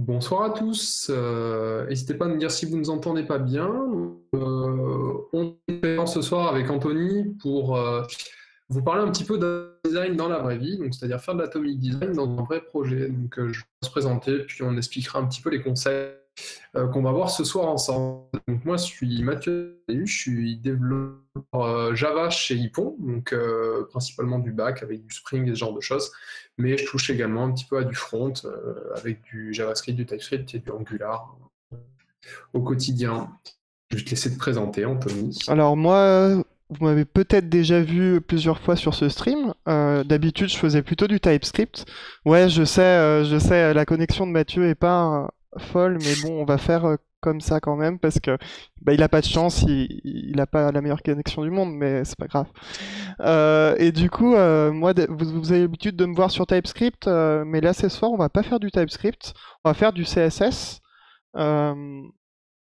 Bonsoir à tous. Euh, n'hésitez pas à me dire si vous ne nous entendez pas bien. Euh, on est ce soir avec Anthony pour euh, vous parler un petit peu de design dans la vraie vie, c'est-à-dire faire de l'atomic design dans un vrai projet. Donc je vais se présenter, puis on expliquera un petit peu les conseils qu'on va voir ce soir ensemble. Donc moi je suis Mathieu, je suis développeur Java chez Ypon, donc principalement du back avec du Spring et ce genre de choses mais je touche également un petit peu à du front euh, avec du JavaScript, du TypeScript et du Angular euh, au quotidien. Je vais te laisser te présenter, Anthony. Alors moi, vous m'avez peut-être déjà vu plusieurs fois sur ce stream. Euh, d'habitude, je faisais plutôt du TypeScript. Ouais, je sais, je sais, la connexion de Mathieu est pas folle, mais bon, on va faire comme ça quand même parce que bah, il a pas de chance, il, a pas la meilleure connexion du monde, mais c'est pas grave. Euh, et du coup, euh, moi, vous, avez l'habitude de me voir sur TypeScript, euh, mais là ce soir, on va pas faire du TypeScript, on va faire du CSS.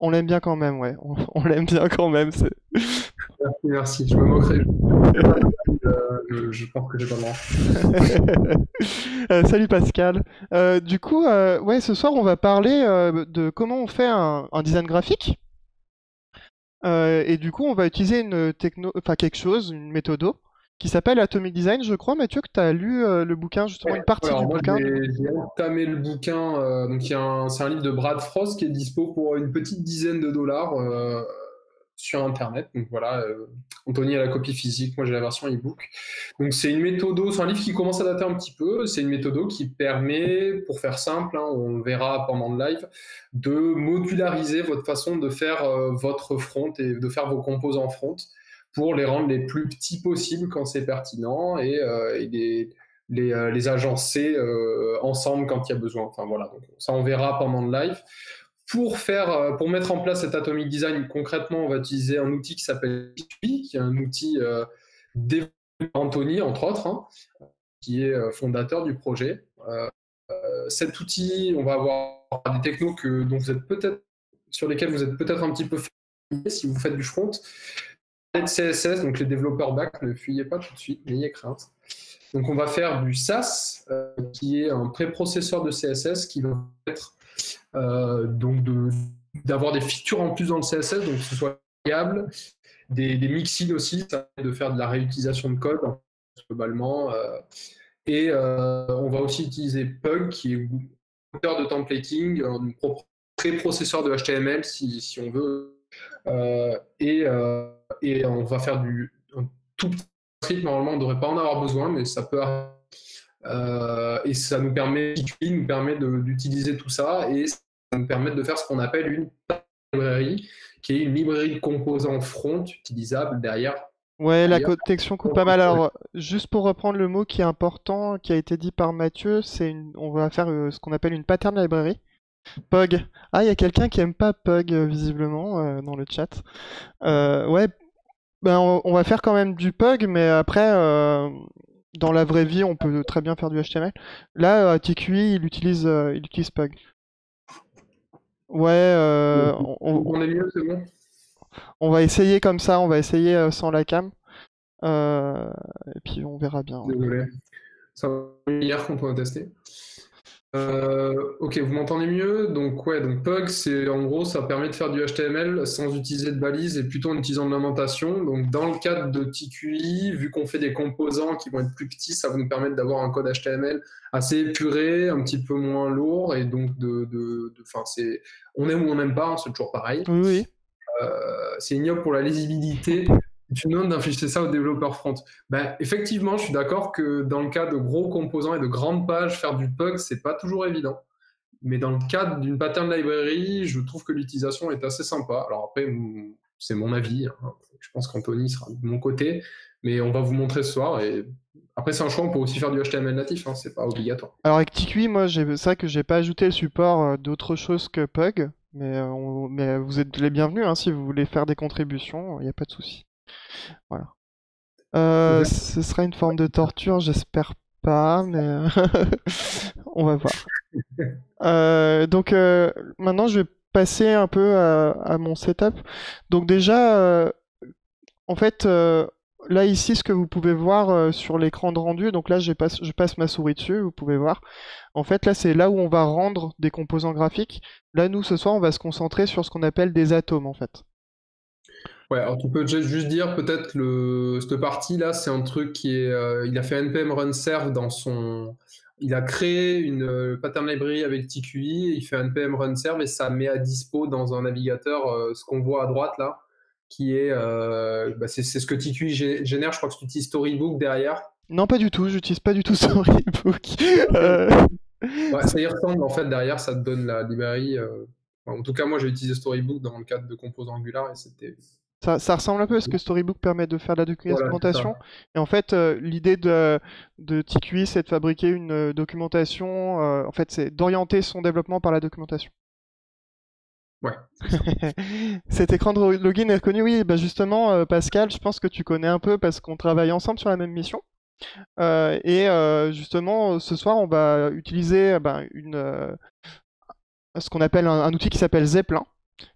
On l'aime bien quand même, ouais. On, l'aime bien quand même. Merci, merci. Je me moquerai. je, pense que j'ai pas le salut Pascal. du coup, ouais, ce soir, on va parler de comment on fait un, un design graphique. Euh, et du coup, on va utiliser une techno, enfin quelque chose, une méthode qui s'appelle Atomic Design. Je crois, Mathieu, que tu as lu euh, le bouquin, justement, une partie du bouquin. J'ai entamé le bouquin. Euh, donc, c'est un livre de Brad Frost qui est dispo pour une petite dizaine de dollars sur Internet. Donc voilà, euh, Anthony a la copie physique, moi j'ai la version e-book. Donc c'est une méthode, c'est un livre qui commence à dater un petit peu. C'est une méthode qui permet, pour faire simple, hein, on le verra pendant le live, de modulariser votre façon de faire euh, votre front et de faire vos composants front pour les rendre les plus petits possibles quand c'est pertinent et, euh, les, les, agencer ensemble quand il y a besoin. Enfin voilà, donc ça on verra pendant le live. Pour, faire, euh, pour mettre en place cet Atomic Design, concrètement, on va utiliser un outil qui s'appelle Pipi, qui est un outil euh, développé par Anthony, entre autres, hein, qui est euh, fondateur du projet. cet outil, on va avoir des technos dont vous êtes peut-être, sur lesquels vous êtes peut-être un petit peu familier si vous faites du front. De CSS, donc les développeurs back, ne fuyez pas tout de suite, n'ayez crainte. Donc on va faire du SAS, qui est un préprocesseur de CSS qui va être euh, donc d'avoir des features en plus dans le CSS, donc que ce soit fiable, des, des aussi, ça de faire de la réutilisation de code globalement. Euh, et euh, on va aussi utiliser Pug, qui est moteur de templating, un pré-processeur de HTML si, si on veut. Et, et, on va faire du un tout petit script. Normalement, on ne devrait pas en avoir besoin, mais ça peut euh, et ça nous permet, nous permet d'utiliser tout ça et ça nous permet de faire ce qu'on appelle une librairie, qui est une librairie de composants front utilisable derrière. Ouais, la protection coupe pas mal. Alors, juste pour reprendre le mot qui est important, qui a été dit par Mathieu, c'est une... on va faire euh, ce qu'on appelle une pattern library. Pug. Ah, il y a quelqu'un qui aime pas Pug, euh, visiblement, dans le chat. ouais, ben, on, on, va faire quand même du Pug, mais après, dans la vraie vie, on peut très bien faire du HTML. Là, TQI, il utilise, euh, il utilise Pug. Ouais, euh, on, est mieux, c'est bon. On va essayer comme ça, on va essayer euh, sans la cam. et puis on verra bien. Désolé. Ça va hier qu'on peut tester. Euh, ok, vous m'entendez mieux? Donc ouais, donc Pug, c'est en gros, ça permet de faire du HTML sans utiliser de balises et plutôt en utilisant de l'alimentation. Donc dans le cadre de TQI, vu qu'on fait des composants qui vont être plus petits, ça va nous permettre d'avoir un code HTML assez épuré, un petit peu moins lourd et donc de, de, c'est, on aime ou on n'aime pas, hein, c'est toujours pareil. Oui. oui. Euh, c'est ignoble pour la lisibilité tu demandes d'infliger ça aux développeurs front. Ben, effectivement, je suis d'accord que dans le cas de gros composants et de grandes pages, faire du Pug, c'est pas toujours évident. Mais dans le cadre d'une pattern library, je trouve que l'utilisation est assez sympa. Alors après, c'est mon avis. Hein. Je pense qu'Anthony sera de mon côté, mais on va vous montrer ce soir. Et après, c'est un choix. On peut aussi faire du HTML natif. Hein. C'est pas obligatoire. Alors avec TQI, moi, c'est vrai que j'ai pas ajouté le support euh, d'autre chose que Pug. Mais, euh, mais, vous êtes les bienvenus hein, si vous voulez faire des contributions, il n'y a pas de souci. Voilà. Euh, ce sera une forme de torture, j'espère pas, mais on va voir. Euh, donc euh, maintenant, je vais passer un peu à, mon setup. Donc déjà, en fait, là ici, ce que vous pouvez voir sur l'écran de rendu, donc là je passe, je passe ma souris dessus, vous pouvez voir. En fait, là c'est là où on va rendre des composants graphiques. Là, nous, ce soir, on va se concentrer sur ce qu'on appelle des atomes, en fait. Ouais, alors tu peux juste dire peut-être le cette partie là, c'est un truc qui est, euh, il a fait npm run serve dans son, il a créé une euh, pattern library avec TQI, il fait npm run serve et ça met à dispo dans un navigateur ce qu'on voit à droite là qui est, euh, bah, c'est, ce que TQI génère. Je crois que tu utilises Storybook derrière. Non, pas du tout. J'utilise pas du tout Storybook. Euh. ça y ressemble en fait. Derrière, ça te donne la librairie. Euh, en tout cas, moi, j'ai utilisé Storybook dans le cadre de Compose Angular et c'était. Ça, ressemble un peu à ce que Storybook permet de faire de la documentation. et en fait, l'idée de, de TQI, c'est de fabriquer une documentation. en fait, c'est d'orienter son développement par la documentation. Ouais. Cet écran de login est reconnu, oui, bah justement, euh, Pascal, je pense que tu connais un peu parce qu'on travaille ensemble sur la même mission. Euh, et euh, justement, ce soir, on va utiliser une, ce qu'on appelle un, outil qui s'appelle Zeppelin,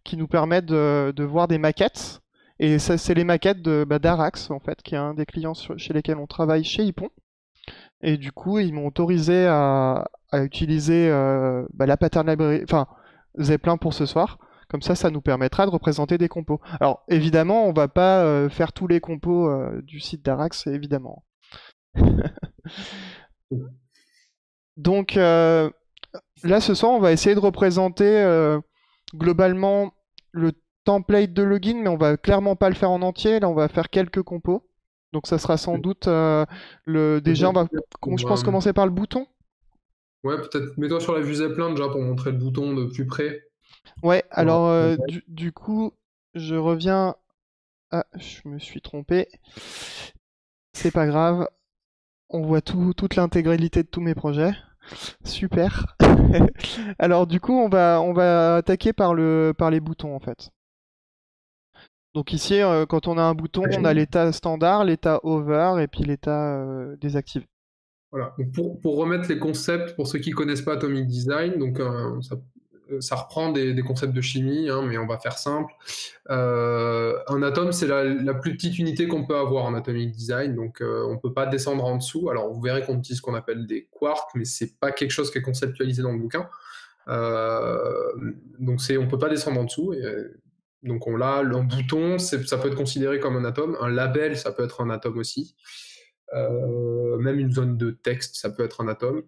qui nous permet de, voir des maquettes. Et ça, c'est les maquettes de bah, d'Arax, en fait, qui est un des clients chez lesquels on travaille chez Ipon. Et du coup, ils m'ont autorisé à, utiliser bah, la pattern library, enfin, Zeppelin pour ce soir. Comme ça, ça nous permettra de représenter des compos. Alors, évidemment, on va pas euh, faire tous les compos euh, du site d'Arax, évidemment. Donc, euh, là, ce soir, on va essayer de représenter globalement le template de login, mais on va clairement pas le faire en entier. Là, on va faire quelques compos. Donc, ça sera sans doute le. Déjà, on va, je pense, commencer par le bouton. Ouais, peut-être mets-toi sur la vue Zeppelin déjà pour montrer le bouton de plus près. Ouais, alors euh, du, coup, je reviens. Ah, je me suis trompé. C'est pas grave. On voit tout, toute l'intégralité de tous mes projets. Super. alors du coup, on va, on va attaquer par, le, par les boutons en fait. Donc ici, euh, quand on a un bouton, on a l'état standard, l'état over et puis l'état euh, désactivé. Voilà. pour, pour, remettre les concepts, pour ceux qui connaissent pas Atomic Design, donc euh, ça, ça, reprend des, des, concepts de chimie, hein, mais on va faire simple. Un atome, c'est la, la, plus petite unité qu'on peut avoir en Atomic Design, donc on peut pas descendre en dessous. Alors vous verrez qu'on utilise ce qu'on appelle des quarks, mais c'est pas quelque chose qui est conceptualisé dans le bouquin. donc on peut pas descendre en dessous. Et, donc on l'a, un bouton, ça peut être considéré comme un atome. Un label, ça peut être un atome aussi. Euh, même une zone de texte, ça peut être un atome.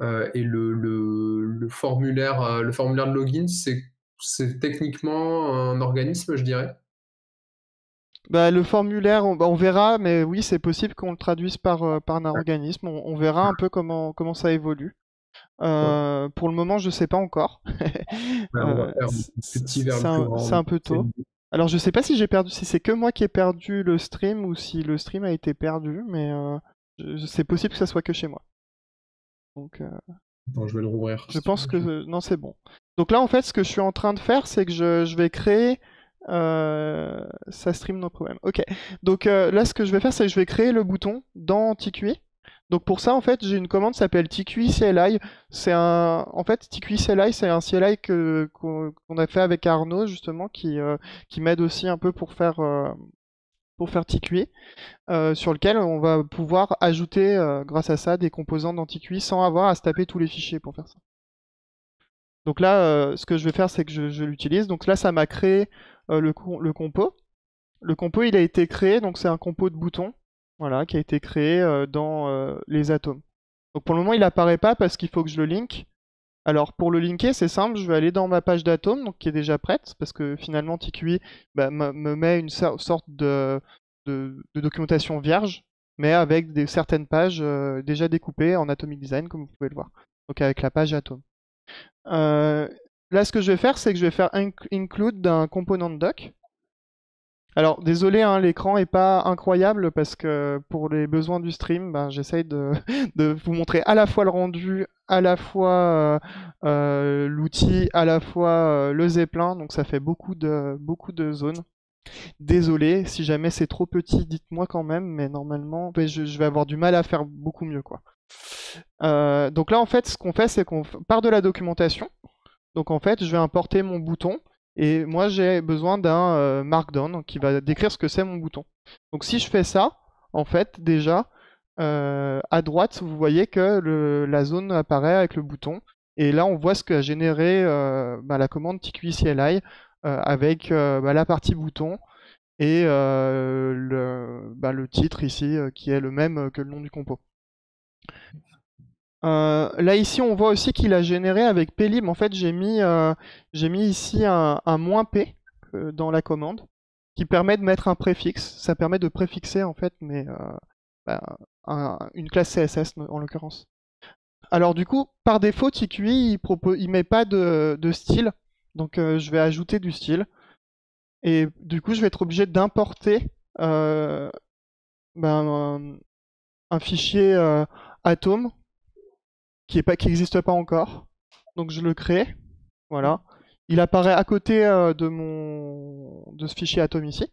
Euh, et le, le, formulaire, euh, le formulaire de login, c'est techniquement un organisme, je dirais. Bah, le formulaire, on, bah, verra, mais oui, c'est possible qu'on le traduise par, un organisme. On, verra un peu comment ça évolue. Pour le moment, je sais pas encore. c'est un, peu tôt. Alors je sais pas si j'ai perdu, si c'est que moi qui ai perdu le stream ou si le stream a été perdu, mais euh, c'est possible que ça soit que chez moi. Donc. Euh, je vais le rouvrir. Je pense que non, c'est bon. Donc là, en fait, ce que je suis en train de faire, c'est que je, vais créer. Euh, ça stream nos problèmes. Ok. Donc là, ce que je vais faire, c'est que je vais créer le bouton dans TQI. Donc pour ça, en fait, j'ai une commande qui s'appelle TQI CLI. C'est un, en fait, TQI CLI, c'est un CLI que qu'on a fait avec Arnaud justement, qui euh, qui m'aide aussi un peu pour faire euh, pour faire TQI, euh, sur lequel on va pouvoir ajouter grâce à ça des composants dans TQI sans avoir à se taper tous les fichiers pour faire ça. Donc là, ce que je vais faire, c'est que je, je l'utilise. Donc là, ça m'a créé le, le compo. Le compo, il a été créé, donc c'est un compo de boutons voilà, qui a été créé euh, dans euh, les atomes. Donc pour le moment, il apparaît pas parce qu'il faut que je le link. Alors pour le linker, c'est simple, je vais aller dans ma page d'atome, donc qui est déjà prête, parce que finalement TQI bah, me met une sorte de, documentation vierge, mais avec certaines pages euh, déjà découpées en Atomic Design, comme vous pouvez le voir. Donc avec la page atome. là, ce que je vais faire, c'est que je vais faire include d'un component doc. Alors désolé, hein, l'écran est pas incroyable parce que pour les besoins du stream, ben, j'essaye de, vous montrer à la fois le rendu, à la fois euh, euh, l'outil, à la fois euh, le zeppelin, donc ça fait beaucoup de, zones. Désolé, si jamais c'est trop petit, dites-moi quand même, mais normalement, je, vais avoir du mal à faire beaucoup mieux. quoi. donc là, en fait, ce qu'on fait, c'est qu'on part de la documentation. Donc en fait, je vais importer mon bouton Et moi, j'ai besoin d'un euh, markdown qui va décrire ce que c'est mon bouton. Donc si je fais ça, en fait, déjà, euh, à droite, vous voyez que la zone apparaît avec le bouton. Et là, on voit ce qu'a généré euh, bah, la commande TQI avec bah, la partie bouton et le, bah, le, titre ici qui est le même que le nom du compo. Euh, là ici on voit aussi qu'il a généré avec plib, en fait j'ai mis, euh, mis ici un, moins p euh, dans la commande qui permet de mettre un préfixe, ça permet de préfixer en fait bah, une classe CSS en l'occurrence. Alors du coup par défaut TQI il, met pas de, style. Donc je vais ajouter du style. Et du coup je vais être obligé d'importer ben, un, fichier Atom qui n'existe pas encore. Donc je le crée. Voilà. Il apparaît à côté euh, de, mon, de ce fichier Atom ici.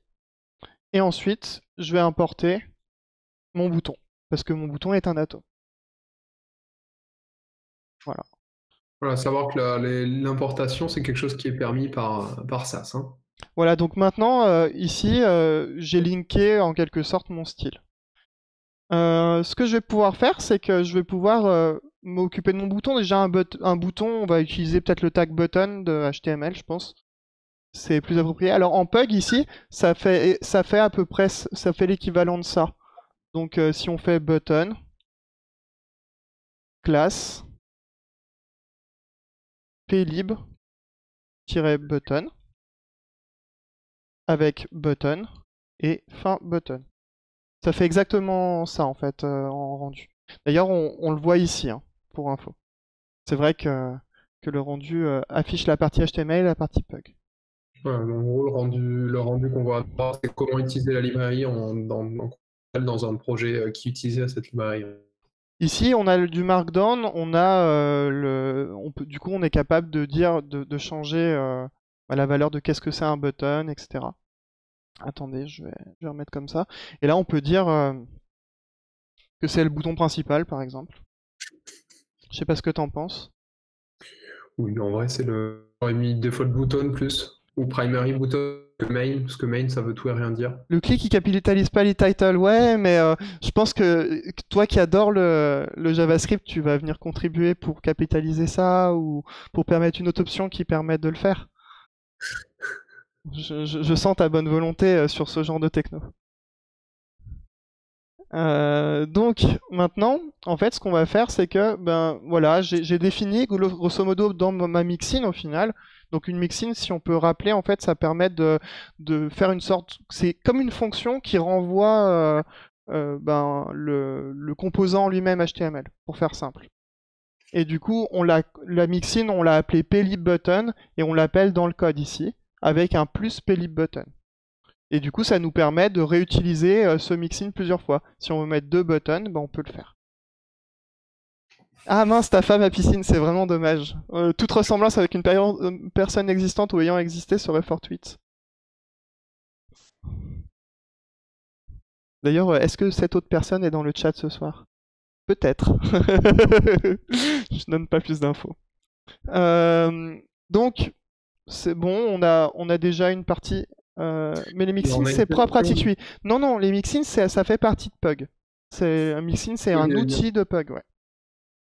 Et ensuite, je vais importer mon bouton. Parce que mon bouton est un Atom. Voilà. Voilà, savoir que l'importation, c'est quelque chose qui est permis par, par SAS. Hein. Voilà, donc maintenant, euh, ici, euh, j'ai linké en quelque sorte mon style. ce que je vais pouvoir faire, c'est que je vais pouvoir m'occuper de mon bouton. Déjà, un, bouton, on va utiliser peut-être le tag button de HTML, je pense. C'est plus approprié. Alors en Pug ici, ça fait, ça fait à peu près, ça fait l'équivalent de ça. Donc euh, si on fait button, classe, plib-button, avec button et fin button. Ça fait exactement ça en fait euh, en rendu. D'ailleurs, on, le voit ici. Hein pour info. C'est vrai que, que le rendu euh, affiche la partie HTML et la partie Pug. en gros, le rendu, le rendu qu'on voit c'est comment utiliser la librairie en, dans, dans un projet euh, qui utilisait cette librairie. Ici, on a du Markdown, on a euh, le, on peut, du coup, on est capable de dire, de, changer bah, la valeur de qu'est-ce que c'est un button, etc. Attendez, je vais, je vais remettre comme ça. Et là, on peut dire que c'est le bouton principal, par exemple. Je sais pas ce que t'en penses. Oui, en vrai, c'est le. J'aurais mis default button plus ou primary button que main, parce que main ça veut tout et rien dire. Le clic qui capitalise pas les titles, ouais, mais euh, je pense que toi qui adores le, JavaScript, tu vas venir contribuer pour capitaliser ça ou pour permettre une autre option qui permette de le faire. je sens ta bonne volonté euh, sur ce genre de techno. Euh, donc maintenant, en fait, ce qu'on va faire, c'est que, ben voilà, j'ai défini grosso modo dans ma mixine au final. Donc une mixine, si on peut rappeler, en fait, ça permet de, faire une sorte, c'est comme une fonction qui renvoie euh, euh, ben, le, composant lui-même HTML, pour faire simple. Et du coup, on la, la mixine, on l'a appelée plib_button et on l'appelle dans le code ici avec un plus plib_button. Et du coup, ça nous permet de réutiliser euh, ce mixin plusieurs fois. Si on veut mettre deux buttons, ben, on peut le faire. Ah mince, ta femme à piscine, c'est vraiment dommage. Euh, toute ressemblance avec une euh, personne existante ou ayant existé serait fortuite. D'ailleurs, est-ce que cette autre personne est dans le chat ce soir? Peut-être. Je donne pas plus d'infos. donc, c'est bon, on a, on a déjà une partie euh, mais les mixins, c'est propre à TQI. Non, non, les mixins, ça fait partie de Pug. Un mixin, c'est un outil de Pug, ouais.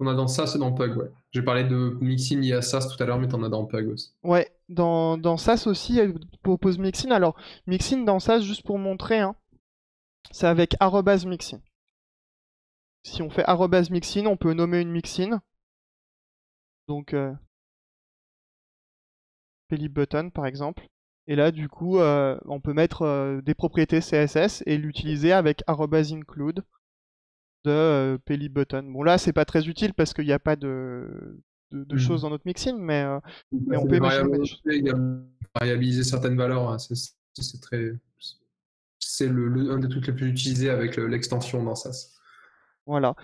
On a dans SAS et dans Pug, ouais. J'ai parlé de mixin lié à SAS tout à l'heure, mais t'en as dans Pug aussi. Ouais, dans, dans SAS aussi, elle propose mixin. Alors, mixin dans SAS, juste pour montrer, hein, c'est avec mixin. Si on fait mixin, on peut nommer une mixin. Donc, euh, button par exemple. Et là, du coup, euh, on peut mettre euh, des propriétés CSS et l'utiliser avec include de euh, button. Bon, là, c'est pas très utile parce qu'il n'y a pas de, de, hmm. choses dans notre mixing, mais, mais on peut imaginer des choses. Variabiliser certaines valeurs, hein, c'est très. C'est le, un des trucs les plus utilisés avec l'extension dans SAS. Voilà.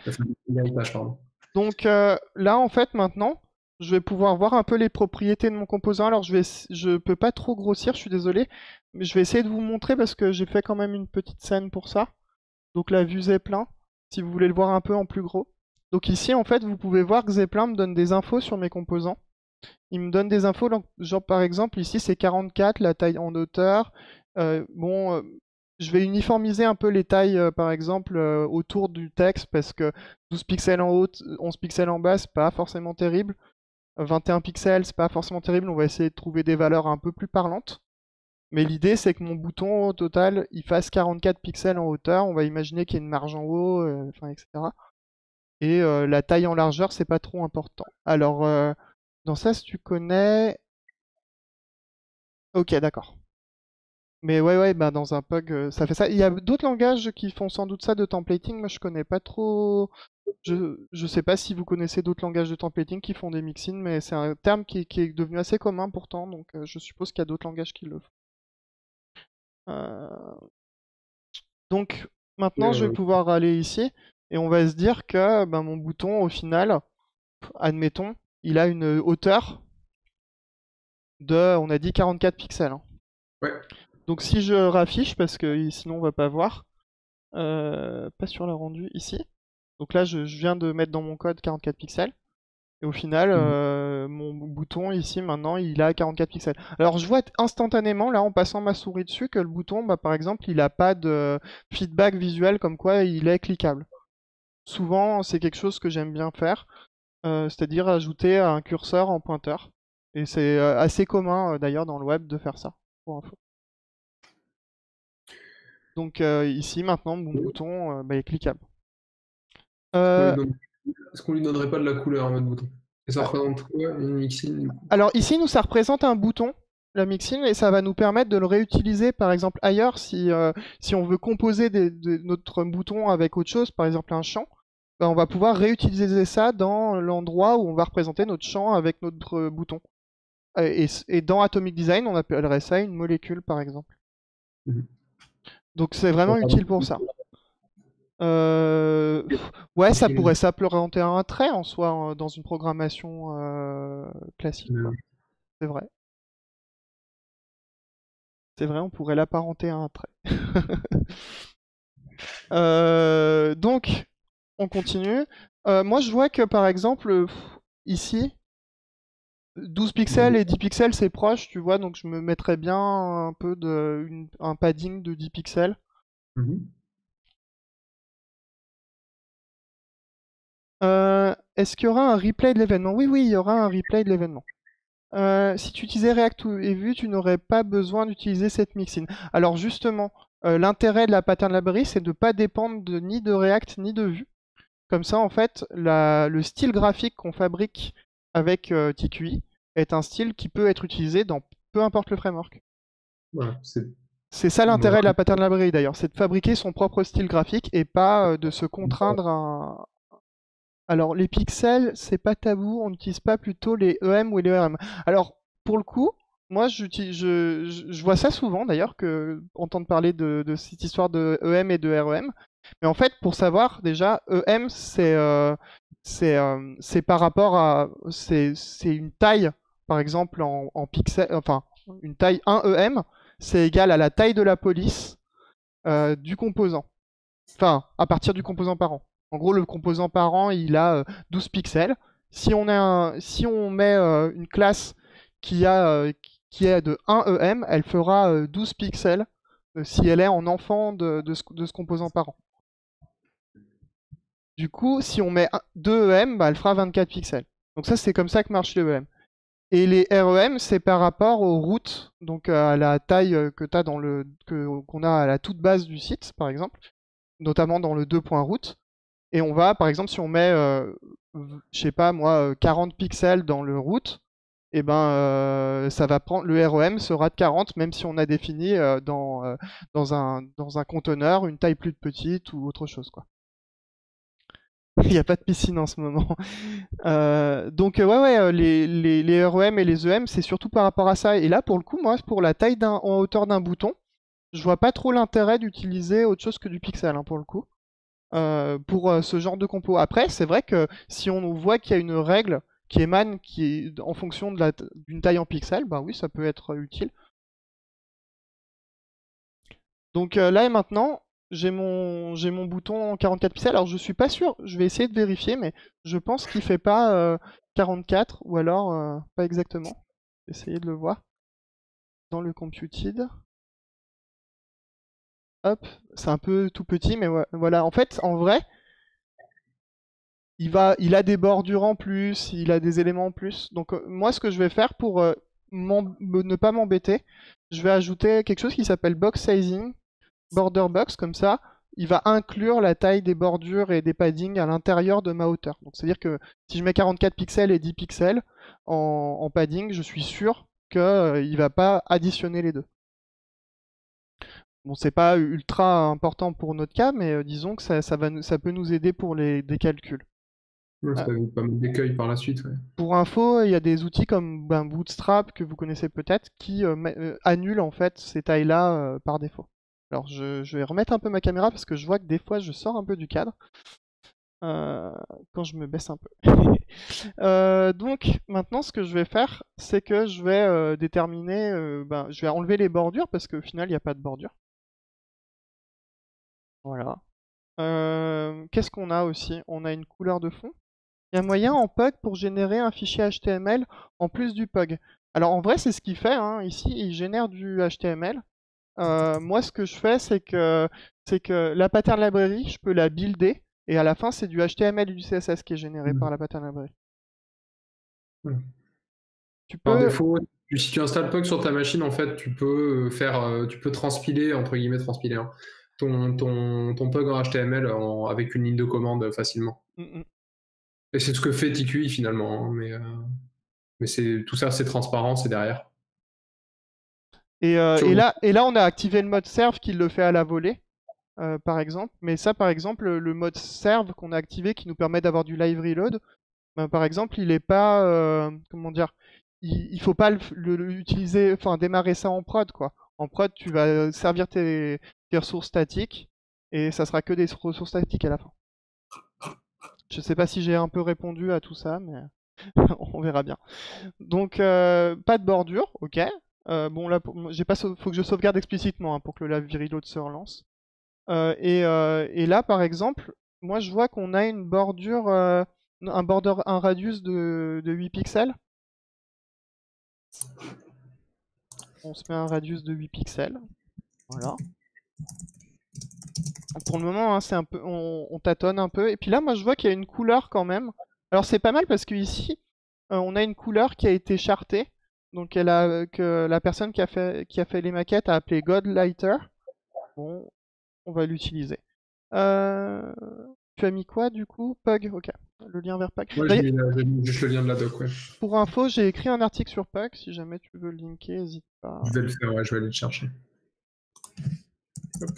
Donc là, en fait, maintenant, je vais pouvoir voir un peu les propriétés de mon composant. Alors je vais, je peux pas trop grossir, je suis désolé, mais je vais essayer de vous montrer parce que j'ai fait quand même une petite scène pour ça. Donc la vue Zeppelin, si vous voulez le voir un peu en plus gros. Donc ici en fait vous pouvez voir que Zeppelin me donne des infos sur mes composants. il me donne des infos, genre par exemple ici c'est 44, la taille en hauteur. Euh, bon, euh, je vais uniformiser un peu les tailles euh, par exemple autour du texte parce que 12 pixels en haut, 11 pixels en bas, c'est pas forcément terrible. 21 pixels, c'est pas forcément terrible, on va essayer de trouver des valeurs un peu plus parlantes. Mais l'idée c'est que mon bouton au total il fasse 44 pixels en hauteur, on va imaginer qu'il y a une marge en haut, etc. Et la taille en largeur c'est pas trop important. Alors dans ça, si tu connais... Ok, d'accord. Mais ouais, ouais, bah dans un Pug, euh, ça fait ça. Il y a d'autres langages qui font sans doute ça de templating. Moi, je connais pas trop. Je, je sais pas si vous connaissez d'autres langages de templating qui font des mixins, mais c'est un terme qui, est devenu assez commun pourtant, donc euh, je suppose qu'il y a d'autres langages qui le font. Euh, donc maintenant, je vais pouvoir aller ici et on va se dire que ben, mon bouton, au final, admettons, il a une hauteur de, on a dit 44 pixels. Hein. Ouais. Donc si je raffiche, parce que sinon on va pas voir, euh, pas sur la rendu ici. Donc là je, viens de mettre dans mon code 44 pixels. Et au final, mhm. euh, mon bouton ici maintenant il a 44 pixels. Alors je vois instantanément là en passant ma souris dessus que le bouton, bah, par exemple, il a pas de feedback visuel comme quoi il est cliquable. Souvent c'est quelque chose que j'aime bien faire. Euh, c'est-à-dire ajouter un curseur en pointeur. Et c'est euh, assez commun d'ailleurs dans le web de faire ça, pour info. Donc ici maintenant mon bouton bah, est cliquable. Est-ce qu'on lui donnerait pas de la couleur à notre bouton? Et ça représente quoi une mixine Alors ici nous ça représente un bouton la mixine et ça va nous permettre de le réutiliser par exemple ailleurs si, si on veut composer notre bouton avec autre chose, par exemple un champ. Bah, on va pouvoir réutiliser ça dans l'endroit où on va représenter notre champ avec notre euh, bouton. Et, dans Atomic Design, on appellerait ça une molécule, par exemple. Mhm. Donc c'est vraiment utile pour ça. Euh, ouais, ça pourrait s'apparenter à un trait en soi dans une programmation euh, classique. C'est vrai. C'est vrai, on pourrait l'apparenter à un trait. donc, on continue. Euh, moi, je vois que par exemple, ici, 12 pixels et 10 pixels, c'est proche, tu vois, donc je me mettrais bien un peu de un padding de 10 pixels. Mmh euh, est-ce qu'il y aura un replay de l'événement? Oui, oui, il y aura un replay de l'événement. Euh, si tu utilisais React et Vue, tu n'aurais pas besoin d'utiliser cette mixin. Alors justement, l'intérêt de la pattern library, c'est de ne pas dépendre ni de React ni de Vue. Comme ça, en fait, le style graphique qu'on fabrique avec euh, TQI est un style qui peut être utilisé dans peu importe le framework. c'est ça l'intérêt de la pattern library d'ailleurs, c'est de fabriquer son propre style graphique et pas euh, de se contraindre à. Alors les pixels, c'est pas tabou, on n'utilise pas plutôt les EM ou les ERM. Alors pour le coup, moi je, vois ça souvent d'ailleurs, que entendre parler de, cette histoire de EM et de REM. Mais en fait, pour savoir, déjà, EM, c'est euh, euh, c'est par rapport à. C'est une taille, par exemple, en, en pixels. Enfin, une taille 1 EM, c'est égal à la taille de la police euh, du composant. Enfin, à partir du composant parent. En gros, le composant parent, il a 12 pixels. Si on, un, si on met une classe qui, qui est de 1 EM, elle fera 12 pixels si elle est en enfant de, ce, composant parent. Du coup, si on met 2 EM, bah, elle fera 24 pixels. Donc ça, c'est comme ça que marche le EM. Et les REM, c'est par rapport aux routes, donc à la taille euh, que as dans le qu'on a à la toute base du site, par exemple, notamment dans le 2.route. Et on va, par exemple, si on met, euh, je sais pas moi, 40 euh, pixels dans le route, eh ben euh, ça va prendre le REM sera de 40 même si on a défini dans, dans, un, dans un conteneur une taille plus petite ou autre chose quoi. Il n'y a pas de piscine en ce moment. Euh, donc ouais, ouais, euh, les, les, les, REM et les EM, c'est surtout par rapport à ça. Et là, pour le coup, moi, pour la taille en hauteur d'un bouton, je vois pas trop l'intérêt d'utiliser autre chose que du pixel, hein, pour le coup, euh, pour ce genre de compo. Après, c'est vrai que si on voit qu'il y a une règle qui émane qui est en fonction d'une taille en pixel, bah oui, ça peut être utile. Donc là et maintenant, j'ai mon, j'ai mon bouton en 44 pixels. Alors je suis pas sûr, je vais essayer de vérifier, mais je pense qu'il fait pas 44 ou alors pas exactement. Essayez de le voir dans le computed. Hop, c'est un peu tout petit, mais voilà. En fait, en vrai, il, a des bordures en plus, il a des éléments en plus. Donc moi, ce que je vais faire pour ne pas m'embêter, je vais ajouter quelque chose qui s'appelle box sizing, border box, comme ça, il va inclure la taille des bordures et des paddings à l'intérieur de ma hauteur. Donc c'est-à-dire que si je mets 44 pixels et 10 pixels en, padding, je suis sûr qu'il euh, ne va pas additionner les deux. Bon, c'est pas ultra important pour notre cas, mais euh, disons que ça, va, ça peut nous aider pour les, des calculs. Ouais, ça pas mal d'écueils par la suite. Pour info, il y a des outils comme ben, Bootstrap que vous connaissez peut-être qui euh, annulent en fait ces tailles-là par défaut. Alors je, vais remettre un peu ma caméra parce que je vois que des fois je sors un peu du cadre. Euh, quand je me baisse un peu. Euh, donc maintenant ce que je vais faire, c'est que je vais euh, déterminer, ben, je vais enlever les bordures parce qu'au final il n'y a pas de bordure. Voilà. Qu'est-ce qu'on a aussi? On a une couleur de fond. Il y a moyen en Pug pour générer un fichier HTML en plus du Pug. Alors en vrai c'est ce qu'il fait, hein. ici il génère du HTML euh, moi, ce que je fais, c'est que, c'est que la pattern library, je peux la builder, et à la fin, c'est du HTML et du CSS qui est généré mmh. par la pattern library. Mmh. Tu peux... Par défaut, si tu installes Pug sur ta machine, en fait, tu peux euh, faire, euh, tu peux transpiler, entre guillemets, transpiler, hein, ton, ton, ton Pug en HTML avec une ligne de commande facilement. Mmh, et c'est ce que fait TQI finalement, hein, mais, mais c'est, tout ça, c'est transparent, c'est derrière. Euh, et, là, et là, on a activé le mode serve qui le fait à la volée, euh, par exemple. Mais ça, par exemple, le mode serve qu'on a activé qui nous permet d'avoir du live reload, ben, par exemple, il est pas, euh, comment dire, il, il faut pas l'utiliser, enfin démarrer ça en prod, quoi. En prod, tu vas servir tes, ressources statiques et ça sera que des ressources statiques à la fin. Je sais pas si j'ai un peu répondu à tout ça, mais on verra bien. Donc, pas de bordure, ok. Euh, bon là, j'ai pas, faut que je sauvegarde explicitement hein, pour que le reload se relance. Euh, euh, et, là, par exemple, moi je vois qu'on a une bordure, un border, un radius de, 8 pixels. On se met un radius de 8 pixels. Voilà. Pour le moment, hein, c'est un peu, on, on, tâtonne un peu. Et puis là, moi je vois qu'il y a une couleur quand même. Alors c'est pas mal parce que ici, on a une couleur qui a été chartée donc elle a, que la personne qui a, fait, qui a fait les maquettes a appelé Godlighter. Bon, on va l'utiliser. Euh, tu as mis quoi du coup? Pug, ok. Le lien vers Pug. Ouais, j'ai mis, juste le lien de la doc, ouais. Pour info, j'ai écrit un article sur Pug. Si jamais tu veux le linker, n'hésite pas. Je vais le faire, ouais, je vais aller le chercher. Hop.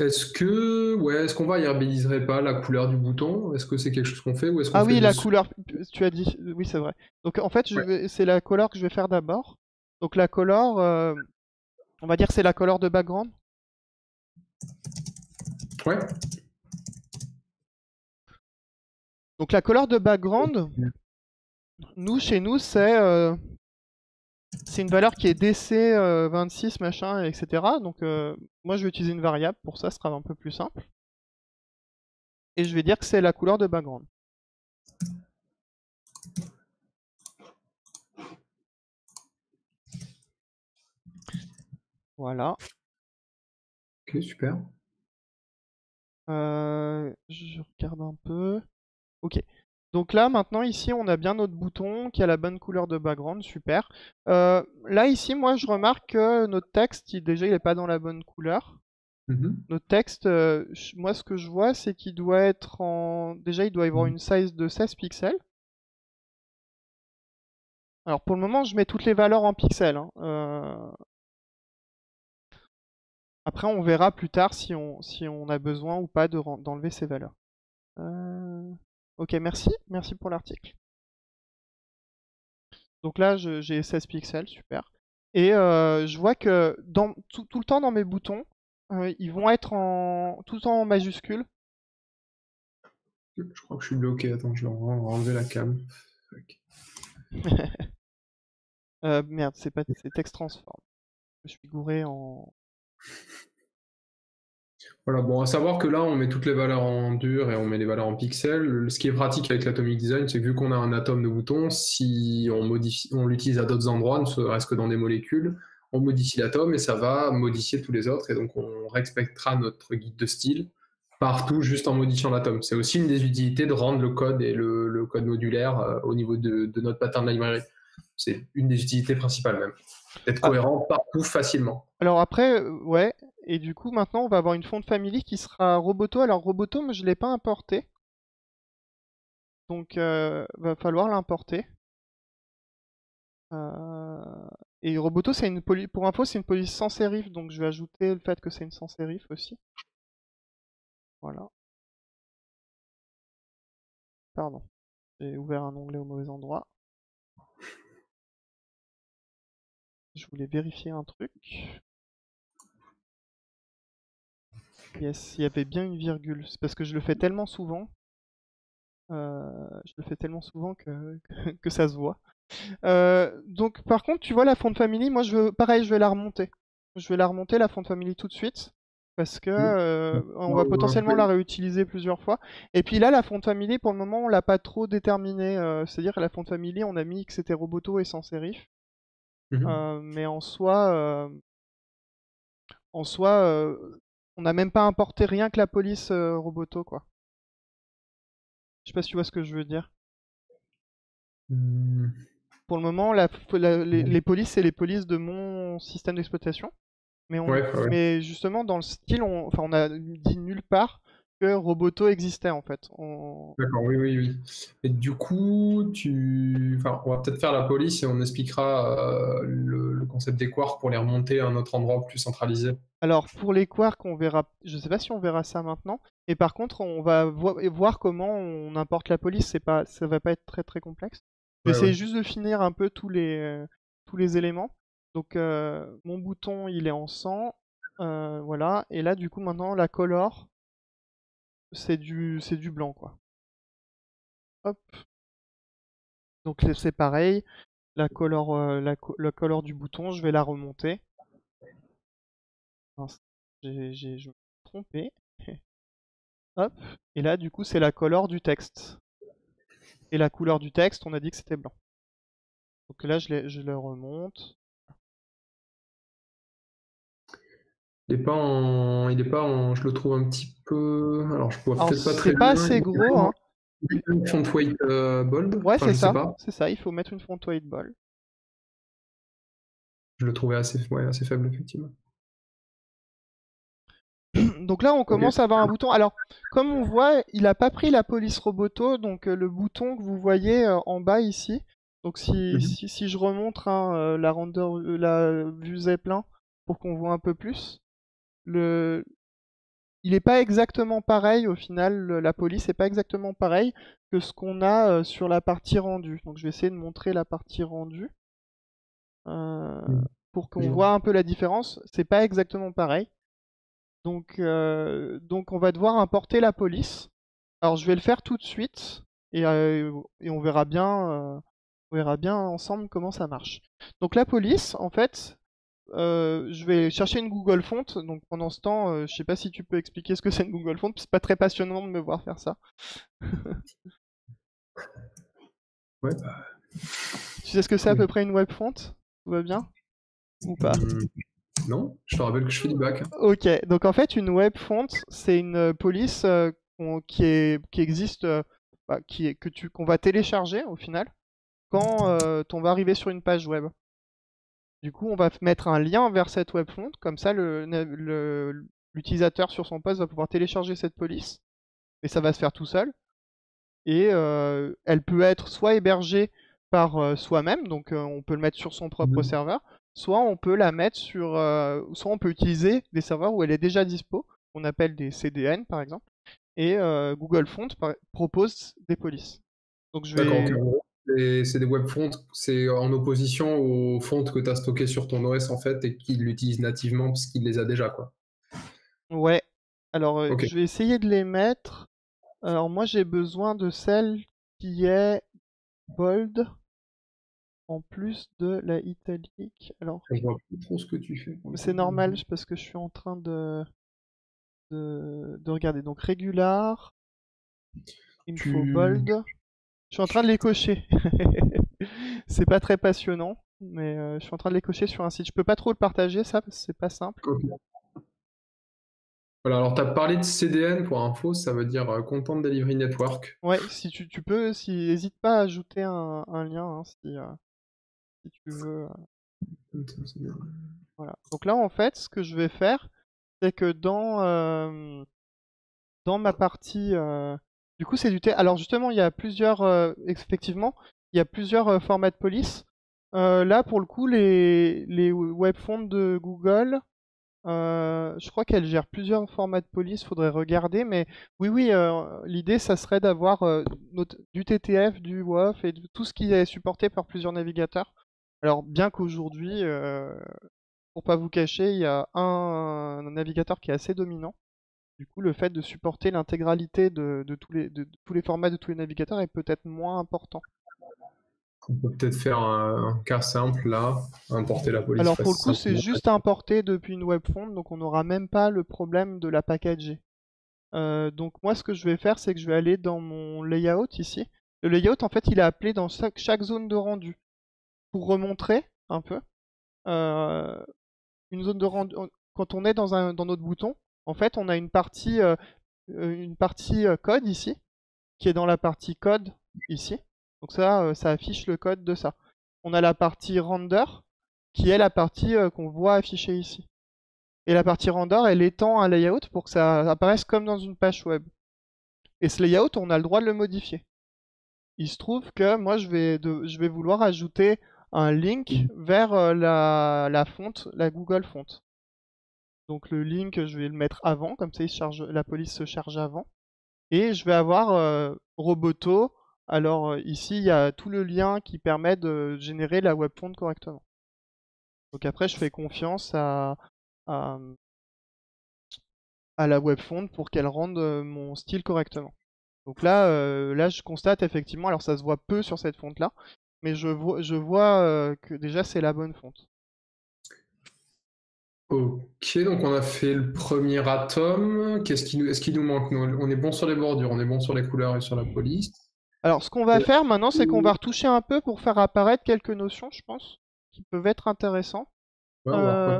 Est-ce que, ouais, est-ce qu'on pas la couleur du bouton? Est-ce que c'est quelque chose qu'on fait ou est-ce Ah oui, la couleur. Tu as dit, oui, c'est vrai. Donc en fait, c'est la couleur que je vais faire d'abord. Donc la couleur, euh, on va dire c'est la couleur de background. Ouais. Donc la couleur de background, nous chez nous c'est euh, c'est une valeur qui est DC26 euh, machin etc. Donc euh, moi je vais utiliser une variable pour ça, ce sera un peu plus simple. Et je vais dire que c'est la couleur de background. Voilà. Ok, super. Je regarde un peu. Ok. Donc là, maintenant, ici, on a bien notre bouton qui a la bonne couleur de background, super. Euh, là, ici, moi, je remarque que notre texte, déjà, il n'est pas dans la bonne couleur. Mm-hmm. Notre texte, euh, moi, ce que je vois, c'est qu'il doit être en... Déjà, il doit y avoir mm. une size de 16 pixels. Alors, pour le moment, je mets toutes les valeurs en pixels. Hein. Euh, après, on verra plus tard si on, si on a besoin ou pas d'enlever ces valeurs. Ok, merci. Merci pour l'article. Donc là, j'ai 16 pixels, super. Et euh, je vois que dans, tout, le temps dans mes boutons, euh, ils vont être en, tout le temps en majuscule. Je crois que je suis bloqué. Attends, je vais enlever la cam. euh, merde, c'est pas c'est texte transform. je suis gouré en. Voilà, bon, à savoir que là, on met toutes les valeurs en dur et on met les valeurs en pixels. Ce qui est pratique avec l'Atomic Design, c'est que vu qu'on a un atome de bouton, si on, modifie, on l'utilise à d'autres endroits, ne serait-ce que dans des molécules, on modifie l'atome et ça va modifier tous les autres. Et donc, on respectera notre guide de style partout juste en modifiant l'atome. C'est aussi une des utilités de rendre le code et le, code modulaire euh, au niveau de, notre pattern library. C'est une des utilités principales même. D'être ah. cohérent partout facilement. Alors après, euh, ouais, et du coup maintenant on va avoir une fonte family qui sera Roboto. Alors Roboto, mais je ne l'ai pas importé. Donc euh, va falloir l'importer. Et Roboto, c'est une pour info, c'est une police sans sérif, donc je vais ajouter le fait que c'est une sans sérif aussi. Voilà. Pardon. J'ai ouvert un onglet au mauvais endroit. Je voulais vérifier un truc. Yes, il y avait bien une virgule. C'est parce que je le fais tellement souvent. Euh, je le fais tellement souvent que, que, ça se voit. Euh, donc par contre, tu vois la font family, moi je veux pareil, je vais la remonter. Je vais la remonter la font family tout de suite parce que euh, on va potentiellement la réutiliser plusieurs fois. Et puis là, la fonte family, pour le moment, on l'a pas trop déterminé. Euh, c'est-à-dire que la fonte family, on a mis que c'était Roboto et sans sérif. Mmh mais en soi, en soi, on n'a même pas importé rien que la police Roboto, quoi. Je sais pas si tu vois ce que je veux dire. Mmh. Pour le moment, la, les, les, polices, c'est les polices de mon système d'exploitation. Mais, on, mais justement, dans le style, on, enfin, on a dit nulle part que Roboto existait en fait. D'accord, oui, oui, oui. Et du coup, tu... enfin, on va peut-être faire la police et on expliquera euh, le, concept des quarks pour les remonter à un autre endroit plus centralisé. Alors, pour les quarks, on verra. Je sais pas si on verra ça maintenant. Et par contre, on va voir comment on importe la police. C'est pas, ça va pas être très très complexe. J'essaie juste de finir un peu tous les, euh, tous les éléments. Donc euh, mon bouton il est en 100, euh, voilà, et là du coup maintenant la color c'est du c'est du blanc quoi. Hop. Donc c'est pareil, la color euh, la, du bouton, je vais la remonter. J'ai je me suis trompé. Hop, et là du coup c'est la color du texte. Et la couleur du texte, on a dit que c'était blanc. Donc là je, je le remonte. Il est pas en, il est pas en, je le trouve un petit peu, alors je pourrais peut-être pas très C'est pas assez gros, hein. Une font weight euh, bold. Ouais, c'est ça. C'est ça. Il faut mettre une font weight bold. Je le trouvais assez, ouais, assez faible effectivement. Donc là, on commence à avoir un bouton. Alors, comme on voit, il n'a pas pris la police roboto, donc euh, le bouton que vous voyez euh, en bas ici. Donc si, mhm. si, si, je remonte hein, la render, la vue Zeppelin pour qu'on voit un peu plus, le il n'est pas exactement pareil au final, la police n'est pas exactement pareil que ce qu'on a euh, sur la partie rendue. Donc je vais essayer de montrer la partie rendue euh, mmh. pour qu'on voit un peu la différence. C'est pas exactement pareil. Donc, euh, donc on va devoir importer la police. Alors je vais le faire tout de suite et, et on verra bien, on verra bien ensemble comment ça marche. Donc la police, en fait, euh, je vais chercher une Google Font. Donc pendant ce temps, euh, je sais pas si tu peux expliquer ce que c'est une Google Font. C'est pas très passionnant de me voir faire ça. ouais. Tu sais ce que c'est à peu près une web font? Tout va bien? Ou pas? Mmh, Non, je te rappelle que je fais du bac. Ok, donc en fait une web font, c'est une police euh, qui, est, qui existe, bah, qui est, que tu qu'on va télécharger au final quand on va arriver sur une page web. Du coup, on va mettre un lien vers cette web font, comme ça l'utilisateur sur son poste va pouvoir télécharger cette police, et ça va se faire tout seul. Et euh, elle peut être soit hébergée par euh, soi-même, donc euh, on peut le mettre sur son propre mmh. serveur, soit on peut la mettre sur, soit on peut utiliser des serveurs où elle est déjà dispo, on appelle des CDN par exemple, et Google Font propose des polices. Donc je vais c'est des web fonts, c'est en opposition aux fonts que tu as stockées sur ton OS en fait et qu'ils l'utilisent nativement parce qu'il les a déjà quoi. Ouais. Alors euh, je vais essayer de les mettre. Alors moi j'ai besoin de celle qui est bold. en plus de la italique. Alors, Je vois plus trop ce que tu fais. c'est normal parce que je suis en train de, de, de regarder. Donc, régular, info Tu- bold. Je suis en train de les cocher. c'est pas très passionnant, mais euh, je suis en train de les cocher sur un site. Je peux pas trop le partager, ça, parce que c'est pas simple. Voilà, alors tu as parlé de CDN pour info, ça veut dire euh, Content Delivery Network. Ouais, si tu, tu peux, si, hésite pas à ajouter un, un lien hein, si, euh, si tu veux. euh, Voilà. Donc là, en fait, ce que je vais faire, c'est que dans, euh, dans ma partie, du coup, c'est du T. Alors justement, il y a plusieurs, euh, effectivement, il y a plusieurs euh, formats de police. Euh, là, pour le coup, les, les webfonts de Google, je crois qu'elles gèrent plusieurs formats de police. Faudrait regarder, mais oui, oui, l'idée, ça serait d'avoir du TTF, du WAF et tout ce qui est supporté par plusieurs navigateurs. Alors, bien qu'aujourd'hui, pour pas vous cacher, il y a un navigateur qui est assez dominant. Du coup, le fait de supporter l'intégralité de, de tous les, de, de tous les formats de tous les navigateurs est peut-être moins important. On peut peut-être faire un, un cas simple là, importer la police. Alors pour le coup, c'est juste importé depuis une webfont, donc on n'aura même pas le problème de la packager. Euh, donc moi, ce que je vais faire, c'est que je vais aller dans mon layout ici. Le layout, en fait, il est appelé dans chaque, chaque zone de rendu. Pour remontrer un peu, euh, une zone de rendu, quand on est dans, un, dans notre bouton, en fait, on a une partie, euh, euh, euh, code ici, qui est dans la partie code ici. Donc ça, ça affiche le code de ça. On a la partie render, qui est la partie qu'on voit affichée ici. Et la partie render, elle étend un layout pour que ça apparaisse comme dans une page web. Et ce layout, on a le droit de le modifier. Il se trouve que moi, je vais, vouloir ajouter un link vers la, la fonte, la Google Font. Donc le link, je vais le mettre avant, comme ça la police se charge avant. Et je vais avoir euh, Roboto. Alors euh, ici, il y a tout le lien qui permet de générer la web font correctement. Donc après, je fais confiance à, à, la web font pour qu'elle rende euh, mon style correctement. Donc là, là, je constate effectivement, alors ça se voit peu sur cette fonte là, mais je vois, que déjà c'est la bonne fonte. Ok, donc on a fait le premier atome. Qu'est-ce qui nous, est-ce qu'il nous manque nous? On est bon sur les bordures, on est bon sur les couleurs et sur la police. Alors, ce qu'on va Euh, faire maintenant, c'est qu'on va retoucher un peu pour faire apparaître quelques notions, je pense, qui peuvent être intéressantes. Ouais, Euh,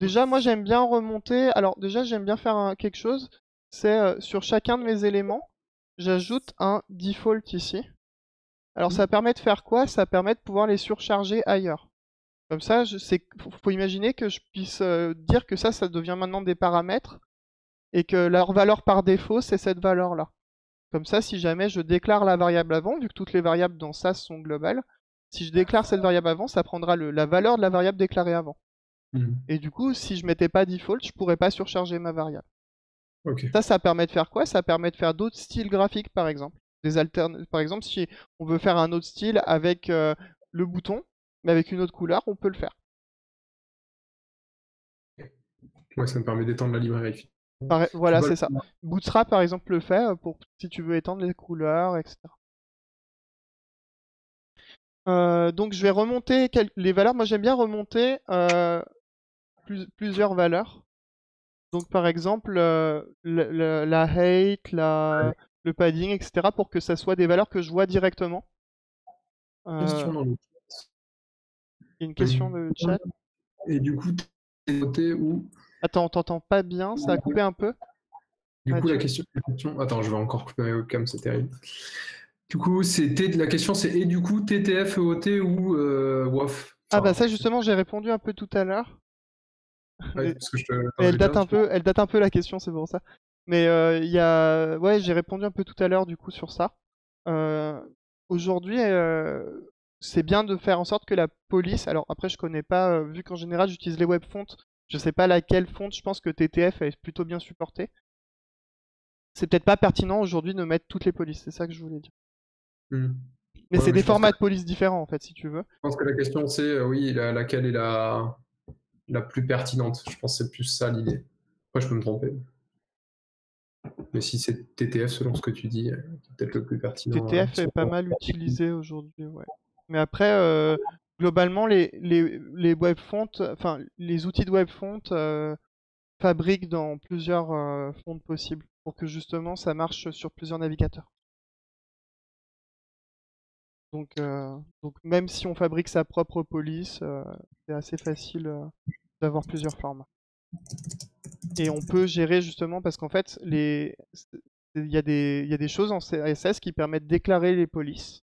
Déjà, moi, j'aime bien remonter. Alors, déjà, j'aime bien faire un- quelque chose. C'est euh, sur chacun de mes éléments, j'ajoute un default ici. Alors, ça permet de faire quoi? Ça permet de pouvoir les surcharger ailleurs. Comme ça, je sais, faut, imaginer que je puisse euh, dire que ça, ça devient maintenant des paramètres et que leur valeur par défaut, c'est cette valeur-là. Comme ça, si jamais je déclare la variable avant, vu que toutes les variables dans SAS sont globales, si je déclare cette variable avant, ça prendra le- la valeur de la variable déclarée avant. Mhm. Et du coup, si je mettais pas default, je pourrais pas surcharger ma variable. Ça, ça permet de faire quoi? Ça permet de faire d'autres styles graphiques, par exemple. Des altern... Par exemple, si on veut faire un autre style avec euh, le bouton, mais avec une autre couleur, on peut le faire. Ouais, ça me permet d'étendre la librairie. Voilà, c'est ça. Bootstrap, par exemple, le fait euh, pour si tu veux étendre les couleurs, etc. Euh, donc, je vais remonter les valeurs. Moi, j'aime bien remonter euh, plus- plusieurs valeurs. Donc, par exemple, euh, le- le- la height, la, le padding, etc., pour que ça soit des valeurs que je vois directement. Question dans le- il y a une question de chat. Et du coup, t'es où? Attends, on t'entend pas bien, ça a coupé un peu. Du coup, tu- la question, la question- Attends, je vais encore couper ma webcam, c'est terrible. Du coup, c'est T- la question, c'est et du coup TTF, EOT ou euh, WAF Ah bah ça justement j'ai répondu un peu tout à l'heure. ouais, elle date un peu, elle date un peu la question, c'est pour ça. Mais euh, il y a, ouais, j'ai répondu un peu tout à l'heure du coup sur ça. Euh, Aujourd'hui, euh, c'est bien de faire en sorte que la police. Alors après, je connais pas, euh, vu qu'en général j'utilise les web fonts, je sais pas laquelle fonte. Je pense que TTF est plutôt bien supporté. C'est peut-être pas pertinent aujourd'hui de mettre toutes les polices. C'est ça que je voulais dire. Hmm. Mais Ouais, c'est des formats que- de police différents en fait, si tu veux. Je pense que la question, c'est euh, oui, la- laquelle est la, la plus pertinente. Je pense que c'est plus ça l'idée. Après, je peux me tromper. Mais si c'est TTF, selon ce que tu dis, euh, c'est peut-être le plus pertinent. TTF est pas mal utilisé aujourd'hui, ouais. Mais après, euh, globalement, les, les, les enfin, les outils de web font euh, fabriquent dans plusieurs euh, fonts possibles pour que justement ça marche sur plusieurs navigateurs. Donc, donc même si on fabrique sa propre police, c'est assez facile d'avoir plusieurs formats. Et on peut gérer justement parce qu'en fait, les... il, y a des... il y a des choses en CSS qui permettent de déclarer les polices.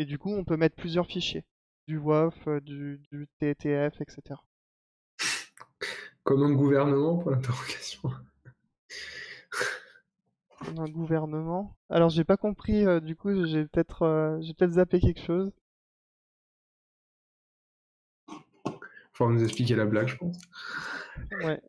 Et du coup, on peut mettre plusieurs fichiers. Du WOF, euh, du, du TTF, etc. Comme un gouvernement pour l'interrogation. Comme un gouvernement. Alors, j'ai pas compris, euh, du coup, j'ai peut-être euh, j'ai peut-être zappé quelque chose. Faut nous expliquer la blague, je pense. Ouais.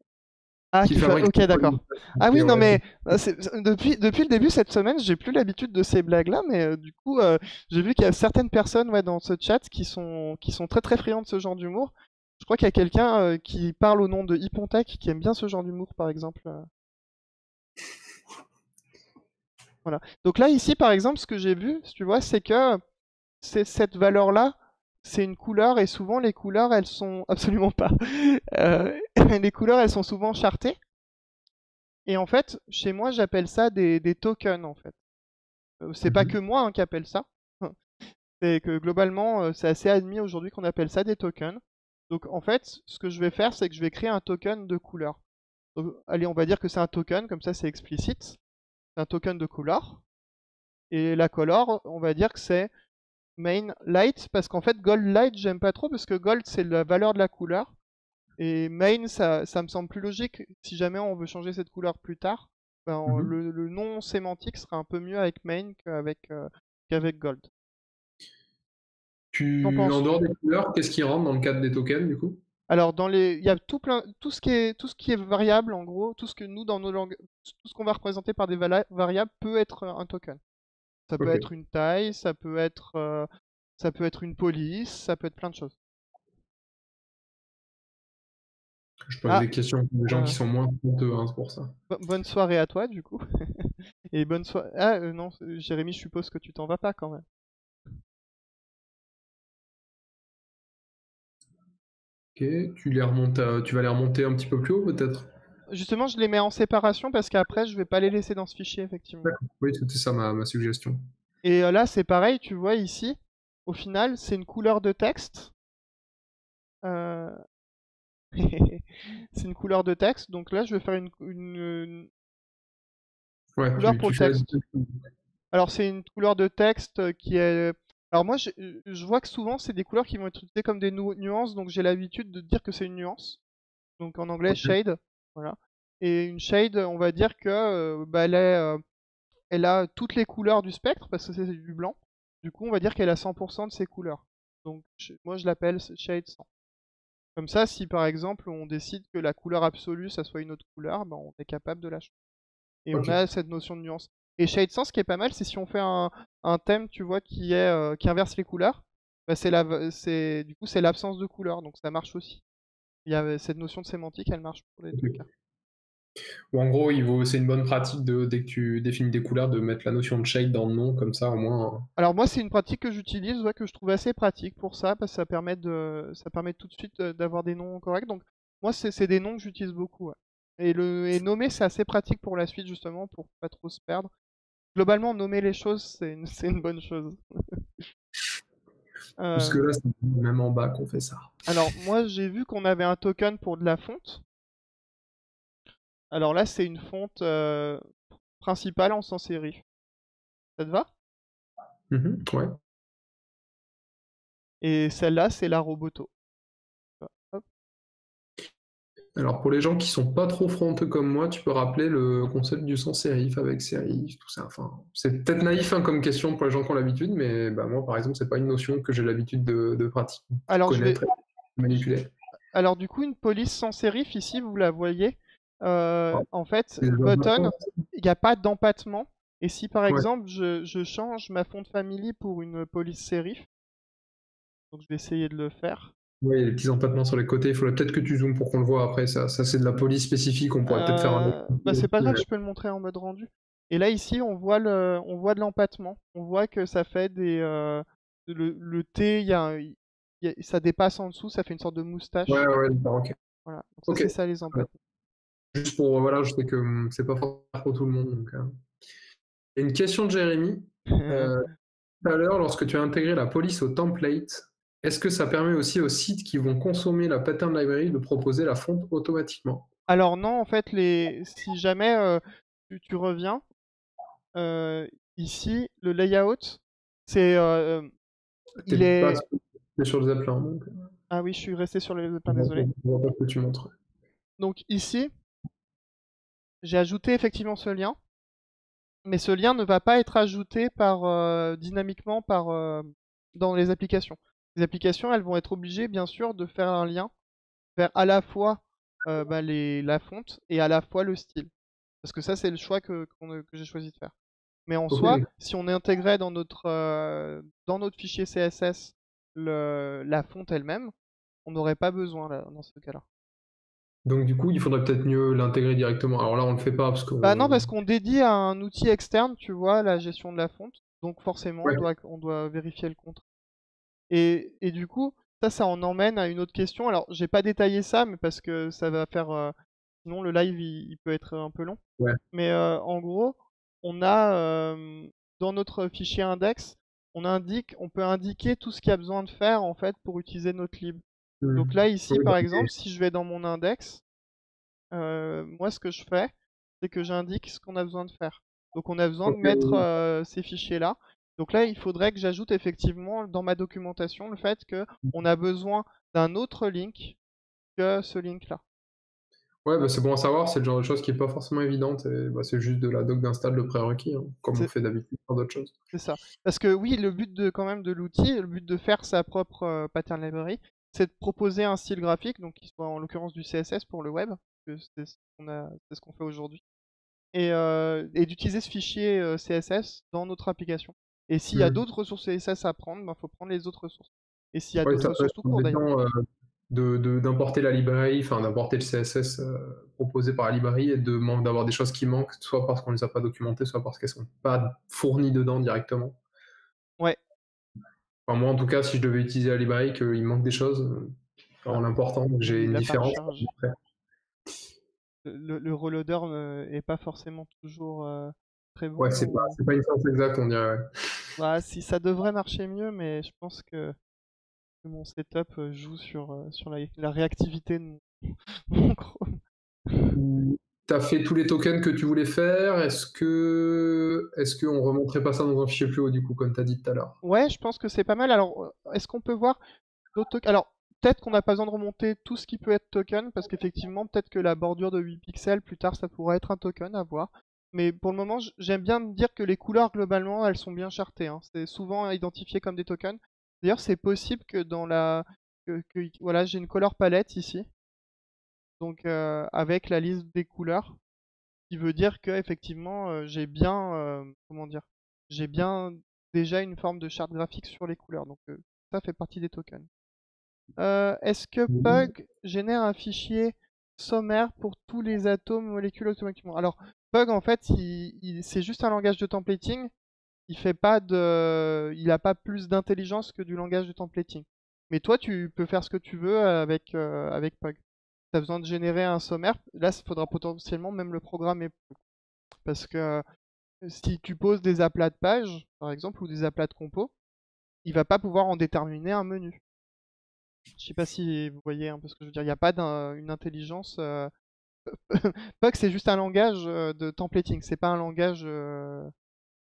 Ah, ok, d'accord. Ah oui, non, mais euh, depuis, depuis le début cette semaine, j'ai plus l'habitude de ces blagues-là, mais euh, du coup, euh, j'ai vu qu'il y a certaines personnes ouais, dans ce chat qui sont, qui sont très très friandes de ce genre d'humour. Je crois qu'il y a quelqu'un qui parle au nom de Hypontech qui aime bien ce genre d'humour, par exemple. Voilà. Donc là, ici, par exemple, ce que j'ai vu, tu vois, c'est que c'est cette valeur-là c'est une couleur et souvent les couleurs elles sont absolument pas. Euh, les couleurs elles sont souvent chartées. Et en fait, chez moi j'appelle ça des, tokens en fait. Euh, c'est pas mhm. que moi hein, qui appelle ça. C'est que globalement euh, c'est assez admis aujourd'hui qu'on appelle ça des tokens. Donc en fait, ce que je vais faire c'est que je vais créer un token de couleur. allez, on va dire que c'est un token, comme ça c'est explicite. C'est un token de couleur. Et la color, on va dire que c'est main light parce qu'en fait gold light j'aime pas trop parce que gold c'est la valeur de la couleur. Et main ça, ça me semble plus logique. Si jamais on veut changer cette couleur plus tard ben, mhm. le, nom sémantique sera un peu mieux avec main qu'avec euh, qu'avec gold. Tu en dehors des couleurs qu'est-ce qui rentre dans le cadre des tokens du coup? Alors dans les il y a tout plein tout ce qui est tout ce qui est variable en gros tout ce que nous dans nos langues tout ce qu'on va représenter par des variables peut être un token ça peut être une taille, ça peut être, euh, ça peut être une police, ça peut être plein de choses. Je pose ah, des questions pour des gens qui sont moins honteux, hein, pour ça. Bonne soirée à toi, du coup. Et bonne soirée. Ah euh, non, Jérémy, je suppose que tu t'en vas pas quand même. Ok, tu les remontes, tu vas les remonter un petit peu plus haut peut-être? Justement, je les mets en séparation parce qu'après, je vais pas les laisser dans ce fichier, effectivement. Oui, c'était ça ma, suggestion. Et euh, là, c'est pareil, tu vois ici, au final, c'est une couleur de texte. Euh, c'est une couleur de texte, donc là, je vais faire une, couleur pour le texte. Alors, c'est une couleur de texte qui est. Alors, moi, je, je vois que souvent, c'est des couleurs qui vont être utilisées comme des nuances, donc j'ai l'habitude de dire que c'est une nuance. Donc, en anglais, shade. Voilà. Et une shade, on va dire que euh, bah, elle, euh, elle, a toutes les couleurs du spectre parce que c'est du blanc. Du coup, on va dire qu'elle a 100% de ses couleurs. Donc, moi, je l'appelle shade 100. Comme ça, si par exemple on décide que la couleur absolue, ça soit une autre couleur, bah, on est capable de la changer. Et on a cette notion de nuance. Et shade 100, ce qui est pas mal, c'est si on fait un, thème, tu vois, qui est euh, qui inverse les couleurs, bah, c'est du coup c'est l'absence de couleur, donc ça marche aussi il y a cette notion de sémantique, elle marche pour les deux cas. Ou en gros, c'est une bonne pratique de, dès que tu définis des couleurs, de mettre la notion de shade dans le nom, comme ça au moins. Hein. Alors moi, c'est une pratique que j'utilise, que je trouve assez pratique pour ça, parce que ça permet de, ça permet tout de suite d'avoir des noms corrects. Donc moi, c'est des noms que j'utilise beaucoup. Et le et nommer, c'est assez pratique pour la suite justement, pour pas trop se perdre. Globalement, nommer les choses, c'est une, une bonne chose. Parce que là, c'est même en bas qu'on fait ça. Alors, moi, j'ai vu qu'on avait un token pour de la fonte. Alors là, c'est une fonte euh, principale en sans serif. Ça te va? Mmh Ouais. Et celle-là, c'est la Roboto. Alors pour les gens qui sont pas trop fronteux comme moi, tu peux rappeler le concept du sans sérif avec sérif, tout ça. Enfin, c'est peut-être naïf hein, comme question pour les gens qui ont l'habitude, mais bah, moi par exemple, c'est pas une notion que j'ai l'habitude de, pratiquer, Alors, connaître, manipuler. Alors du coup, une police sans sérif ici, vous la voyez. Euh, en fait, button, il n'y a pas d'empattement. Et si par exemple je, je, change ma fonte family pour une police sérif, donc je vais essayer de le faire. Oui, les petits empattements sur les côtés. Il faudrait peut-être que tu zoomes pour qu'on le voit après. Ça, ça c'est de la police spécifique. On pourrait peut-être faire un autre. Euh, bah, c'est pas grave, je peux le montrer en mode rendu. Et là, ici, on voit, le, on voit de l'empattement. On voit que ça fait des, euh, le, le T, il y a, un- il y a- ça dépasse en dessous, ça fait une sorte de moustache. Ouais, ouais, d'accord, ok. Voilà. Donc ça, Ok. c'est ça les empattements. Juste pour, voilà, je sais que hum, c'est pas forcément pour tout le monde. Donc, euh. Une question de Jérémy. Euh, tout à l'heure, lorsque tu as intégré la police au template, est-ce que ça permet aussi aux sites qui vont consommer la pattern library de proposer la fonte automatiquement? Alors non, en fait, les... si jamais euh, tu, tu reviens, euh, ici, le layout, c'est... euh, il est... pas sur- donc euh, Ah oui, je suis resté sur on voit- désolé. on voit pas ce que tu montres. Donc ici, j'ai ajouté effectivement ce lien, mais ce lien ne va pas être ajouté par dynamiquement par dans les applications. Les applications, elles vont être obligées, bien sûr, de faire un lien vers à la fois euh, bah, les, la fonte et à la fois le style. Parce que ça, c'est le choix que, que j'ai choisi de faire. Mais en soi, si on intégrait dans notre, euh, dans notre fichier CSS le, la fonte elle-même, on n'aurait pas besoin là, dans ce cas-là. Donc du coup, il faudrait peut-être mieux l'intégrer directement. Alors là, on le fait pas parce que. Bah non, parce qu'on dédie à un outil externe, tu vois, la gestion de la fonte. Donc forcément, Ouais. on, doit, on doit vérifier le contrat. Et, et du coup, ça, ça en emmène à une autre question. Alors, j'ai pas détaillé ça, mais parce que ça va faire... euh, Sinon, le live, il, il peut être un peu long. Ouais. Mais euh, en gros, on a, dans notre fichier index, on indique, on peut indiquer tout ce qu'il y a besoin de faire, en fait, pour utiliser notre lib. Hmm. Donc là, ici, par exemple, si je vais dans mon index, euh, moi, ce que je fais, c'est que j'indique ce qu'on a besoin de faire. Donc, on a besoin de mettre euh, ces fichiers-là. Donc là, il faudrait que j'ajoute effectivement dans ma documentation le fait que Mmh. on a besoin d'un autre link que ce link-là. Ouais, bah, c'est bon à savoir, c'est le genre de chose qui est pas forcément évidente. Bah, c'est juste de la doc d'install de prérequis, hein, comme on fait d'habitude pour d'autres choses. C'est ça. Parce que oui, le but de quand même de l'outil, le but de faire sa propre euh, pattern library, c'est de proposer un style graphique, donc qui soit en l'occurrence du CSS pour le web, que c'est ce qu'on ce qu'on fait aujourd'hui, et, euh, et d'utiliser ce fichier euh, CSS dans notre application. Et s'il y a Mhm. d'autres ressources CSS à prendre, il faut prendre les autres ressources. Et s'il y a Ouais, d'autres ressources tout court d'ailleurs. euh, d'importer la librairie, enfin d'importer le CSS euh, proposé par la librairie et de d'avoir des choses qui manquent, soit parce qu'on les a pas documentées, soit parce qu'elles sont pas fournies dedans directement. Ouais. Enfin, moi, en tout cas, si je devais utiliser la librairie, qu'il manque des choses, euh, en l'important, j'ai une différence. Le, le reloader euh, est pas forcément toujours euh, Ouais, c'est pas, c'est pas une science exacte, on dirait. ouais. Bah, si ça devrait marcher mieux, mais je pense que, que mon setup euh, joue sur, euh, sur la, la réactivité de mon, mon Chrome. T'as fait tous les tokens que tu voulais faire. Est-ce que, est-ce qu'on remonterait pas ça dans un fichier plus haut du coup, comme t'as dit tout à l'heure? Ouais, je pense que c'est pas mal. Alors, euh, est-ce qu'on peut voir d'autres tokens Alors, peut-être qu'on n'a pas besoin de remonter tout ce qui peut être token, parce qu'effectivement, peut-être que la bordure de 8 pixels, plus tard, ça pourrait être un token à voir. Mais pour le moment, j'aime bien me dire que les couleurs, globalement, elles sont bien chartées. hein. C'est souvent identifié comme des tokens. D'ailleurs, c'est possible que dans la... que- que- voilà, j'ai une color palette ici. Donc, euh, avec la liste des couleurs, qui veut dire que effectivement, euh, j'ai bien... euh, comment dire J'ai bien déjà une forme de charte graphique sur les couleurs. Donc, ça fait partie des tokens. Est-ce que. Pug génère un fichier sommaire pour tous les atomes molécules automatiquement? Alors, Pug, en fait, c'est juste un langage de templating. Il fait pas de, il a pas plus d'intelligence que du langage de templating. Mais toi, tu peux faire ce que tu veux avec euh, avec Pug. Tu as besoin de générer un sommaire. Là, il faudra potentiellement même le programmer. Parce que euh, si tu poses des aplats de pages, par exemple, ou des aplats de compos, il va pas pouvoir en déterminer un menu. Je sais pas si vous voyez un peu ce que je veux dire. Il n'y a pas d'un- une intelligence. euh, Pug, c'est juste un langage euh, de templating. C'est pas un langage. euh,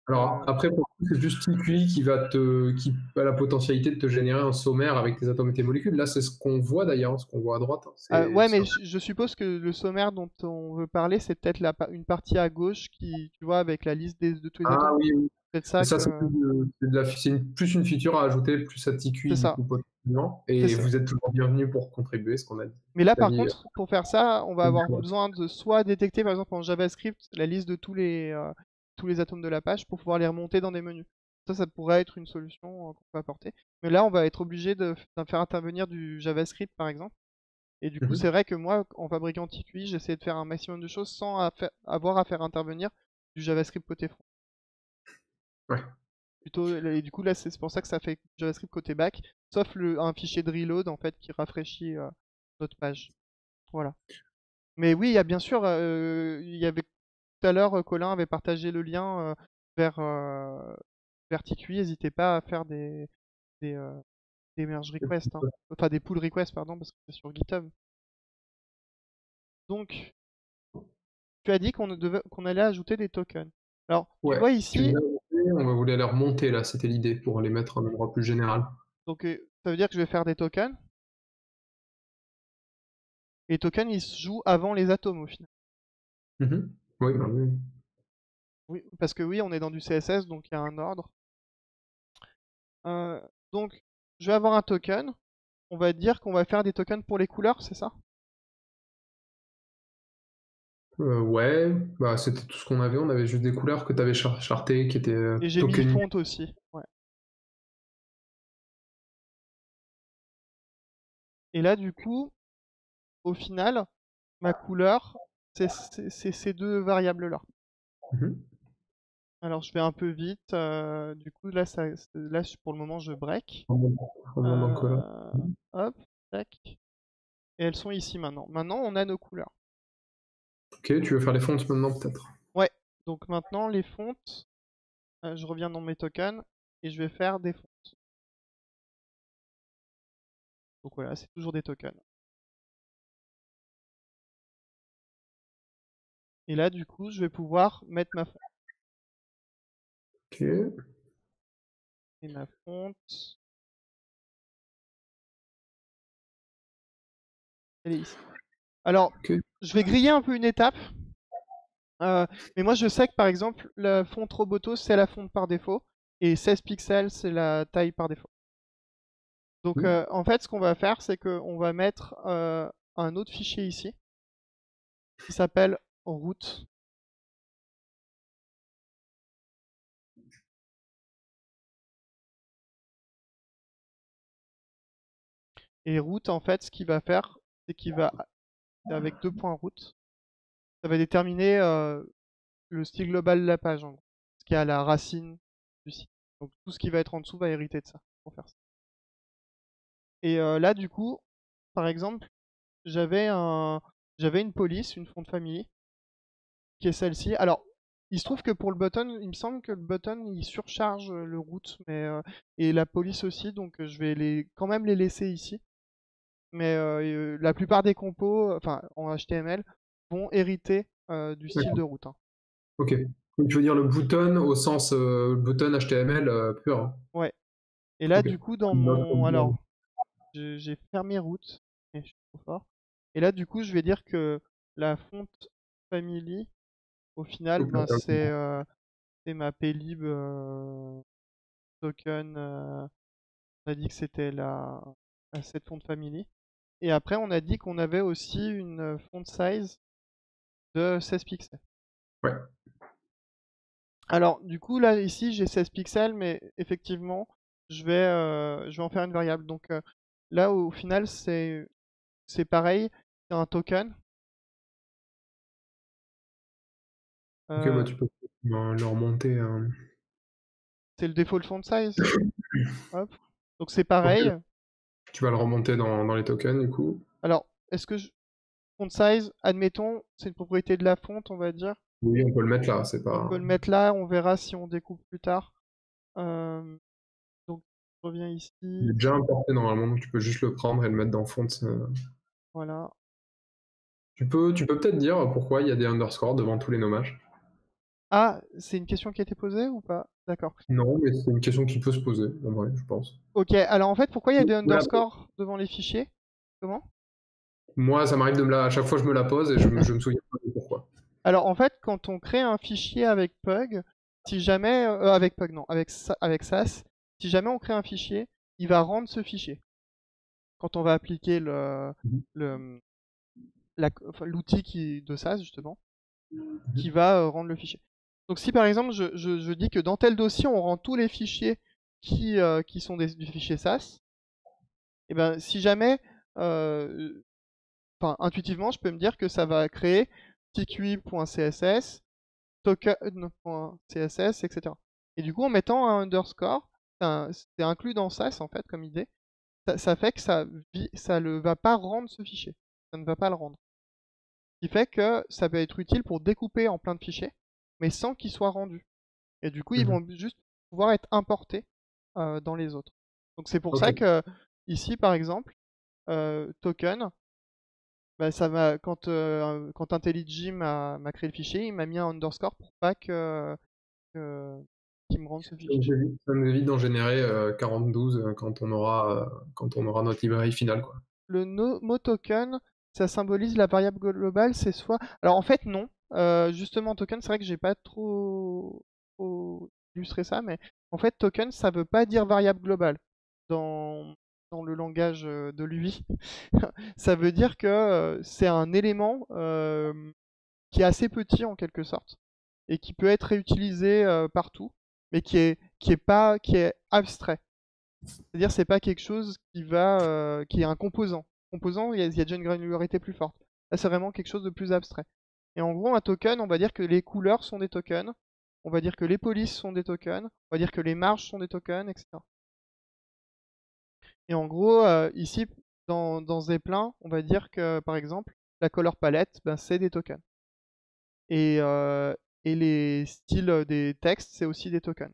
Alors après, pour le coup, c'est juste TQI qui va te, qui a la potentialité de te générer un sommaire avec tes atomes et tes molécules. Là, c'est ce qu'on voit d'ailleurs, ce qu'on voit à droite. hein. C'est- Euh, ouais, mais je je suppose que le sommaire dont on veut parler, c'est peut-être la une partie à gauche qui, tu vois, avec la liste des- de tous les Ah atomes. oui, oui. Peut-être ça ça, que- c'est plus, c'est c'est une- plus une feature à ajouter, plus à TQI C'est ça. coup, potentiellement. Et vous êtes toujours bienvenus pour contribuer, ce qu'on a dit. Mais là, par mis, contre, pour faire ça, on va avoir besoin de soit détecter, par exemple, en JavaScript, la liste de tous les, euh, tous les atomes de la page pour pouvoir les remonter dans des menus. Ça, ça pourrait être une solution euh, qu'on peut apporter. Mais là, on va être obligé de, faire intervenir du JavaScript, par exemple. Et du coup, Mhm. c'est vrai que moi, en fabriquant TQI, j'essaie de faire un maximum de choses sans à avoir à faire intervenir du JavaScript côté front. Ouais. Plutôt, et du coup là c'est pour ça que ça fait JavaScript côté back, sauf le, un fichier de reload en fait qui rafraîchit euh, notre page. Voilà. Mais oui, il y a bien sûr, euh, il y avait tout à l'heure, Colin avait partagé le lien vers, vers TQI, n'hésitez pas à faire des, des, des merge requests, hein. enfin des pull requests pardon, parce que c'est sur GitHub. Donc, tu as dit qu'on qu'on allait ajouter des tokens. Alors, tu vois ici. On va vouloir les remonter là, c'était l'idée, pour les mettre à un endroit plus général. Donc, euh, ça veut dire que je vais faire des tokens? Et les tokens, ils se jouent avant les atomes au final. Mmh oui, bah oui. Oui, parce que oui, on est dans du CSS, donc il y a un ordre. Euh, donc, je vais avoir un token. On va dire qu'on va faire des tokens pour les couleurs, c'est ça? Euh, ouais, bah c'était tout ce qu'on avait. On avait juste des couleurs que tu avais chartées qui étaient euh, Et j'ai mis font aussi. Ouais. Et là, du coup, au final, ma couleur, c'est ces deux variables-là. Mmh Alors, je vais un peu vite. Euh, du coup, là, ça, là, pour le moment, je break. hop, tac. Et elles sont ici maintenant. Maintenant, on a nos couleurs. Ok, tu veux faire les fontes maintenant peut-être? Ouais, donc maintenant les fontes, euh, je reviens dans mes tokens et je vais faire des fontes. Donc voilà, c'est toujours des tokens. Et là, du coup, je vais pouvoir mettre ma fonte. Ok. Et ma fonte. Elle est ici. Alors, je vais griller un peu une étape. Euh, mais moi, je sais que par exemple, la fonte Roboto, c'est la fonte par défaut. Et 16 pixels, c'est la taille par défaut. Donc, euh, en fait, ce qu'on va faire, c'est qu'on va mettre euh, un autre fichier ici qui s'appelle route. Et route, en fait, ce qu'il va faire, c'est qu'il va avec deux points route. Ça va déterminer euh, le style global de la page, en gros. Ce qui est à la racine du site. Donc tout ce qui va être en dessous va hériter de ça, pour faire ça. Et euh, là, du coup, par exemple, j'avais un, j'avais une police, une font family, qui est celle-ci. Alors, il se trouve que pour le button, il me semble que le button il surcharge le route, mais euh, et la police aussi, donc je vais les, quand même les laisser ici mais euh, la plupart des compos, enfin en HTML, vont hériter euh, du style de route. Hein. Ok. Donc tu veux dire le button au sens euh, button HTML pur. Hein. Ouais. Et là, du coup, dans mon. Alors, j'ai fermé route. Et je suis trop fort. Et là, du coup, je vais dire que la fonte family, au final, ben, c'est ma plib token. on a dit que c'était la, cette fonte family. Et après, on a dit qu'on avait aussi une font size de 16 pixels. Ouais. Alors, du coup, là, ici, j'ai 16 pixels, mais effectivement, je vais, euh, je vais en faire une variable. Donc euh, là, au final, c'est c'est pareil, c'est un token. Ok, bah, tu peux le remonter. C'est le default font size. Hop. Donc c'est pareil. Tu vas le remonter dans, les tokens, du coup. Alors, est-ce que je... font size, admettons, c'est une propriété de la fonte, on va dire. Oui, on peut le mettre là, c'est pas. On peut le mettre là, on verra si on découpe plus tard. Euh, donc, je reviens ici. Il est déjà importé normalement, donc tu peux juste le prendre et le mettre dans font. Euh. Voilà. Tu peux, tu peux peut-être dire pourquoi il y a des underscores devant tous les nommages. Ah, c'est une question qui a été posée ou pas? D'accord. Non, mais c'est une question qui peut se poser, en vrai, je pense. Ok, alors en fait, pourquoi il y a des underscores devant les fichiers? Comment? Moi, ça m'arrive de me la... À chaque fois, je me la pose et je, me, souviens pas de pourquoi. Alors en fait, quand on crée un fichier avec Pug, si jamais... Euh, avec Pug, non, avec, avec SAS, si jamais on crée un fichier, il va rendre ce fichier. Quand on va appliquer le... Mhm. le l'outil qui de SAS justement, mhm. qui va euh, rendre le fichier. Donc si par exemple je, dis que dans tel dossier on rend tous les fichiers qui, euh, qui sont des, fichiers SAS, et eh ben si jamais, euh, intuitivement je peux me dire que ça va créer tqi.css, token.css, etc. Et du coup, en mettant un underscore, c'est inclus dans SAS en fait comme idée, ça, fait que ça ne va pas rendre ce fichier. Ça ne va pas le rendre. Ce qui fait que ça peut être utile pour découper en plein de fichiers, mais sans qu'ils soient rendus. Et du coup, ils mmh vont juste pouvoir être importés euh, dans les autres. Donc c'est pour ça que ici, par exemple, euh, token, bah, ça m'a quand euh, quand IntelliJ m'a créé le fichier, il m'a mis un underscore pour pas que, qu'il me rende ce fichier. Ça nous évite d'en générer 42 quand on aura quand on aura notre librairie finale quoi. Le mot token, ça symbolise la variable globale, c'est soit. Alors en fait non. Justement token, c'est vrai que j'ai pas trop, illustré ça, mais en fait token, ça veut pas dire variable globale dans dans le langage de lui. ça veut dire que c'est un élément qui est assez petit en quelque sorte et qui peut être réutilisé partout, mais qui est qui est pas qui est abstrait. C'est-à-dire c'est pas quelque chose qui va qui est un composant. Composant, il y, a, déjà une granularité plus forte. Là, c'est vraiment quelque chose de plus abstrait. Et en gros, un token, on va dire que les couleurs sont des tokens, on va dire que les polices sont des tokens, on va dire que les marges sont des tokens, etc. Et en gros, euh, ici, dans, dans Zeppelin, on va dire que, par exemple, la color palette, ben, c'est des tokens. Et, euh, et les styles des textes, c'est aussi des tokens.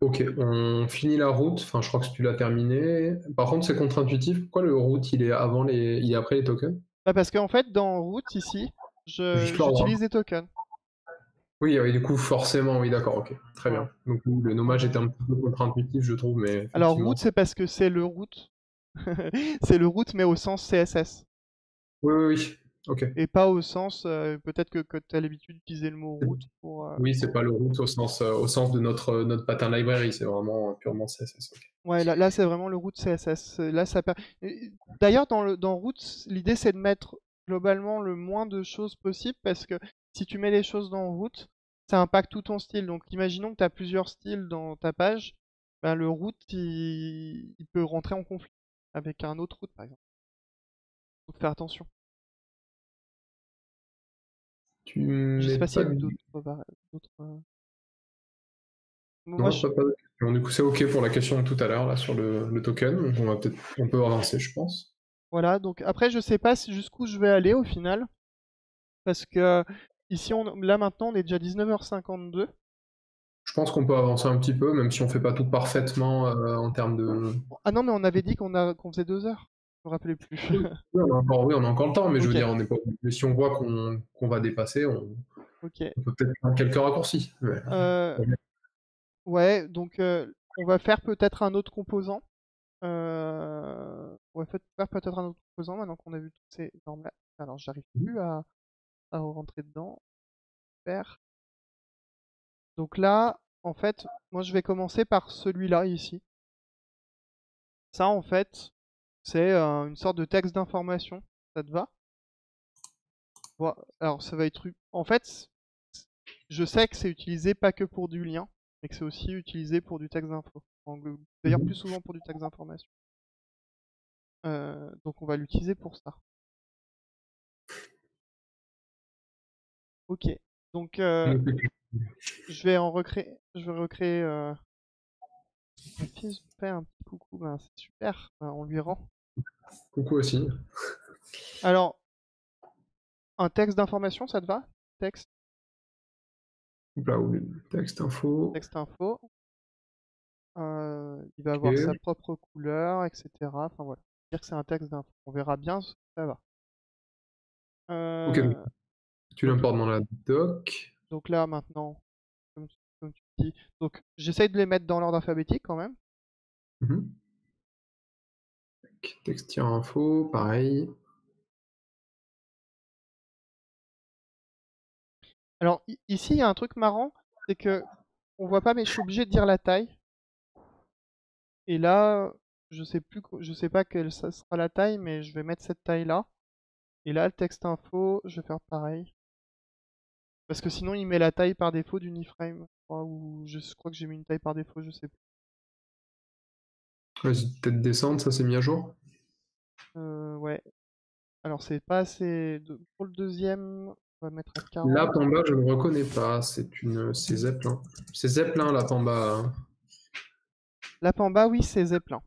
Ok, on finit la route. Enfin, je crois que tu l'as terminé. Par contre, c'est contre-intuitif. Pourquoi le route il est avant les, il est après les tokens? Bah Parce qu'en fait, dans route ici, j'utilise des tokens. Oui, du coup, forcément, oui, d'accord, ok. Très bien. Donc, le nommage était un peu contre-intuitif, je trouve, mais. Alors, route, c'est parce que c'est le route. c'est le route, mais au sens CSS. Oui, oui, oui. Et pas au sens, euh, peut-être que, tu as l'habitude d'utiliser le mot route pour. Euh, oui, c'est pas le route au sens, euh, au sens de notre, notre pattern library, c'est vraiment purement CSS. Ouais, là, là c'est vraiment le route CSS. Là, ça D'ailleurs, dans, le, dans route, l'idée c'est de mettre globalement le moins de choses possible parce que si tu mets les choses dans route, ça impacte tout ton style. Donc imaginons que tu as plusieurs styles dans ta page, ben, le route il... peut rentrer en conflit avec un autre route par exemple. Donc faire attention. Tu Je sais pas s'il y a d'autres. Euh, non, je... pas Du coup, c'est OK pour la question de tout à l'heure là sur le, le token. On va peut-être on peut avancer, je pense. Voilà, donc après je sais pas jusqu'où je vais aller au final. Parce que ici, on, là maintenant, on est déjà 19h52. Je pense qu'on peut avancer un petit peu, même si on fait pas tout parfaitement euh, en termes de. Ah non, mais on avait dit qu'on qu'on faisait deux heures. Je me rappelais plus. oui, on a encore, le temps, mais je veux dire, on est pas. Mais si on voit qu'on va dépasser, on, on peut peut-être faire quelques raccourcis. Ouais, euh, donc euh, on va faire peut-être un autre composant. on va faire peut-être un autre composant maintenant qu'on a vu toutes ces normes-là. Alors, j'arrive plus à, à rentrer dedans. Super. Donc là, en fait, moi je vais commencer par celui-là ici. Ça, en fait, c'est euh, une sorte de texte d'information. Ça te va? Alors, ça va être... En fait, je sais que c'est utilisé pas que pour du lien, mais que c'est aussi utilisé pour du texte d'info. D'ailleurs, plus souvent pour du texte d'information. Euh, donc on va l'utiliser pour ça. Ok. Donc, euh, je vais en recréer. Je vais recréer. Fils fait un petit coucou. Ben, c'est super. Ben, on lui rend. Coucou aussi. Alors, un texte d'information, ça te va? Texte? Là, oui. Texte info. Texte info. Euh, il va avoir sa propre couleur, etc. Enfin voilà. Dire que c'est un texte d'info. On verra bien que ça va. Euh... Tu l'importes dans la doc? Donc là, maintenant, comme tu, dis, donc j'essaye de les mettre dans l'ordre alphabétique quand même. Mmh Texture info, pareil. Alors ici, il y a un truc marrant, c'est que on voit pas, mais je suis obligé de dire la taille. Et là, je sais plus, je sais pas quelle sera la taille, mais je vais mettre cette taille là. Et là, le texte info, je vais faire pareil. Parce que sinon, il met la taille par défaut d'une iframe. Ou je crois que j'ai mis une taille par défaut, je sais plus. Vas-y, peut-être descendre, ça s'est mis à jour? Euh, Ouais. Alors, c'est pas assez. Pour le deuxième, On va mettre à 40. La Pamba, je ne reconnais pas. C'est une, c'est Zeppelin. C'est Zeppelin la Pamba. hein. La Pamba, oui, c'est Zeppelin.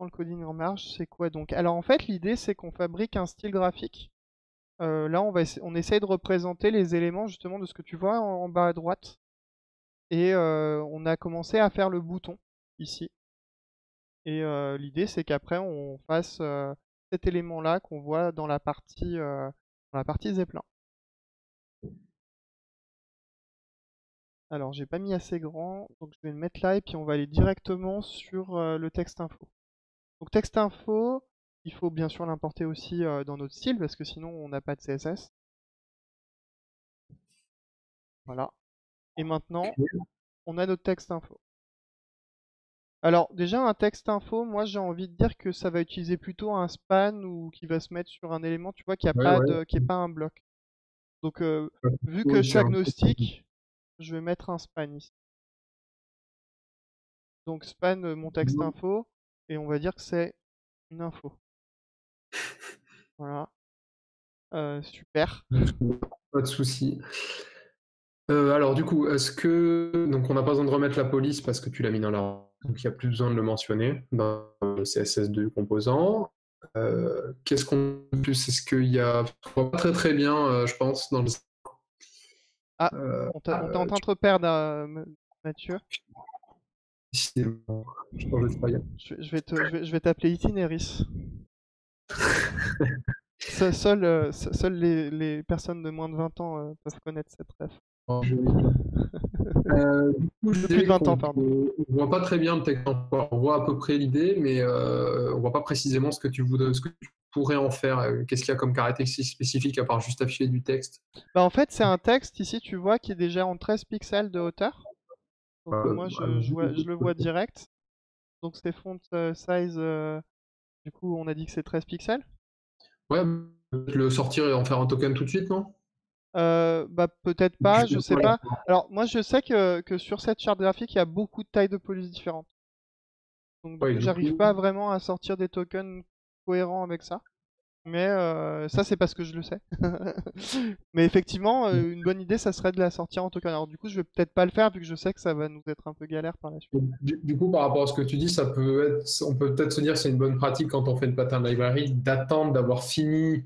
Dans le coding en marge, c'est quoi donc? Alors en fait, l'idée c'est qu'on fabrique un style graphique. Euh, là, on va essa- on essaye de représenter les éléments justement de ce que tu vois en, en bas à droite. Et euh, on a commencé à faire le bouton ici. Et euh, l'idée c'est qu'après on fasse euh, cet élément-là qu'on voit dans la partie euh, dans la partie Zeppelin. Alors, j'ai pas mis assez grand, donc je vais le mettre là et puis on va aller directement sur le texte info. Donc texte info, il faut bien sûr l'importer aussi dans notre style parce que sinon on n'a pas de CSS. Voilà. Et maintenant, on a notre texte info. Alors déjà un texte info, moi j'ai envie de dire que ça va utiliser plutôt un span ou qui va se mettre sur un élément, tu vois, qui a Ouais, pas ouais. de, qui est pas un bloc. Donc euh, Ouais, vu que je suis agnostique, je vais mettre un span ici. Donc span euh, mon texte info et on va dire que c'est une info. Voilà. Euh, super. Pas de souci. Euh, alors du coup, est-ce que donc on n'a pas besoin de remettre la police parce que tu l'as mis dans la donc il n'y a plus besoin de le mentionner dans le CSS2 composant. Euh, Qu'est-ce qu'on plus? Est-ce qu'il y a pas très très bien, euh, je pense, dans le Ah, Euh, On t'entend te perdre, Mathieu. je vais te, je vais, t'appeler Itineris. Se- Seuls euh, se- seules les, les personnes de moins de 20 ans peuvent connaître cette ref. Oh. Euh, du coup, je De dirais plus de 20 ans, pardon. On voit pas très bien le texte. On voit à peu près l'idée, mais euh, on voit pas précisément ce que tu voudrais, ce que tu pourrais en faire. Euh, Qu'est-ce qu'il y a comme caractéristique spécifique à part juste afficher du texte? Bah, en fait, c'est un texte ici, tu vois, qui est déjà en 13 pixels de hauteur. Donc Euh, moi, je, bah, je vois- je le vois direct. Donc c'est font euh, size, euh, du coup, on a dit que c'est 13 pixels. Ouais, le sortir et en faire un token tout de suite, non? Euh, bah peut-être pas, je sais pas. Alors moi je sais que, que sur cette charte graphique il y a beaucoup de tailles de police différentes. Donc Ouais, j'arrive coup- pas vraiment à sortir des tokens cohérents avec ça. Mais euh, ça c'est parce que je le sais. Mais effectivement, euh, une bonne idée ça serait de la sortir en token. Alors du coup je vais peut-être pas le faire vu que je sais que ça va nous être un peu galère par la suite. Du, du coup, par rapport à ce que tu dis, ça peut être, on peut peut-être se dire que c'est une bonne pratique quand on fait une pattern library d'attendre d'avoir fini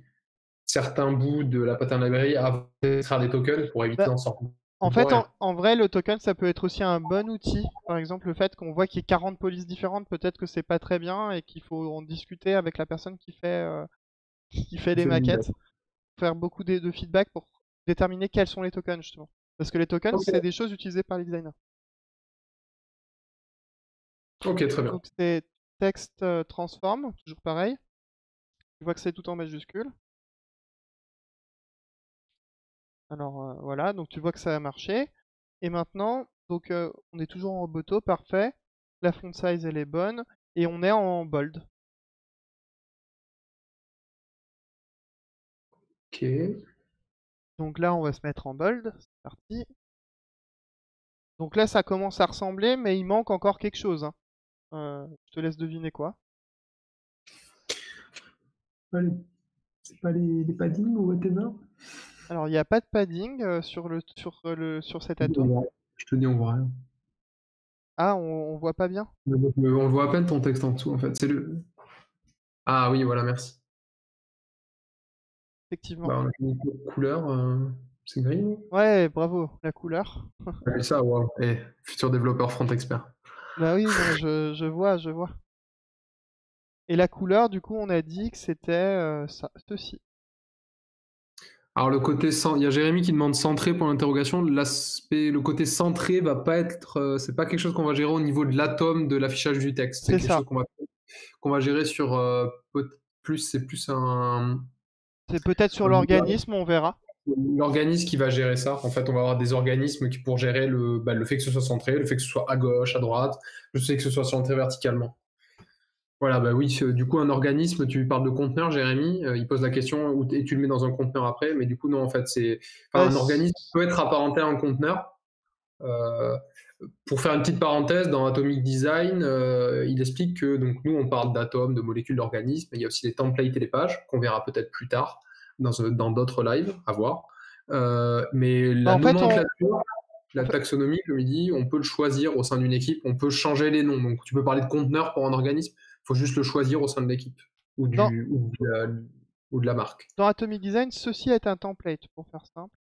certains bouts de la pattern library avant d'extraire des tokens pour éviter Bah, d'en sortir. En fait, Ouais. en, en vrai, le token, ça peut être aussi un bon outil. Par exemple, le fait qu'on voit qu'il y ait 40 polices différentes, peut-être que c'est pas très bien et qu'il faut en discuter avec la personne qui fait, euh, qui fait le maquettes. Faire beaucoup de, de feedback pour déterminer quels sont les tokens, justement. Parce que les tokens, Ok. c'est des choses utilisées par les designers. Ok, très bien. Donc, c'est text euh, transform, toujours pareil. Tu vois que c'est tout en majuscule. Alors euh, voilà, donc tu vois que ça a marché. Et maintenant, donc euh, on est toujours en roboto, parfait. La font size elle est bonne et on est en bold. Ok. Donc là, on va se mettre en bold. C'est parti. Donc là, ça commence à ressembler, mais il manque encore quelque chose. hein. Euh, je te laisse deviner quoi. C'est pas les, les paddings ou whatever? Alors, il n'y a pas de padding euh, sur le sur euh, le sur cet atome. Je te dis, on voit rien. Ah, on, on voit pas bien? Mais On voit à peine ton texte en dessous, en fait. C'est le. Ah oui, voilà, merci. Effectivement. Bah, on a une couleur, euh, c'est gris. Ouais, bravo, la couleur. Mais ça, wow. Eh, futur développeur front expert. Bah oui, je, je vois, je vois. Et la couleur, du coup, on a dit que c'était euh, ça, ceci. Alors le côté il y a Jérémy qui demande centré pour l'interrogation. L'aspect, le côté centré va pas être, euh, c'est pas quelque chose qu'on va gérer au niveau de l'atome de l'affichage du texte. C'est quelque ça. chose qu'on va, qu'on va gérer sur euh, plus, c'est plus un C'est peut-être sur l'organisme, on verra. l'organisme qui va gérer ça. En fait, on va avoir des organismes qui pour gérer le, bah, le fait que ce soit centré, le fait que ce soit à gauche, à droite, le fait que ce soit centré verticalement. Voilà, bah oui, du coup, un organisme, tu parles de conteneur, Jérémy, euh, il pose la question où et tu le mets dans un conteneur après, mais du coup, non, en fait, c'est. Enfin, Ouais, un organisme peut être apparenté à un conteneur. Euh, pour faire une petite parenthèse, dans Atomic Design, euh, il explique que donc nous, on parle d'atomes, de molécules, d'organismes, mais il y a aussi les templates et les pages, qu'on verra peut-être plus tard. dans d'autres lives, à voir. mais la En fait, on- nomenclature, la taxonomie, comme il dit, on peut le choisir au sein d'une équipe, on peut changer les noms. Donc tu peux parler de conteneur pour un organisme, faut juste le choisir au sein de l'équipe ou, du- ou, de la, ou de la marque. Dans Atomic Design, ceci est un template, pour faire simple.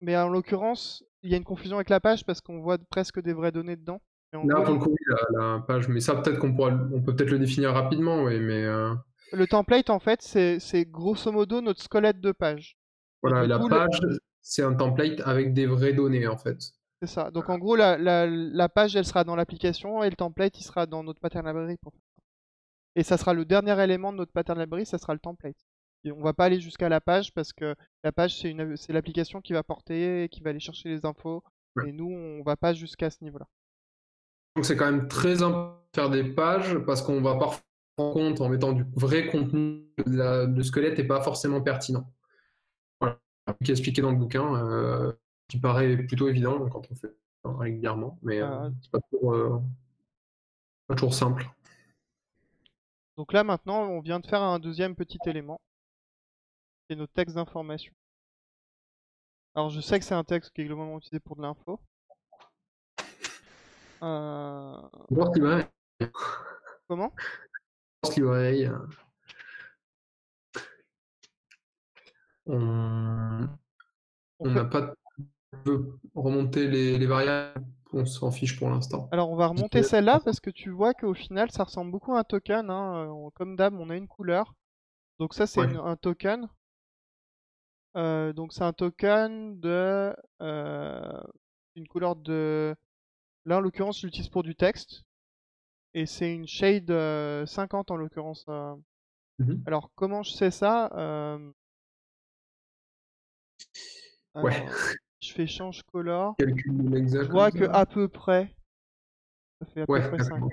Mais en l'occurrence, il y a une confusion avec la page parce qu'on voit presque des vraies données dedans. Là, pour le coup, la, la page, mais ça, peut-être qu'on pourra, on peut peut-être le définir rapidement, oui, mais euh, le template, en fait, c'est grosso modo notre squelette de page. voilà, la coup, le- page, c'est un template avec des vraies données, en fait. C'est ça. Donc en gros, la, la, la page, elle sera dans l'application et le template, il sera dans notre pattern library. Pour. Et ça sera le dernier élément de notre pattern library, ça sera le template. Et on va pas aller jusqu'à la page parce que la page, c'est une, l'application qui va porter, qui va aller chercher les infos. Ouais. Et nous, on va pas jusqu'à ce niveau-là. Donc c'est quand même très important de faire des pages parce qu'on va parfois en compte en mettant du vrai contenu de la- squelette n'est pas forcément pertinent. Voilà, qui est expliqué dans le bouquin, euh, qui paraît plutôt évident quand on fait régulièrement, mais euh, Ah. c'est pas toujours, euh, pas toujours simple. Donc là, maintenant, on vient de faire un deuxième petit élément. C'est notre texte d'information. Alors, je sais que c'est un texte qui est globalement utilisé pour de l'info. Euh. Comment? On n'a pas veut remonter les, les variables, on s'en fiche pour l'instant. Alors on va remonter celle-là parce que tu vois qu'au final ça ressemble beaucoup à un token. hein, euh, Comme d'hab, on a une couleur. Donc ça c'est Ouais. un token. Euh, donc c'est un token de euh, une couleur de. Là en l'occurrence je l'utilise pour du texte. Et c'est une shade euh, 50 en l'occurrence. Mhm. Alors comment je sais ça Ouais. Je fais change color. Je vois que à peu près, ça fait à peu près d'accord. 5 ans.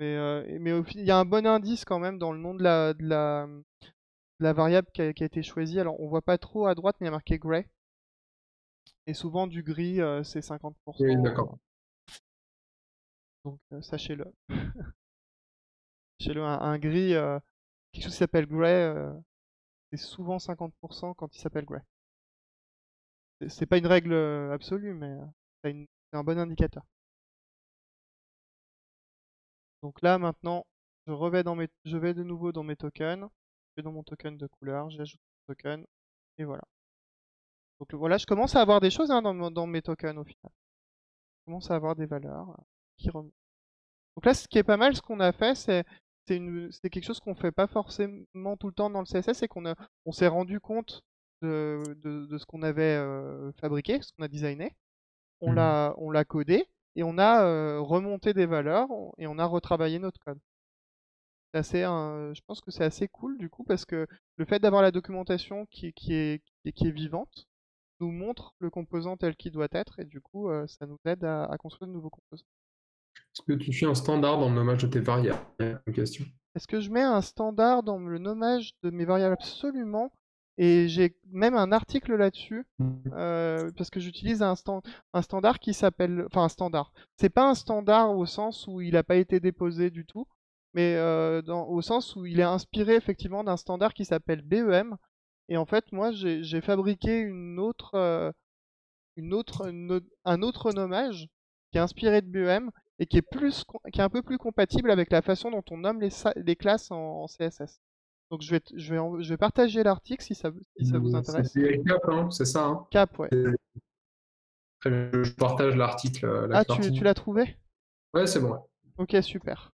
Mais, euh, mais au il y a un bon indice quand même dans le nom de la, de la, de la variable qui a, qui a été choisie. Alors on voit pas trop à droite, mais il y a marqué gray. Et souvent du gris, euh, c'est 50%. Oui, d'accord. Donc euh, sachez-le. Sachez-le, un, un gris, quelque chose qui s'appelle gray, c'est souvent 50% quand il s'appelle gray. C'est- pas une règle euh, absolue, mais euh, c'est un bon indicateur. Donc là maintenant, je revais dans mes, je vais de nouveau dans mes tokens, je vais dans mon token de couleur, j'ajoute mon token et voilà. Donc voilà, je commence à avoir des choses hein, dans, mes tokens au final. Je commence à avoir des valeurs euh, qui remontent. Donc là, ce qui est pas mal, ce qu'on a fait, c'est quelque chose qu'on fait pas forcément tout le temps dans le CSS, c'est qu'on s'est rendu compte de, de, de ce qu'on avait euh, fabriqué, ce qu'on a designé. On Mhm. l'a on l'a codé et on a euh, remonté des valeurs et on a retravaillé notre code. C'est assez, je pense que c'est assez cool du coup parce que le fait d'avoir la documentation qui, qui, est, qui, est, vivante nous montre le composant tel qu'il doit être et du coup euh, ça nous aide à, à construire de nouveaux composants. Est-ce que tu fais un standard dans le nommage de tes variables? Une question. Est-ce que je mets un standard dans le nommage de mes variables? Absolument. Et j'ai même un article là-dessus, euh, parce que j'utilise un, stan- un standard qui s'appelle... Enfin, un standard. C'est pas un standard au sens où il n'a pas été déposé du tout, mais euh, dans- au sens où il est inspiré effectivement d'un standard qui s'appelle BEM. Et en fait, moi, j'ai fabriqué une autre, euh, une autre, un autre nommage qui est inspiré de BEM et qui est, plus, qui est un peu plus compatible avec la façon dont on nomme les, classes en, en CSS. Donc je vais, je vais, je vais partager l'article si ça, vous- si ça vous intéresse. C'est cap, hein, c'est ça. Hein Cap, ouais. Très bien, je partage l'article. euh, Ah, tu, l'as trouvé? Ouais, c'est bon. Ok, super.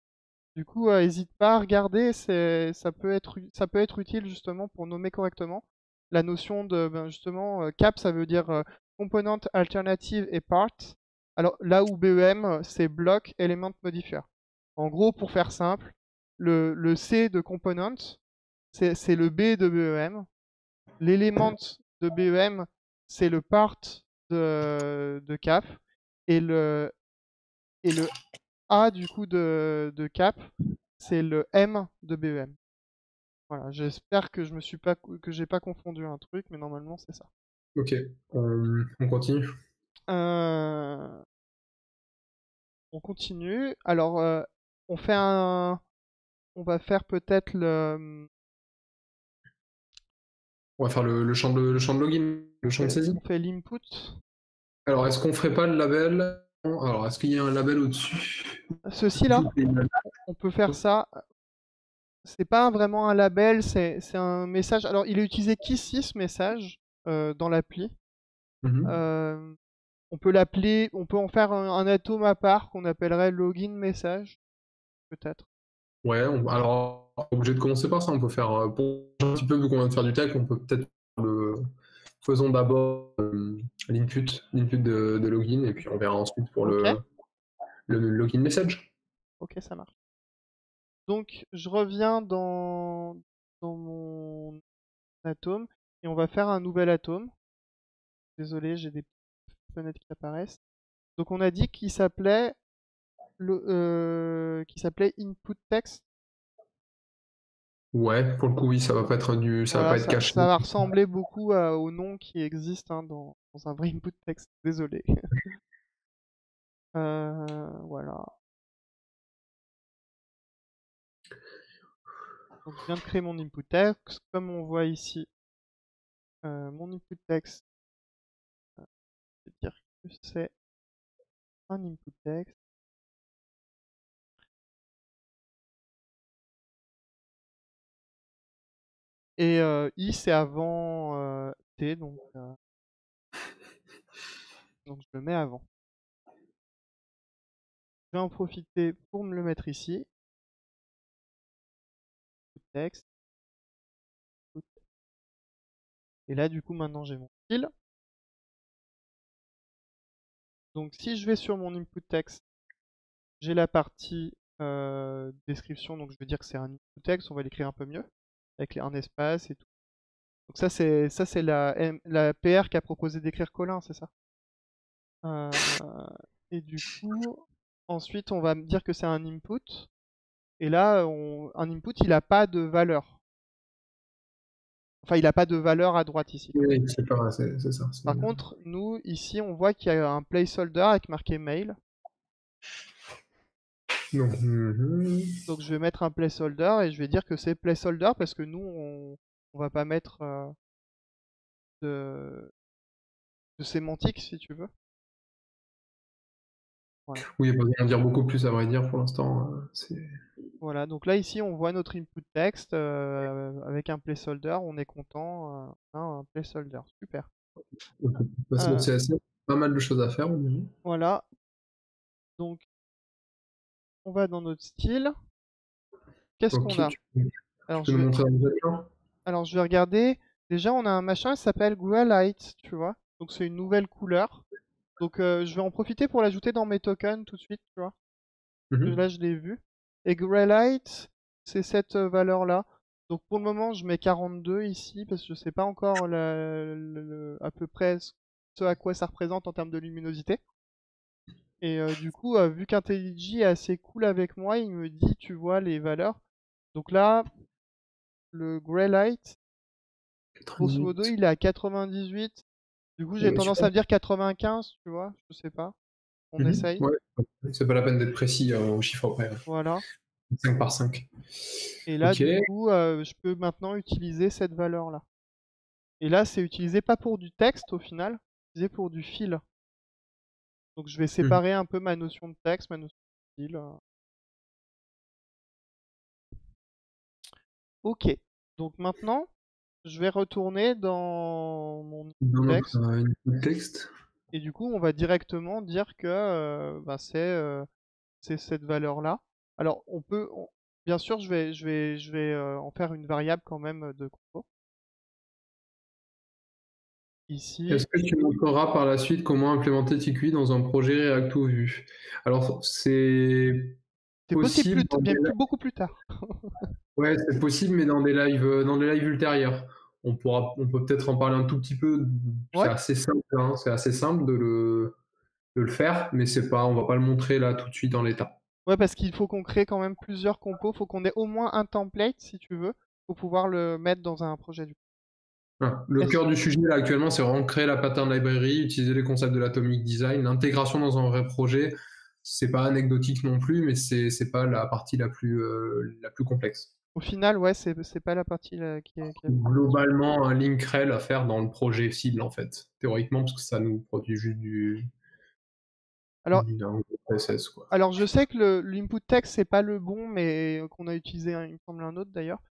Du coup, euh, n'hésite pas à regarder, ça peut être, ça peut être utile justement pour nommer correctement la notion de, ben, justement, euh, cap, ça veut dire euh, component alternative et part. Alors là où BEM, euh, c'est block element modifier. En gros, pour faire simple, le, le C de component, c'est le B de BEM. L'élément de BEM, c'est le part de, de cap. Et le, et le A du coup de, de cap, c'est le M de BEM. Voilà, j'espère que je me suis pas que j'ai pas confondu un truc, mais normalement c'est ça. Ok, on, on continue. Euh, On continue. Alors, euh, on fait un, on va faire peut-être le, On va faire le, champ de, le champ de login, le champ de saisie. On fait l'input. Alors, est-ce qu'on ferait pas le label? Alors, est-ce qu'il y a un label au-dessus? Ceci là, on peut faire ça. C'est pas vraiment un label, c'est un message. Alors, il est utilisé qu'ici ce message euh, dans l'appli? Mhm. Euh, on peut l'appeler, on peut en faire un, atome à part qu'on appellerait login message, peut-être. Ouais, alors obligé de commencer par ça. On peut faire euh, pour un petit peu vu qu'on vient de faire du tech, on peut peut-être le faisons d'abord l'input, l'input de, login et puis on verra ensuite pour le, le login message. Ok, ça marche. Donc je reviens dans, dans mon atome et on va faire un nouvel atome. Désolé, j'ai des fenêtres qui apparaissent. Donc on a dit qu'il s'appelait le euh, qui s'appelait input text. Ouais, pour le coup oui, ça va pas être du, ça va pas être caché. Ça va ressembler beaucoup au nom qui existe hein, dans, dans, un vrai input text. Désolé. euh, voilà. Donc, je viens de créer mon input text. Comme on voit ici, euh, mon input text, je vais dire que c'est un input text. Et euh, I c'est avant euh, T, donc, donc je le mets avant. Je vais en profiter pour me le mettre ici texte. Et là, du coup, maintenant j'ai mon style. Donc, si je vais sur mon input text, j'ai la partie euh, description. Donc, je vais dire que c'est un input text. On va l'écrire un peu mieux avec un espace et tout. Donc, ça, c'est ça, c'est la, la PR qui a proposé d'écrire Colin, c'est ça? Euh, et du coup, ensuite, on va me dire que c'est un input. Et là, un input, il n'a pas de valeur. Enfin, il n'a pas de valeur à droite ici. Oui, c'est, ça. Par contre, nous, ici, on voit qu'il y a un placeholder avec marqué mail. Mm-hmm. Donc, je vais mettre un placeholder et je vais dire que c'est placeholder parce que nous, on, on va pas mettre euh, de, de sémantique, si tu veux. Oui, il n'y a pas besoin de dire beaucoup plus à vrai dire pour l'instant. Euh, voilà, donc là ici on voit notre input text euh, avec un placeholder, on est content, euh, un placeholder, super. C'est pas mal de choses à faire, on Voilà, donc on va dans notre style. Qu'est-ce qu'on a Alors, je vais... Alors je vais regarder, déjà on a un machin qui s'appelle Light, tu vois, donc c'est une nouvelle couleur. Donc euh, je vais en profiter pour l'ajouter dans mes tokens tout de suite, tu vois. Mmh là je l'ai vu. Et Greylite, c'est cette euh, valeur-là. Donc pour le moment, je mets 42 ici parce que je sais pas encore à peu près ce à quoi ça représente en termes de luminosité. Et euh, du coup, vu qu'IntelliJ est assez cool avec moi, il me dit, tu vois, les valeurs. Donc là, le Greylite, grosso modo, il est à 98 du coup, j'ai tendance à dire 95, tu vois, je sais pas. On mhm. essaye. Ouais, c'est pas la peine d'être précis euh, au chiffre près. Voilà. 5 par 5. Et là, du coup, euh, je peux maintenant utiliser cette valeur-là. Et là, c'est utilisé pas pour du texte au final, c'est utilisé pour du fil. Donc je vais mhm. séparer un peu ma notion de texte, ma notion de fil. Euh. Ok. Donc maintenant, je vais retourner dans mon texte. Et du coup, on va directement dire que euh, bah, euh, c'est cette valeur-là. Alors, on peut, bien sûr, je vais, je vais, je vais euh, en faire une variable quand même de compo. Ici. Est-ce que tu montreras par la suite comment implémenter TQI dans un projet React ou Vue? Alors, c'est c'est possible, bien beaucoup plus tard. ouais, c'est possible, mais dans des lives, euh, dans des lives ultérieurs. On pourra, on peut peut-être en parler un tout petit peu. C'est assez simple, hein, c'est assez simple de le, de le faire, mais c'est pas, on va pas le montrer là tout de suite dans l'état. Ouais, parce qu'il faut qu'on crée quand même plusieurs compos. Faut qu'on ait au moins un template, si tu veux, pour pouvoir le mettre dans un projet du. Ah, le cœur du sujet là actuellement, c'est vraiment créer la pattern library, utiliser les concepts de l'atomic design, l'intégration dans un vrai projet c'est pas anecdotique non plus, mais c'est pas la partie la plus, euh, la plus complexe. Au final, ouais, c'est c'est pas la partie là, qui est. Qui est... Globalement, un link rel à faire dans le projet cible, en fait. Théoriquement, parce que ça nous produit juste du. Alors, alors je sais que le- l'input text c'est pas le bon, mais qu'on a utilisé, un- il me semble un autre d'ailleurs,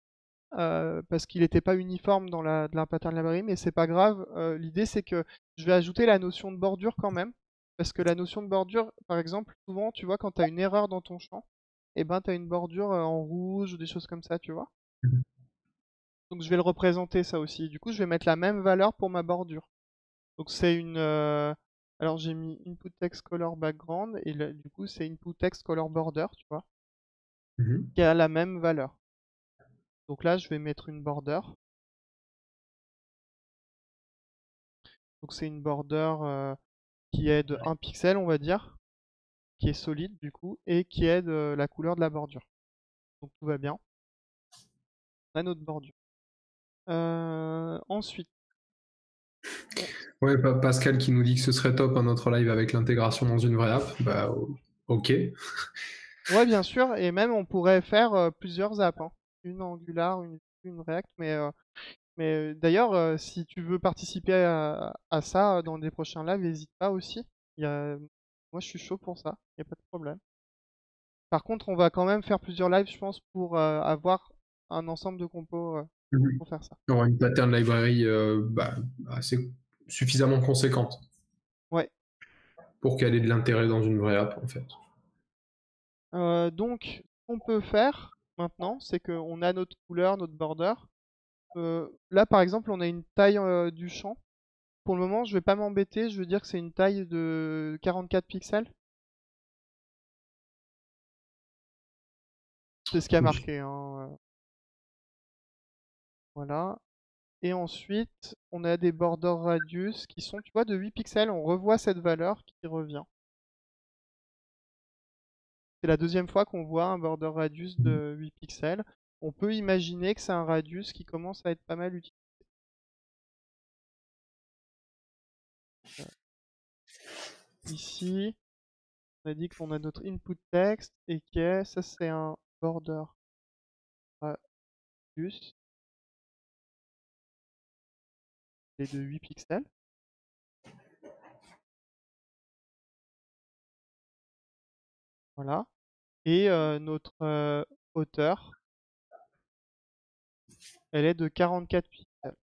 euh, parce qu'il n'était pas uniforme dans la, de la pattern library, mais c'est pas grave. Euh, L'idée c'est que je vais ajouter la notion de bordure quand même, parce que la notion de bordure, par exemple, souvent, tu vois, quand tu as une erreur dans ton champ, et ben tu as une bordure euh, en rouge ou des choses comme ça, tu vois. Mhm. Donc je vais le représenter ça aussi. Du coup, je vais mettre la même valeur pour ma bordure. Donc c'est une. euh, Alors j'ai mis input text color background et du coup c'est input text color border, tu vois, Mhm. qui a la même valeur. Donc là je vais mettre une border. Donc c'est une border euh, qui est de 1 pixel, on va dire, qui est solide du coup, et qui est de la couleur de la bordure. Donc tout va bien. On a notre bordure. Euh, ensuite, Ouais, Pa- Pascal qui nous dit que ce serait top un autre live avec l'intégration dans une vraie app. Bah, ok. Ouais, bien sûr, et même on pourrait faire euh, plusieurs apps, hein. Une Angular, une, une React, mais, euh, mais d'ailleurs, euh, si tu veux participer à, à ça dans des prochains lives, n'hésite pas aussi. Il y a... Moi, je suis chaud pour ça, il n'y a pas de problème. Par contre, on va quand même faire plusieurs lives, je pense, pour euh, avoir un ensemble de compos euh, Mhm. pour faire ça. Y aura une pattern library bah, assez suffisamment conséquente. Ouais. Pour qu'elle ait de l'intérêt dans une vraie app, en fait. Donc, ce qu'on peut faire maintenant, c'est qu'on a notre couleur, notre border. Euh, là, par exemple, on a une taille euh, du champ. Pour le moment, je vais pas m'embêter, je veux dire que c'est une taille de 44 pixels. C'est ce qui a marqué. hein, euh. Voilà. Et ensuite, on a des border radius qui sont, tu vois, de 8 pixels. On revoit cette valeur qui revient. C'est la deuxième fois qu'on voit un border radius de 8 pixels. On peut imaginer que c'est un radius qui commence à être pas mal utilisé. Ici, on a dit qu'on a notre input text et que ça c'est un border radius et de 8 pixels. Voilà. Et euh, notre euh, hauteur, elle est de 44 pixels.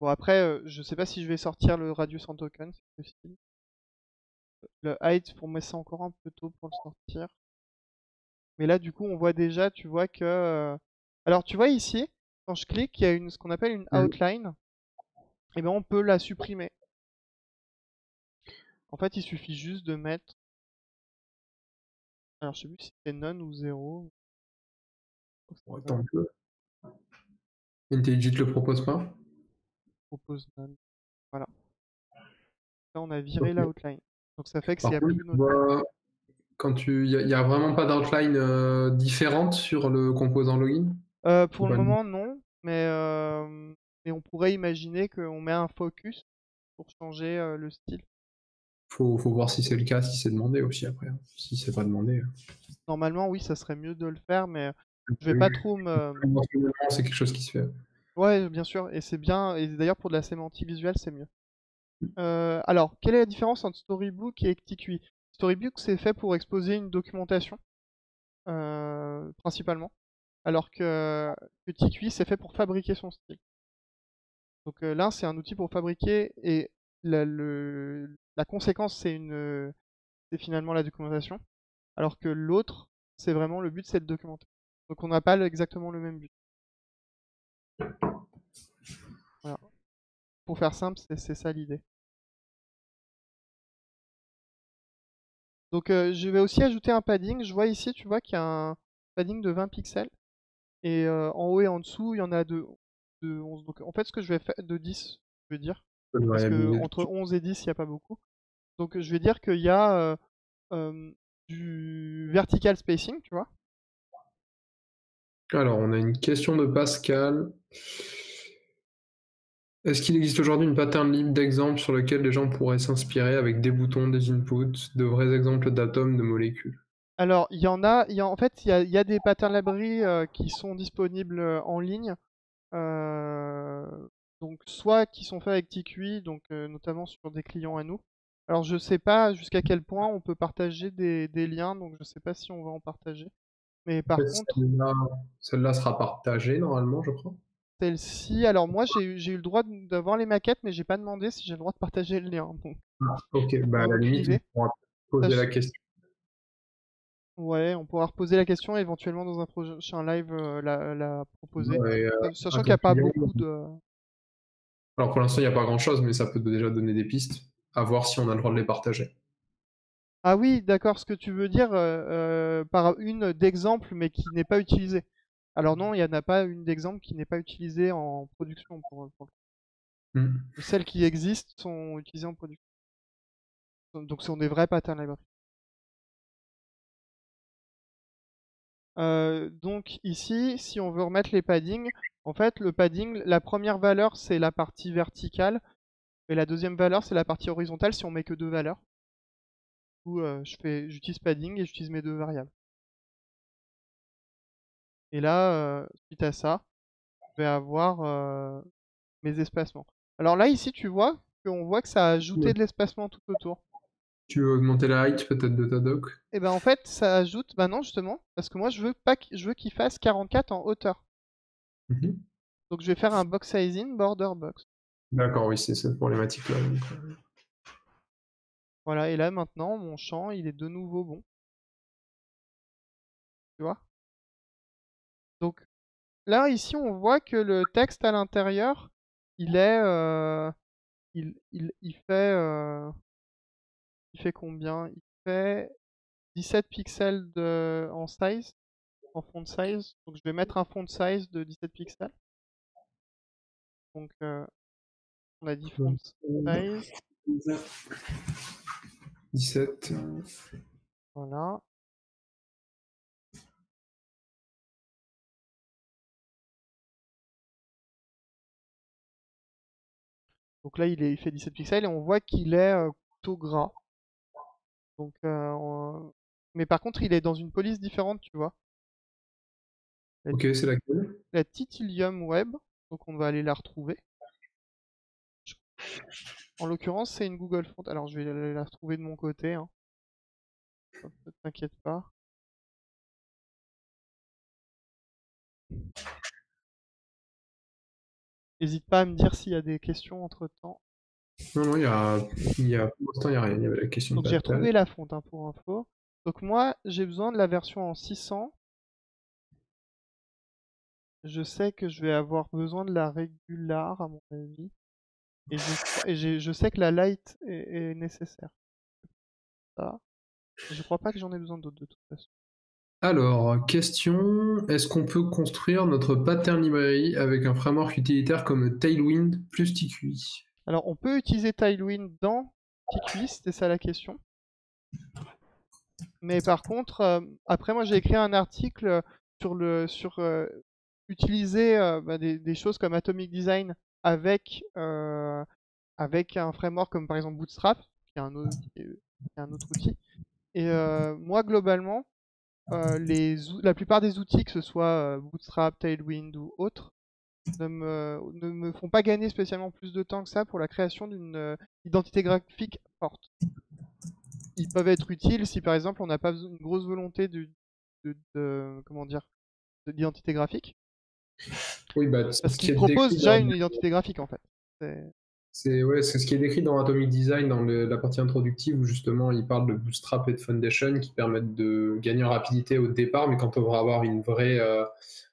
Bon après, euh, je sais pas si je vais sortir le radius en token, c'est possible. Le height, pour moi, c'est encore un peu tôt pour le sortir. Mais là, du coup, on voit déjà, tu vois que... Alors, tu vois ici, quand je clique, il y a une, ce qu'on appelle une Mhm. outline. Et ben, on peut la supprimer. En fait, il suffit juste de mettre... Alors, je sais plus si c'est none ou 0. Bon, attends un peu. IntelliJ le propose pas? Propose none. Voilà. Là, on a viré Ok. la outline. Donc, ça fait que s'il n'y a plus quand tu, il n'y a, vraiment pas d'outline euh, différente sur le composant login? Euh, pour le moment, non. Mais, euh, mais on pourrait imaginer qu'on met un focus pour changer euh, le style. faut, faut voir si c'est le cas, si c'est demandé aussi après. hein. Si c'est pas demandé. euh. Normalement, oui, ça serait mieux de le faire, mais je vais pas trop me... Conventionnellement, c'est quelque chose qui se fait. Ouais, bien sûr, et c'est bien, et d'ailleurs pour de la sémantique visuelle, c'est mieux. Euh, alors, quelle est la différence entre Storybook et TQI Storybook, c'est fait pour exposer une documentation, euh, principalement, alors que, que TQI, c'est fait pour fabriquer son style. Donc euh, l'un, c'est un outil pour fabriquer, et la, conséquence, c'est finalement la documentation, alors que l'autre, c'est vraiment le but, c'est de documenter. Donc on n'a pas exactement le même but. Voilà. Pour faire simple, c'est ça l'idée. Donc euh, je vais aussi ajouter un padding. Je vois ici, tu vois qu'il y a un padding de 20 pixels. Et euh, en haut et en dessous, il y en a de, de 11. Donc en fait, ce que je vais faire, de 10, je veux dire. Parce que entre 11 et 10, il n'y a pas beaucoup. Donc je vais dire qu'il y a euh, euh, du vertical spacing, tu vois. Alors, on a une question de Pascal. Est-ce qu'il existe aujourd'hui une pattern libre d'exemples sur lequel les gens pourraient s'inspirer avec des boutons, des inputs, de vrais exemples d'atomes, de molécules? Alors, il y en a, y a- en fait, il y a, il y a des pattern library euh, qui sont disponibles en ligne. Donc, soit qui sont faits avec TQI, donc notamment sur des clients à nous. Alors, je sais pas jusqu'à quel point on peut partager des, des liens, donc je sais pas si on va en partager. Mais par fait, contre, celle-là, sera partagée normalement, je crois. celle-ci, alors moi j'ai eu le droit d'avoir les maquettes, mais j'ai pas demandé si j'ai le droit de partager le lien. Donc, Ah, ok, bah à la limite, on pourra poser la question. Ouais, on pourra reposer la question éventuellement dans un prochain live euh, la, la proposer. Ouais, euh, Sachant qu'il n'y a pas beaucoup de. Alors pour l'instant, il n'y a pas grand-chose, mais ça peut déjà donner des pistes, à voir si on a le droit de les partager. Ah oui, d'accord, ce que tu veux dire euh, euh, par une d'exemple mais qui n'est pas utilisée. Alors non, il n'y en a pas une d'exemple qui n'est pas utilisée en production. Pour, pour- Hmm. Celles qui existent sont utilisées en production. Donc ce sont des vrais patterns library. Euh, donc ici, si on veut remettre les paddings, en fait, le padding, la première valeur, c'est la partie verticale, et la deuxième valeur, c'est la partie horizontale si on met que deux valeurs. Du coup, euh, j'utilise padding et j'utilise mes deux variables. Et là, euh, suite à ça, je vais avoir euh, mes espacements. Alors là, ici, tu vois qu'on voit que ça a ajouté de l'espacement tout autour. Tu veux augmenter la height peut-être de ta doc? Et ben en fait, ça ajoute, bah non justement, parce que moi je veux pas, qu- je veux qu'il fasse 44 en hauteur. Mhm. Donc je vais faire un box sizing border box. D'accord, oui, c'est cette problématique-là. donc, euh, Voilà, et là maintenant, mon champ, il est de nouveau bon. Tu vois? Donc là, ici, on voit que le texte à l'intérieur, il est... euh, il, il, il fait... euh, il fait combien? Il fait 17 pixels de, en size, en font size. Donc je vais mettre un font size de 17 pixels. Donc euh, on a dit font size, 17. euh, voilà. Donc là il, est, il fait 17 pixels et on voit qu'il est euh, plutôt gras. Donc, euh, on- mais par contre il est dans une police différente, tu vois. Ok, c'est laquelle? La Titilium Web, donc on va aller la retrouver. En l'occurrence, c'est une Google Font. Alors, je vais aller la retrouver de mon côté. Hein. Hop, Ne t'inquiète pas. N'hésite pas à me dire s'il y a des questions entre temps. Non, non, il y a, il y a, pour l'instant, il n'y a rien. Il y avait la question Donc, j'ai retrouvé la fonte hein, pour info. Donc, moi, j'ai besoin de la version en 600. Je sais que je vais avoir besoin de la régular, à mon avis. Et je, et j'ai- je sais que la light est, est nécessaire. Ça. Je crois pas que j'en ai besoin d'autres de toute façon. Alors, question, est-ce qu'on peut construire notre pattern library avec un framework utilitaire comme Tailwind plus TQI Alors, on peut utiliser Tailwind dans TQI, c'était ça la question. Mais par contre, euh, après, moi j'ai écrit un article sur le sur euh, utiliser euh, bah, des, choses comme Atomic Design avec un framework comme par exemple Bootstrap, qui est un autre, outil. Et moi, globalement, la plupart des outils, que ce soit Bootstrap, Tailwind ou autres, ne me, ne me font pas gagner spécialement plus de temps que ça pour la création d'une euh, identité graphique forte. Ils peuvent être utiles si par exemple on n'a pas une grosse volonté de, de- de- comment dire de l'identité graphique. Oui, bah, Parce ce qui qu'ils proposent déjà une identité graphique en fait. C'est- ouais, ce qui est décrit dans Atomic Design, dans la partie introductive, où justement il parle de Bootstrap et de Foundation qui permettent de gagner en rapidité au départ, mais quand on va avoir une vraie, euh,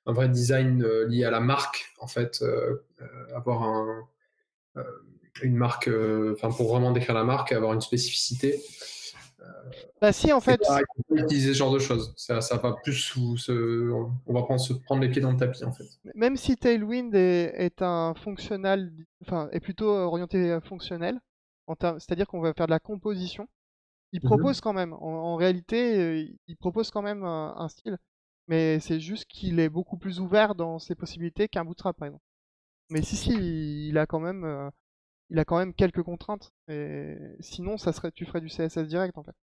un vrai design euh, lié à la marque, en fait, euh, avoir un, une marque, enfin pour vraiment décrire la marque, avoir une spécificité, Bah si en fait, utiliser ce genre de choses. Ça, ça va plus sous ce, on va prendre, se prendre les pieds dans le tapis en fait. même si Tailwind est, est un fonctionnal, enfin est plutôt orienté fonctionnel, c'est-à-dire qu'on va faire de la composition, il Mhm. propose quand même, en, en réalité, euh, il propose quand même un, un style, mais c'est juste qu'il est beaucoup plus ouvert dans ses possibilités qu'un Bootstrap par exemple. Mais si, si, il a quand même, euh, il a quand même quelques contraintes. Et sinon, ça serait, tu ferais du CSS direct en fait.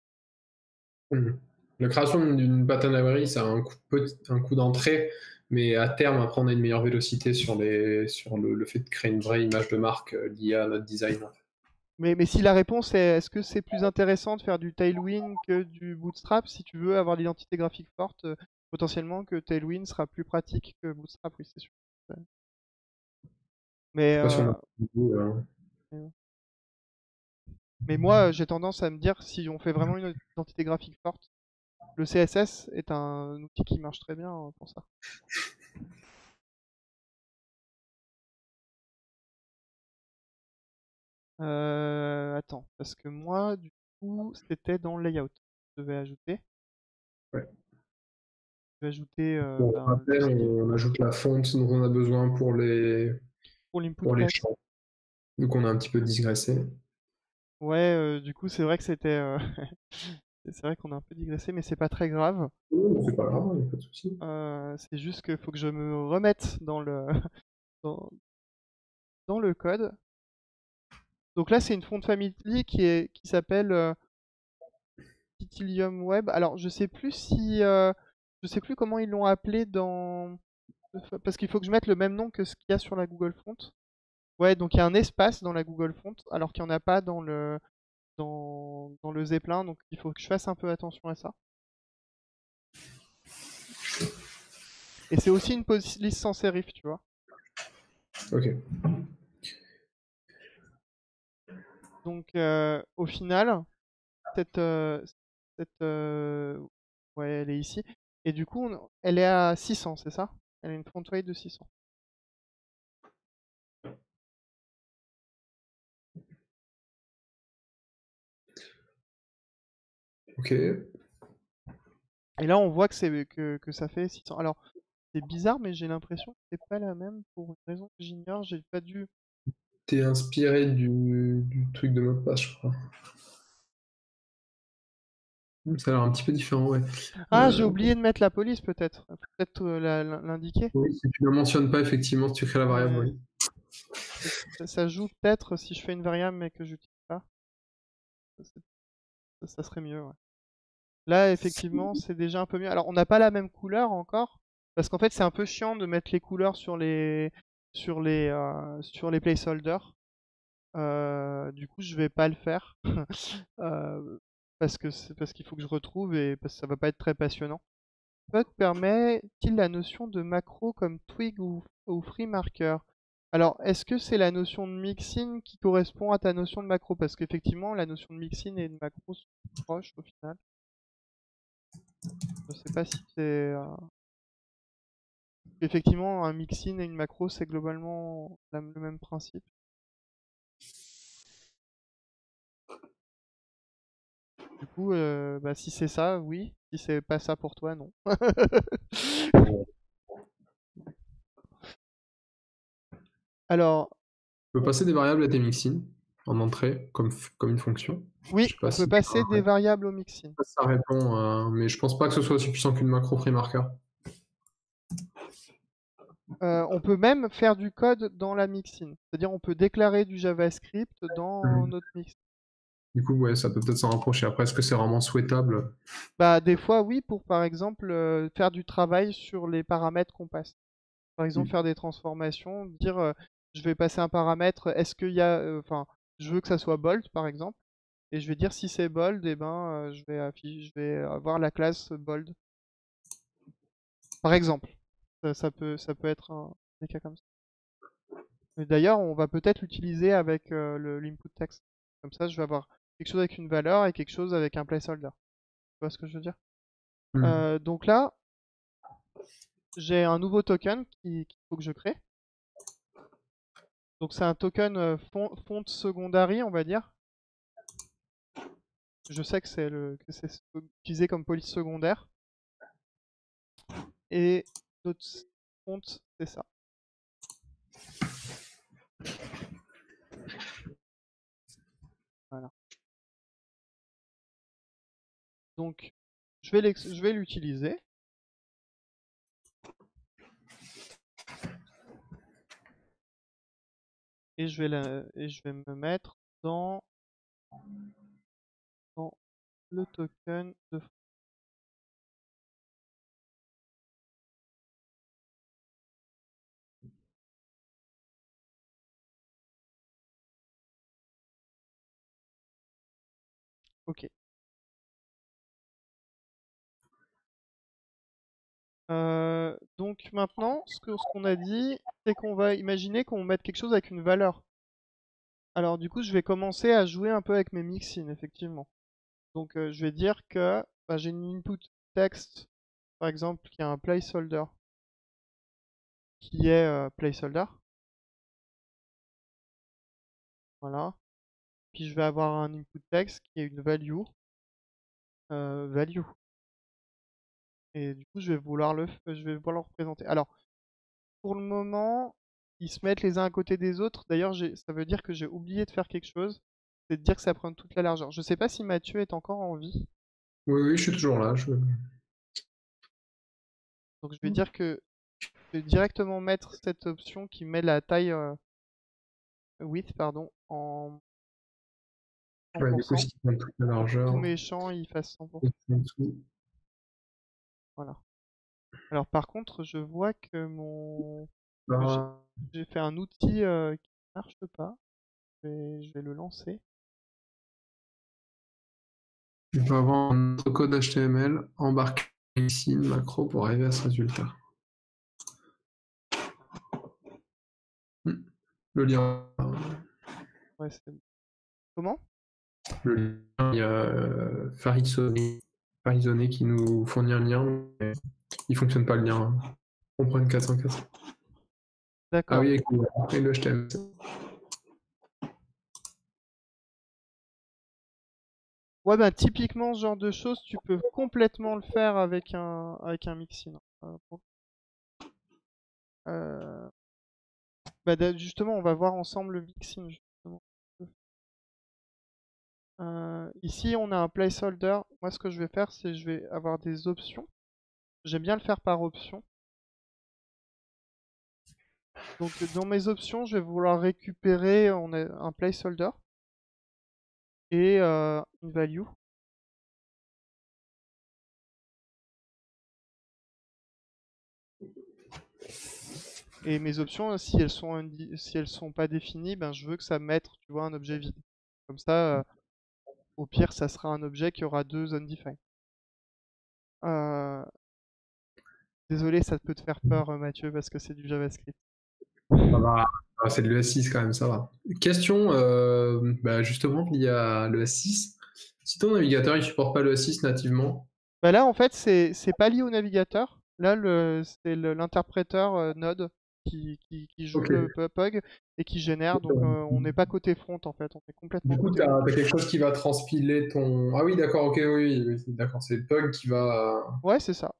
Mhm. La création d'une pattern library, ça a un coût, d'entrée, mais à terme, après, on a une meilleure vélocité sur, les, sur le, fait de créer une vraie image de marque euh, liée à notre design. Mais, mais si la réponse est est-ce que c'est plus intéressant de faire du Tailwind que du Bootstrap? Si tu veux avoir l'identité graphique forte, euh, potentiellement que Tailwind sera plus pratique que Bootstrap, oui, c'est sûr. Mais, euh. Mais moi, j'ai tendance à me dire si on fait vraiment une identité graphique forte, le CSS est un outil qui marche très bien hein, pour ça. Euh, attends, parce que moi, du coup, c'était dans le layout. Je devais ajouter. Ouais. Je vais ajouter. Euh, ben, on ajoute la fonte dont on a besoin pour les, pour, pour les champs. Donc on a un petit peu digressé. Ouais, euh, du coup, c'est vrai que c'était. Euh, c'est vrai qu'on a un peu digressé, mais c'est pas très grave. c'est pas grave, il a pas de souci. c'est juste qu'il faut que je me remette dans le. dans, dans le code. Donc là, c'est une font family qui est qui s'appelle euh, Web. Alors, je sais plus si euh, je sais plus comment ils l'ont appelé dans parce qu'il faut que je mette le même nom que ce qu'il y a sur la Google Font. Ouais, donc il y a un espace dans la Google Font alors qu'il n'y en a pas dans le dans, dans le Zeppelin, donc il faut que je fasse un peu attention à ça. Et c'est aussi une police sans serif, tu vois. Ok. Donc, euh, au final, cette, euh, cette euh, ouais, elle est ici. Et du coup, elle est à 600, c'est ça? Elle a une front weight de 600. Ok. Et là, on voit que, c'est, que, que ça fait 600. Alors, c'est bizarre, mais j'ai l'impression que c'est pas la même pour une raison que j'ignore. J'ai pas dû T'es inspiré du, truc de mot de passe, je crois. Ça a l'air un petit peu différent, ouais. Ah, j'ai euh, oublié de mettre la police, peut-être. Peut-être euh, l'indiquer. Oui, si tu ne mentionnes pas, effectivement, si tu crées la variable, oui. Ça, joue peut-être si je fais une variable mais que je n'utilise pas. Ça, serait mieux, ouais. Là, effectivement, c'est déjà un peu mieux. Alors, on n'a pas la même couleur encore. Parce qu'en fait, c'est un peu chiant de mettre les couleurs sur les, sur les, euh, sur les placeholders. Euh, du coup, je vais pas le faire euh, parce que c'est parce qu'il faut que je retrouve et parce que ça va pas être très passionnant. Puck permet-il la notion de macro comme twig ou, ou free marker? Alors, est-ce que c'est la notion de mixin qui correspond à ta notion de macro? Parce qu'effectivement, la notion de mixin et de macro sont proches au final. Je sais pas si c'est Effectivement, un mixin et une macro, c'est globalement le même principe. Du coup, euh, bah, si c'est ça, oui. Si c'est pas ça pour toi, non. Alors. Tu peux passer des variables à tes mixins en entrée, comme, comme une fonction. Oui, on peut passer des variables au mixin. Ça répond, mais je pense pas que ce soit aussi puissant qu'une macro free marker. Euh, on peut même faire du code dans la mixin. C'est-à-dire on peut déclarer du JavaScript dans mmh. notre mix. Du coup, ouais, ça peut peut-être s'en rapprocher. Après, est-ce que c'est vraiment souhaitable? Bah, des fois, oui, pour par exemple euh, faire du travail sur les paramètres qu'on passe. Par exemple, mmh. faire des transformations, dire euh, je vais passer un paramètre, est-ce qu'il y a. Enfin, je veux que ça soit bold, par exemple. Et je vais dire si c'est bold, et eh ben, je, vais je vais avoir la classe bold. Par exemple. Ça, peut, ça peut être un, des cas comme ça. D'ailleurs, on va peut-être l'utiliser avec euh, l'input text. Comme ça, je vais avoir quelque chose avec une valeur et quelque chose avec un placeholder. Tu vois ce que je veux dire? Mmh. euh, Donc là, j'ai un nouveau token qu'il faut que je crée. Donc c'est un token euh, font, secondary, on va dire. Je sais que c'est utilisé comme police secondaire. Et notre compte, c'est ça. Voilà. Donc, je vais l'utiliser. et je vais la, et je vais me mettre dans, dans le token de Ok. Euh, donc maintenant, ce que- ce qu'on a dit, c'est qu'on va imaginer qu'on mette quelque chose avec une valeur. Alors du coup, je vais commencer à jouer un peu avec mes mixins, effectivement. Donc euh, je vais dire que bah, j'ai une input text, par exemple, qui a un placeholder, qui est euh, placeholder. Voilà. Puis je vais avoir un input text qui est une value, euh, value. Et du coup, je vais vouloir le, je vais vouloir le représenter. Alors, pour le moment, ils se mettent les uns à côté des autres. D'ailleurs, ça veut dire que j'ai oublié de faire quelque chose. C'est de dire que ça prend toute la largeur. Je sais pas si Mathieu est encore en vie. Oui, oui, je suis toujours là. Je... Donc je vais dire que je vais directement mettre cette option qui met la taille euh, width pardon, en, Ouais, du coup, si tu prends toute la largeur, Tous mes champs ils fassent 100%. et en dessous. Voilà. Alors par contre, je vois que mon Bah, j'ai fait un outil euh, qui marche pas. Je vais, je vais le lancer. Il faut avoir un autre code HTML embarqué ici, une macro pour arriver à ce résultat. Hmm. Le lien, Ouais, c'est- Comment? le lien, il y a euh, qui nous fournit un lien, mais il fonctionne pas le lien. On prend une 404. D'accord. Ah oui, et le HTML. Ouais, bah typiquement ce genre de choses, tu peux complètement le faire avec un avec un mixin. euh, Bah justement, on va voir ensemble le mixin justement. Euh, ici, on a un placeholder. Moi, ce que je vais faire, c'est je vais avoir des options. J'aime bien le faire par option. Donc, dans mes options, je vais vouloir récupérer on a un placeholder et une value. Et mes options, si elles sont si elles sont pas définies, ben je veux que ça mette, tu vois, un objet vide. Comme ça, au pire, ça sera un objet qui aura deux undefined. Euh, Désolé, ça peut te faire peur, Mathieu, parce que c'est du JavaScript. Ça va. Ah, c'est de l'ES6 quand même, ça va. Question, euh, bah, justement, liée à l'ES6. Si ton navigateur il supporte pas l'ES6 nativement, Bah là, en fait, c'est pas lié au navigateur. Là, c'est l'interpréteur euh, Node qui, qui, qui joue le pu- PUG et qui génère. Donc, euh, on n'est pas côté front, en fait. On est complètement du coup, tu as, quelque chose qui va transpiler ton. Ah oui, d'accord, ok, oui, oui, d'accord, c'est le Pug qui va. Ouais, c'est ça.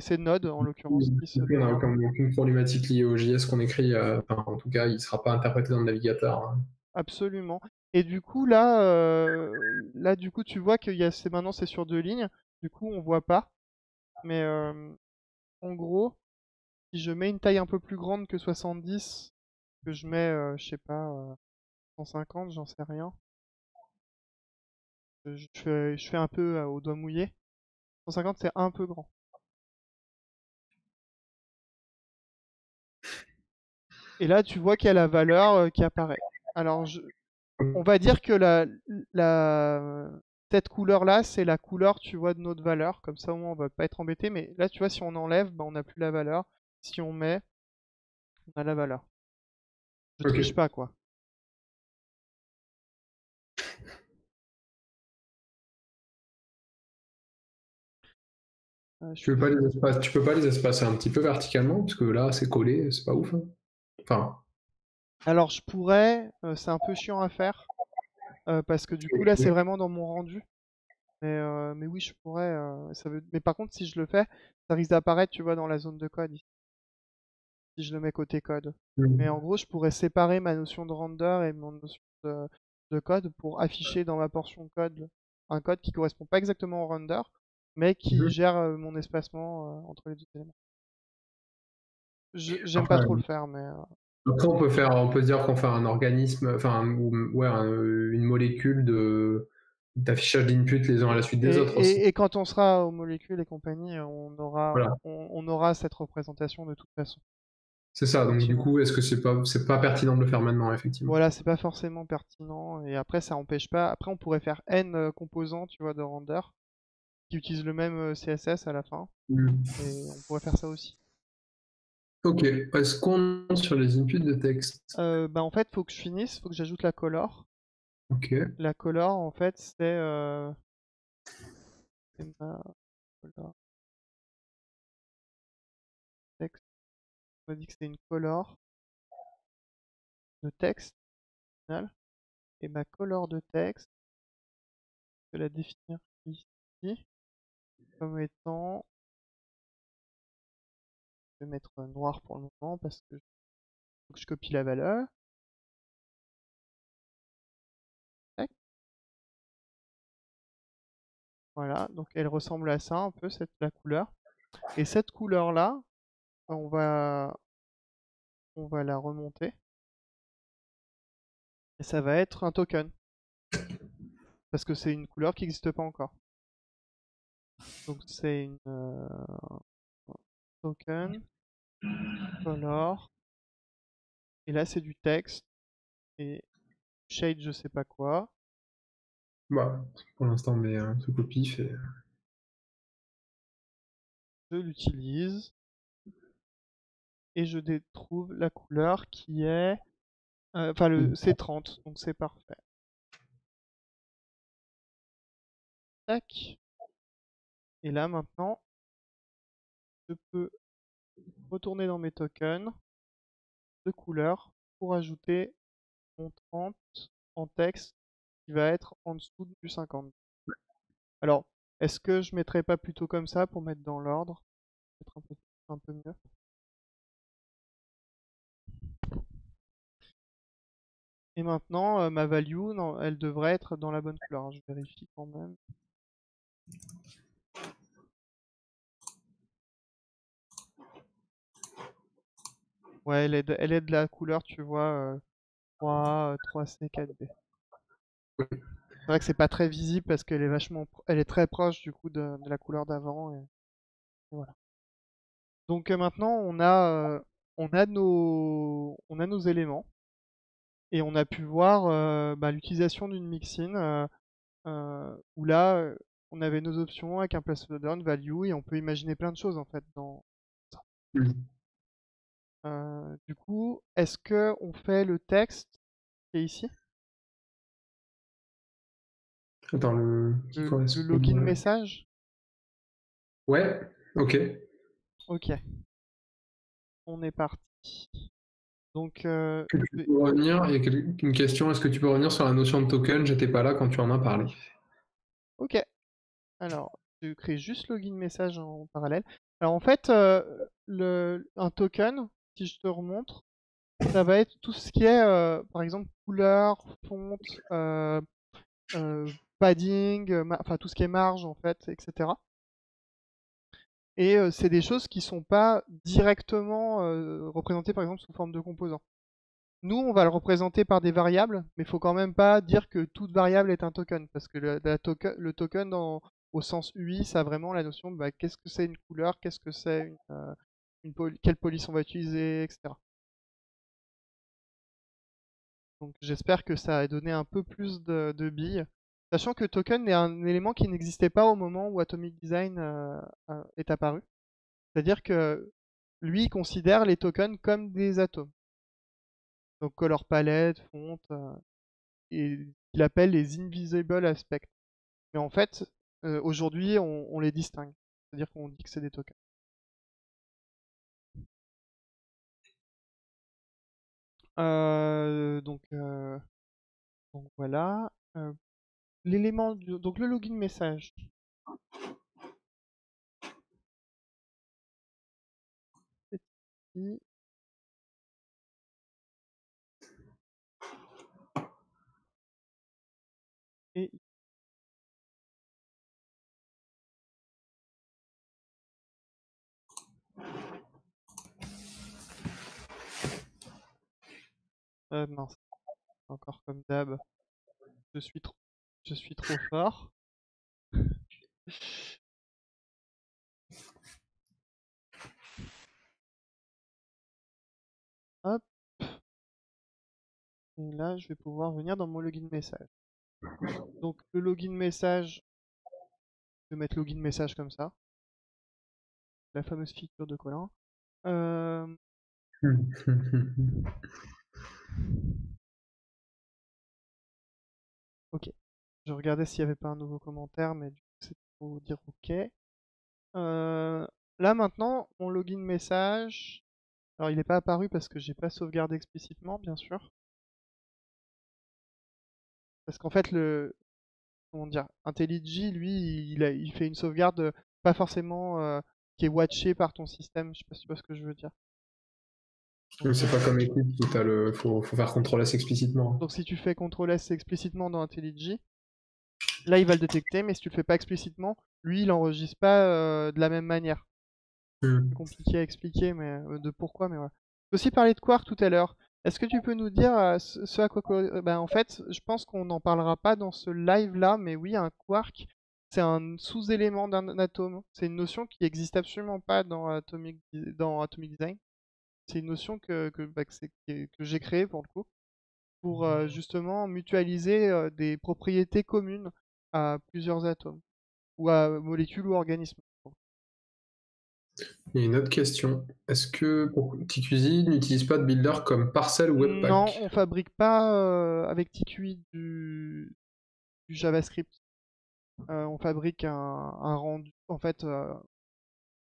C'est Node, en l'occurrence, on démerde. aucune, problématique liée au JS qu'on écrit. euh, enfin, en tout cas, il ne sera pas interprété dans le navigateur. hein. Absolument. Et du coup, là, euh, là, du coup, tu vois que y a, c'est, maintenant, c'est sur deux lignes. Du coup, on voit pas. Mais euh, en gros, si je mets une taille un peu plus grande que 70, que je mets, je sais pas, euh, 150, j'en sais rien. Je, je fais, je fais un peu au doigt mouillé. 150, c'est un peu grand. Et là, tu vois qu'il y a la valeur euh, qui apparaît. Alors, je, on va dire que la, la, cette couleur-là, c'est la couleur, tu vois, de notre valeur. Comme ça, au moins, on va pas être embêté. Mais là, tu vois, si on enlève, bah, on n'a plus la valeur. Si on met, on a la valeur. Je Ok. triche pas, quoi. Tu peux pas les tu peux pas les espacer un petit peu verticalement, parce que là, c'est collé, c'est pas ouf. hein. Enfin, Alors je pourrais, euh, c'est un peu chiant à faire, euh, parce que du coup là c'est vraiment dans mon rendu. Mais, euh, mais oui je pourrais, ça veut... mais par contre si je le fais, ça risque d'apparaître tu vois dans la zone de code, ici. si je le mets côté code. Mais en gros je pourrais séparer ma notion de render et mon notion de, de code pour afficher dans ma portion de code un code qui correspond pas exactement au render, mais qui Mhm. gère mon espacement entre les deux éléments. J'aime pas trop le faire, mais... euh, Après, on peut faire, on peut dire qu'on fait un organisme, enfin, ouais, une molécule de d'affichage d'input les uns à la suite des autres. Aussi. Et, quand on sera aux molécules et compagnie, on aura, on, aura cette représentation de toute façon. C'est ça. Donc du coup, est-ce que c'est pas, c'est pas pertinent de le faire maintenant, effectivement? Voilà, c'est pas forcément pertinent. Et après, ça empêche pas. Après, on pourrait faire n euh, composants, tu vois, de render qui utilisent le même euh, CSS à la fin. Mmh. Et on pourrait faire ça aussi. Ok, est-ce qu'on est sur les inputs de texte? Euh, bah, En fait, faut que je finisse, faut que j'ajoute la color. Ok. La color, en fait, c'est... Euh... Texte. On m'a dit que c'est une color de texte final. Et ma color de texte, je vais la définir ici comme étant vais mettre noir pour le moment parce que je copie la valeur. Voilà, donc elle ressemble à ça un peu, cette la couleur. Et cette couleur là, on va on va la remonter. Et ça va être un token. Parce que c'est une couleur qui n'existe pas encore. Donc c'est une euh, token, color, et là c'est du texte, et shade je sais pas quoi. Bah, pour l'instant, mais un truc au pif et... Je l'utilise et je trouve la couleur qui est, euh, enfin le C30, donc c'est parfait. Tac. Et là maintenant, je peux retourner dans mes tokens de couleur pour ajouter mon 30 en texte qui va être en dessous du 50. Alors, est-ce que je mettrais pas plutôt comme ça pour mettre dans l'ordre? Un peu, mieux. Et maintenant, euh, ma value, elle devrait être dans la bonne couleur. Je vérifie quand même. Ouais, elle est, de, elle est de la couleur, tu vois, 3, 3C, 4B. C'est vrai que c'est pas très visible parce qu'elle est vachement, elle est très proche du coup de, la couleur d'avant. Et... voilà. Donc euh, maintenant, on a, euh, on a nos, on a nos éléments et on a pu voir euh, bah, l'utilisation d'une mixin où là, on avait nos options avec un placeholder, une value et on peut imaginer plein de choses en fait dans ça. Mmh. Euh, du coup, est-ce que on fait le texte qui est ici? Attends, le... le, login message? Ouais, ok. Ok. On est parti. Donc, euh, tu peux revenir, il y a une question, est-ce que tu peux revenir sur la notion de token? J'étais pas là quand tu en as parlé. Ok. Alors, je crée juste login message en parallèle. Alors en fait, euh, le, un token, si je te remontre, ça va être tout ce qui est, euh, par exemple, couleur, fonte, euh, euh, padding, enfin tout ce qui est marge en fait, etc. Et c'est des choses qui sont pas directement représentées par exemple sous forme de composants. Nous, on va le représenter par des variables, mais il faut quand même pas dire que toute variable est un token, parce que le, token, le token au sens UI, ça a vraiment la notion de bah, qu'est-ce que c'est une couleur, qu'est-ce que c'est une, quelle police on va utiliser, etc. Donc j'espère que ça a donné un peu plus de, billes. Sachant que token est un élément qui n'existait pas au moment où Atomic Design euh, euh, est apparu. C'est-à-dire que lui considère les tokens comme des atomes. Donc color palette, font, euh, et il appelle les invisible aspects. Mais en fait, aujourd'hui on les distingue. C'est-à-dire qu'on dit que c'est des tokens. Donc, euh, donc voilà. Euh, l'élément donc le login message. Euh, mince. Encore comme d'hab. Je suis trop, fort. Hop. Et là, je vais pouvoir venir dans mon login message. Donc le login message, je vais mettre login message comme ça. La fameuse figure de Colin. Euh, Ok. Je regardais s'il n'y avait pas un nouveau commentaire, mais du coup, c'est pour dire OK. Euh, là maintenant, mon login message. Alors, il n'est pas apparu parce que j'ai pas sauvegardé explicitement, bien sûr. Parce qu'en fait, le. Comment dire IntelliJ, lui, il, fait une sauvegarde euh, pas forcément euh, qui est watchée par ton système. Je sais pas ce que je veux dire. C'est pas comme Eclipse où le... faut, faut faire CTRL S explicitement. Donc si tu fais CTRL S explicitement dans IntelliJ, là il va le détecter, mais si tu le fais pas explicitement, lui il enregistre pas euh, de la même manière. Hmm. C'est compliqué à expliquer mais euh, de pourquoi, mais voilà. J'ai aussi parlé de Quark tout à l'heure. Est-ce que tu peux nous dire euh, ce à quoi... Ben, en fait, je pense qu'on n'en parlera pas dans ce live-là, mais oui, un Quark, c'est un sous-élément d'un atome. C'est une notion qui n'existe absolument pas dans Atomic, dans Atomic Design c'est une notion que, que, bah, que, j'ai créée pour le coup, pour euh, justement mutualiser euh, des propriétés communes à plusieurs atomes, ou à molécules ou organismes. Il y a une autre question. Est-ce que TQZ n'utilise pas de builder comme Parcel ou Webpack? Non, on fabrique pas euh, avec TQI du, du JavaScript. on fabrique un, un, rendu, en fait,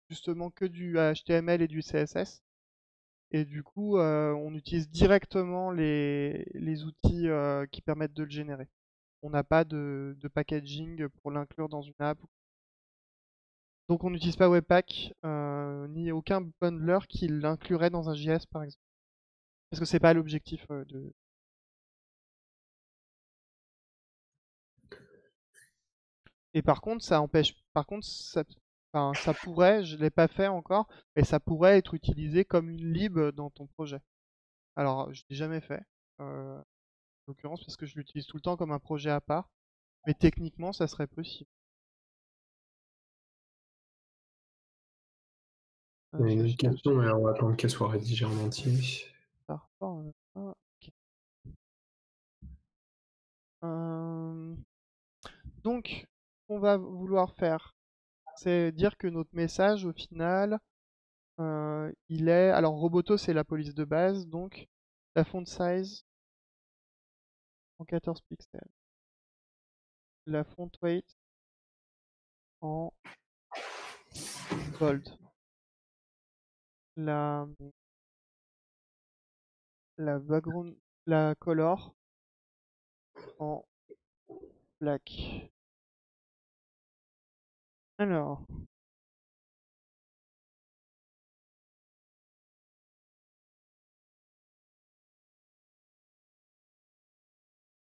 justement que du HTML et du CSS. Et du coup, euh, on utilise directement les, les outils euh, qui permettent de le générer. On n'a pas de, de, packaging pour l'inclure dans une app. Donc on n'utilise pas Webpack, euh, ni aucun bundler qui l'inclurait dans un JS par exemple. Parce que c'est pas l'objectif de... Et par contre, ça empêche. Par contre, ça, Enfin, ça pourrait, je l'ai pas fait encore, mais ça pourrait être utilisé comme une lib dans ton projet. Alors, je l'ai jamais fait, euh, en l'occurrence, parce que je l'utilise tout le temps comme un projet à part, mais techniquement, ça serait possible. Euh, une question, mais on va attendre qu'elle soit rédigée en entier. Euh, donc, on va vouloir faire c'est dire que notre message, au final, euh, il est... Alors, Roboto, c'est la police de base, donc la font size en 14 pixels. La font weight en bold. La, la color en black. Alors.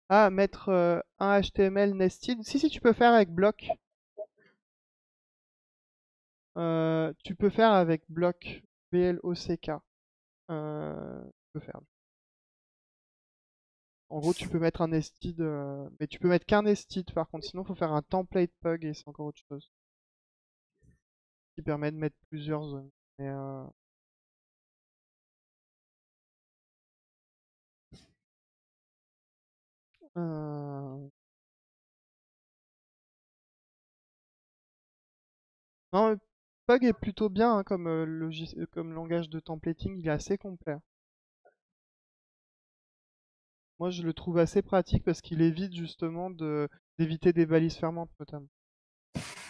Ah, mettre un HTML nested. Si, si, tu peux faire avec bloc. Tu peux faire avec bloc. B-L-O-C-K. Tu peux faire. En gros, tu peux mettre un nested, mais tu peux mettre qu'un nested par contre. Sinon, faut faire un template pug et c'est encore autre chose qui permet de mettre plusieurs zones. Euh, euh, non, Pug est plutôt bien hein, comme, euh, comme langage de templating, il est assez complet. Moi, je le trouve assez pratique parce qu'il évite justement d'éviter des balises fermantes notamment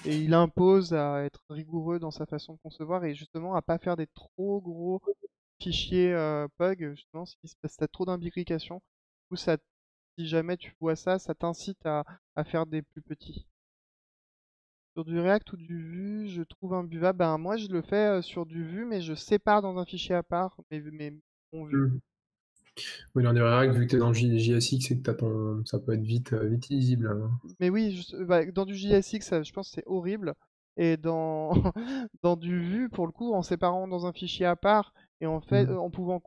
et il impose à être rigoureux dans sa façon de concevoir et justement à pas faire des trop gros fichiers euh, PUG, justement si t'as trop d'imbrication, ou ça, si jamais tu vois ça, ça t'incite à, faire des plus petits. Sur du React ou du Vue, je trouve un buva, ben moi je le fais euh, sur du Vue, mais je sépare dans un fichier à part mes, mes mon Vue. Oui, dans du React, vu que tu es dans le JSX et que ton... ça peut être vite, euh, vite lisible. Hein. Mais oui, bah, dans du JSX, je pense que c'est horrible. Et dans... dans du Vue, pour le coup, en séparant dans un fichier à part et en, fait, mmh. en pouvant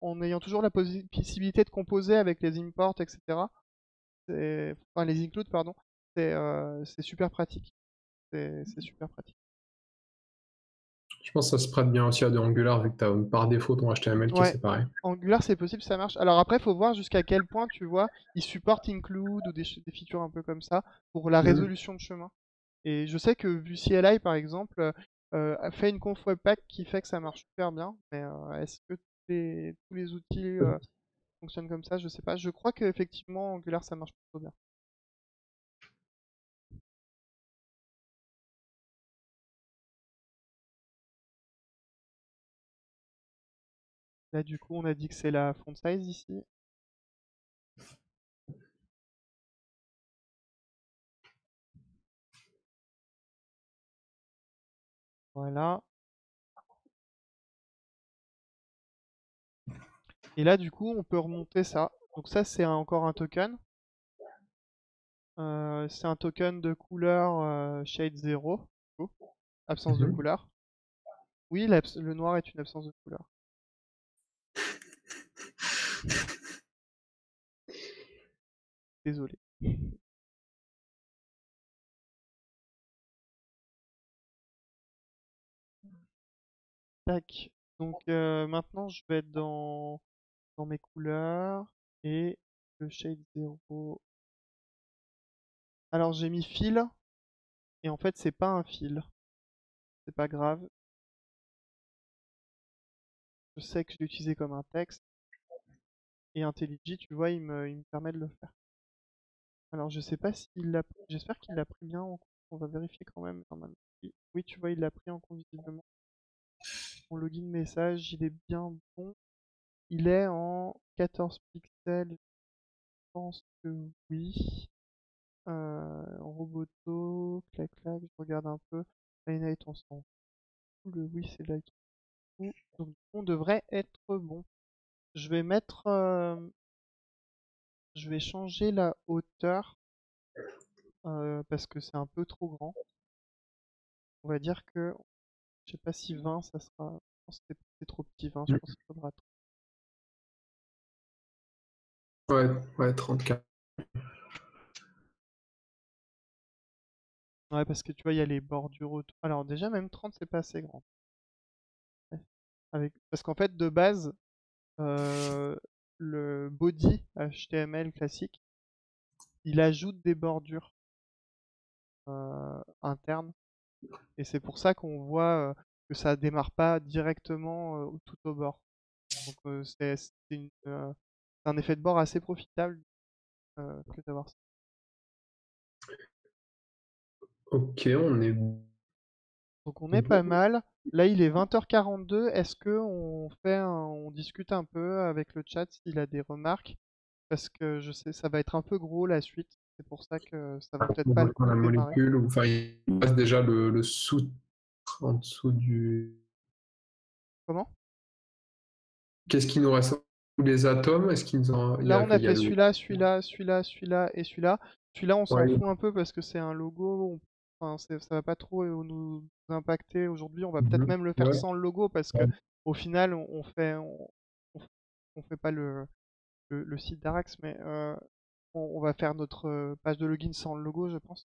en ayant toujours la possibilité de composer avec les imports, etc. Enfin, les includes, pardon. C'est super pratique. C'est super pratique. Je pense que ça se prête bien aussi à de Angular vu que tu as par défaut ton HTML qui est séparé. Angular, c'est possible, ça marche. Alors après, il faut voir jusqu'à quel point, tu vois, il supporte include ou des, features un peu comme ça pour la mmh. résolution de chemin. Et je sais que VueCLI, par exemple, euh, fait une conf webpack qui fait que ça marche super bien. Mais euh, est-ce que tous les outils euh, fonctionnent comme ça? Je sais pas. Je crois qu'effectivement, Angular, ça marche plutôt bien. Là, du coup, on a dit que c'est la font size ici. Voilà. Et là, du coup, on peut remonter ça. Donc ça, c'est encore un token. Euh, c'est un token de couleur euh, shade 0. Absence de mhm. couleur. Oui, le noir est une absence de couleur. Désolé. Tac. Donc euh, maintenant je vais dans, dans mes couleurs et le shade 0. Alors j'ai mis fil et en fait c'est pas un fil. C'est pas grave. Je sais que je l'ai utilisé comme un texte. Et IntelliJ, tu vois, il me, il me permet de le faire. Alors je sais pas s'il l'a J'espère qu'il l'a pris bien en compte. On va vérifier quand même. Oui, tu vois, il l'a pris en compte visiblement. Mon login message, il est bien bon. Il est en 14 pixels. Je pense que oui. Euh, Roboto, clac clac, je regarde un peu. Light on s'en Le oui, c'est Light. Donc on devrait être bon. Je vais mettre euh, je vais changer la hauteur euh, parce que c'est un peu trop grand. On va dire que je sais pas si 20 ça sera. c'est trop petit 20, je pense qu'il faudra Ouais, ouais, 34. Ouais, parce que tu vois, il y a les bordures autour. Alors déjà, même 30, c'est pas assez grand. Avec... Parce qu'en fait, de base, le body HTML classique, il ajoute des bordures euh, internes. Et c'est pour ça qu'on voit euh, que ça démarre pas directement euh, tout au bord. Donc c'est un effet de bord assez profitable que d'avoir ça. Ok, on est donc on est pas mal. Là, il est 20h42. Est-ce que on fait on discute un peu avec le chat s'il a des remarques? Parce que je sais, ça va être un peu gros la suite. C'est pour ça que ça va peut-être pas. la molécule, ou enfin, il passe déjà le, le sous en dessous du. Comment? Qu'est-ce qui nous reste Les atomes? Est-ce qu'ils nous en... Là, on a fait celui-là, celui-là, celui-là, celui-là et celui-là. Celui-là, on s'en fout un peu parce que c'est un logo. Enfin, ça va pas trop euh, nous impacter aujourd'hui. On va peut-être mmh même le faire sans le logo parce que au final, on, fait on, fait pas le, le, site d'Arax, mais euh, on, va faire notre euh, page de login sans le logo, je pense.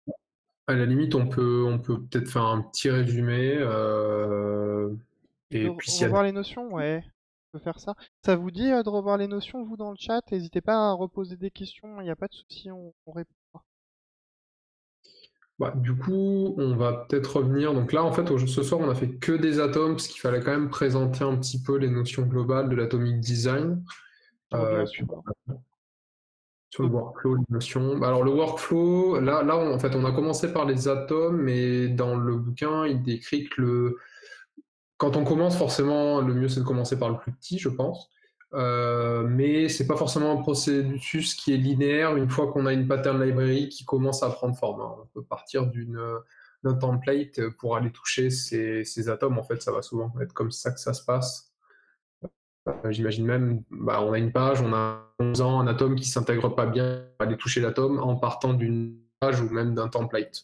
À la limite, on peut on peut peut-être faire un petit résumé. et puis revoir les notions, ouais. On peut faire ça. Ça vous dit de revoir les notions, vous, dans le chat? N'hésitez pas à reposer des questions, il n'y a pas de souci, on, on répondra. Bah, du coup, on va peut-être revenir. Donc là, en fait, ce soir, on a fait que des atomes, parce qu'il fallait quand même présenter un petit peu les notions globales de l'atomic design. Euh, sur le workflow, les notions. Bah, alors le workflow, là, là, en fait, on a commencé par les atomes, mais dans le bouquin, il décrit que le... quand on commence, forcément, le mieux c'est de commencer par le plus petit, je pense. Euh, mais c'est pas forcément un processus qui est linéaire une fois qu'on a une pattern library qui commence à prendre forme. Hein. On peut partir d'une d'un template pour aller toucher ces, atomes. En fait, ça va souvent être comme ça que ça se passe. Euh, j'imagine même, bah, on a une page, on a 11 ans, un atome qui s'intègre pas bien, on va aller toucher l'atome en partant d'une page ou même d'un template.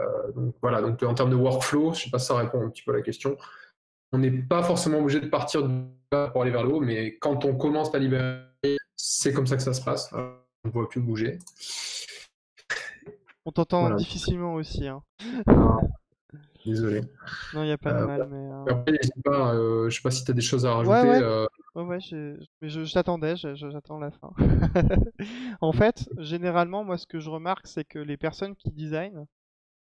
Euh, donc voilà, donc en termes de workflow, je sais pas si ça répond un petit peu à la question. On n'est pas forcément obligé de partir du bas pour aller vers le haut, mais quand on commence la librairie, c'est comme ça que ça se passe. On ne voit plus bouger. On t'entend difficilement aussi. Hein. Désolé. Non, il n'y a pas de euh, mal. Mais, euh, Après, pas, euh, je sais pas si tu as des choses à rajouter. Ouais, je, j'attendais, j'attends la fin. en fait, généralement, moi, ce que je remarque, c'est que les personnes qui designent,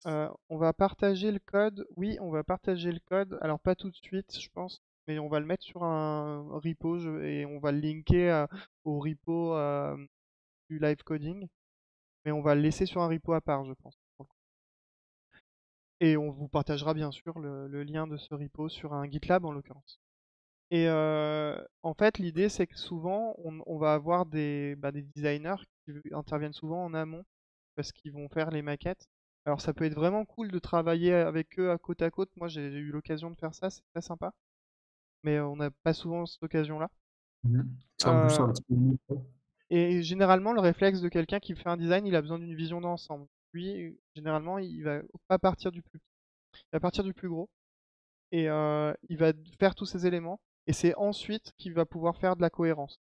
on va partager le code. Oui, on va partager le code. Alors, pas tout de suite, je pense, mais on va le mettre sur un repo et on va le linker au repo du live coding. Mais on va le laisser sur un repo à part, je pense. Et on vous partagera bien sûr le, lien de ce repo sur un GitLab en l'occurrence. Et en fait, l'idée c'est que souvent on, va avoir des, bah, des designers qui interviennent souvent en amont parce qu'ils vont faire les maquettes. Alors ça peut être vraiment cool de travailler avec eux à côte à côte. Moi j'ai eu l'occasion de faire ça, c'est très sympa. Mais on n'a pas souvent cette occasion-là. Mmh. Euh, et généralement, le réflexe de quelqu'un qui fait un design, il a besoin d'une vision d'ensemble lui, généralement, il va pas partir du plus il va partir du plus gros. Et euh, il va faire tous ces éléments. Et c'est ensuite qu'il va pouvoir faire de la cohérence.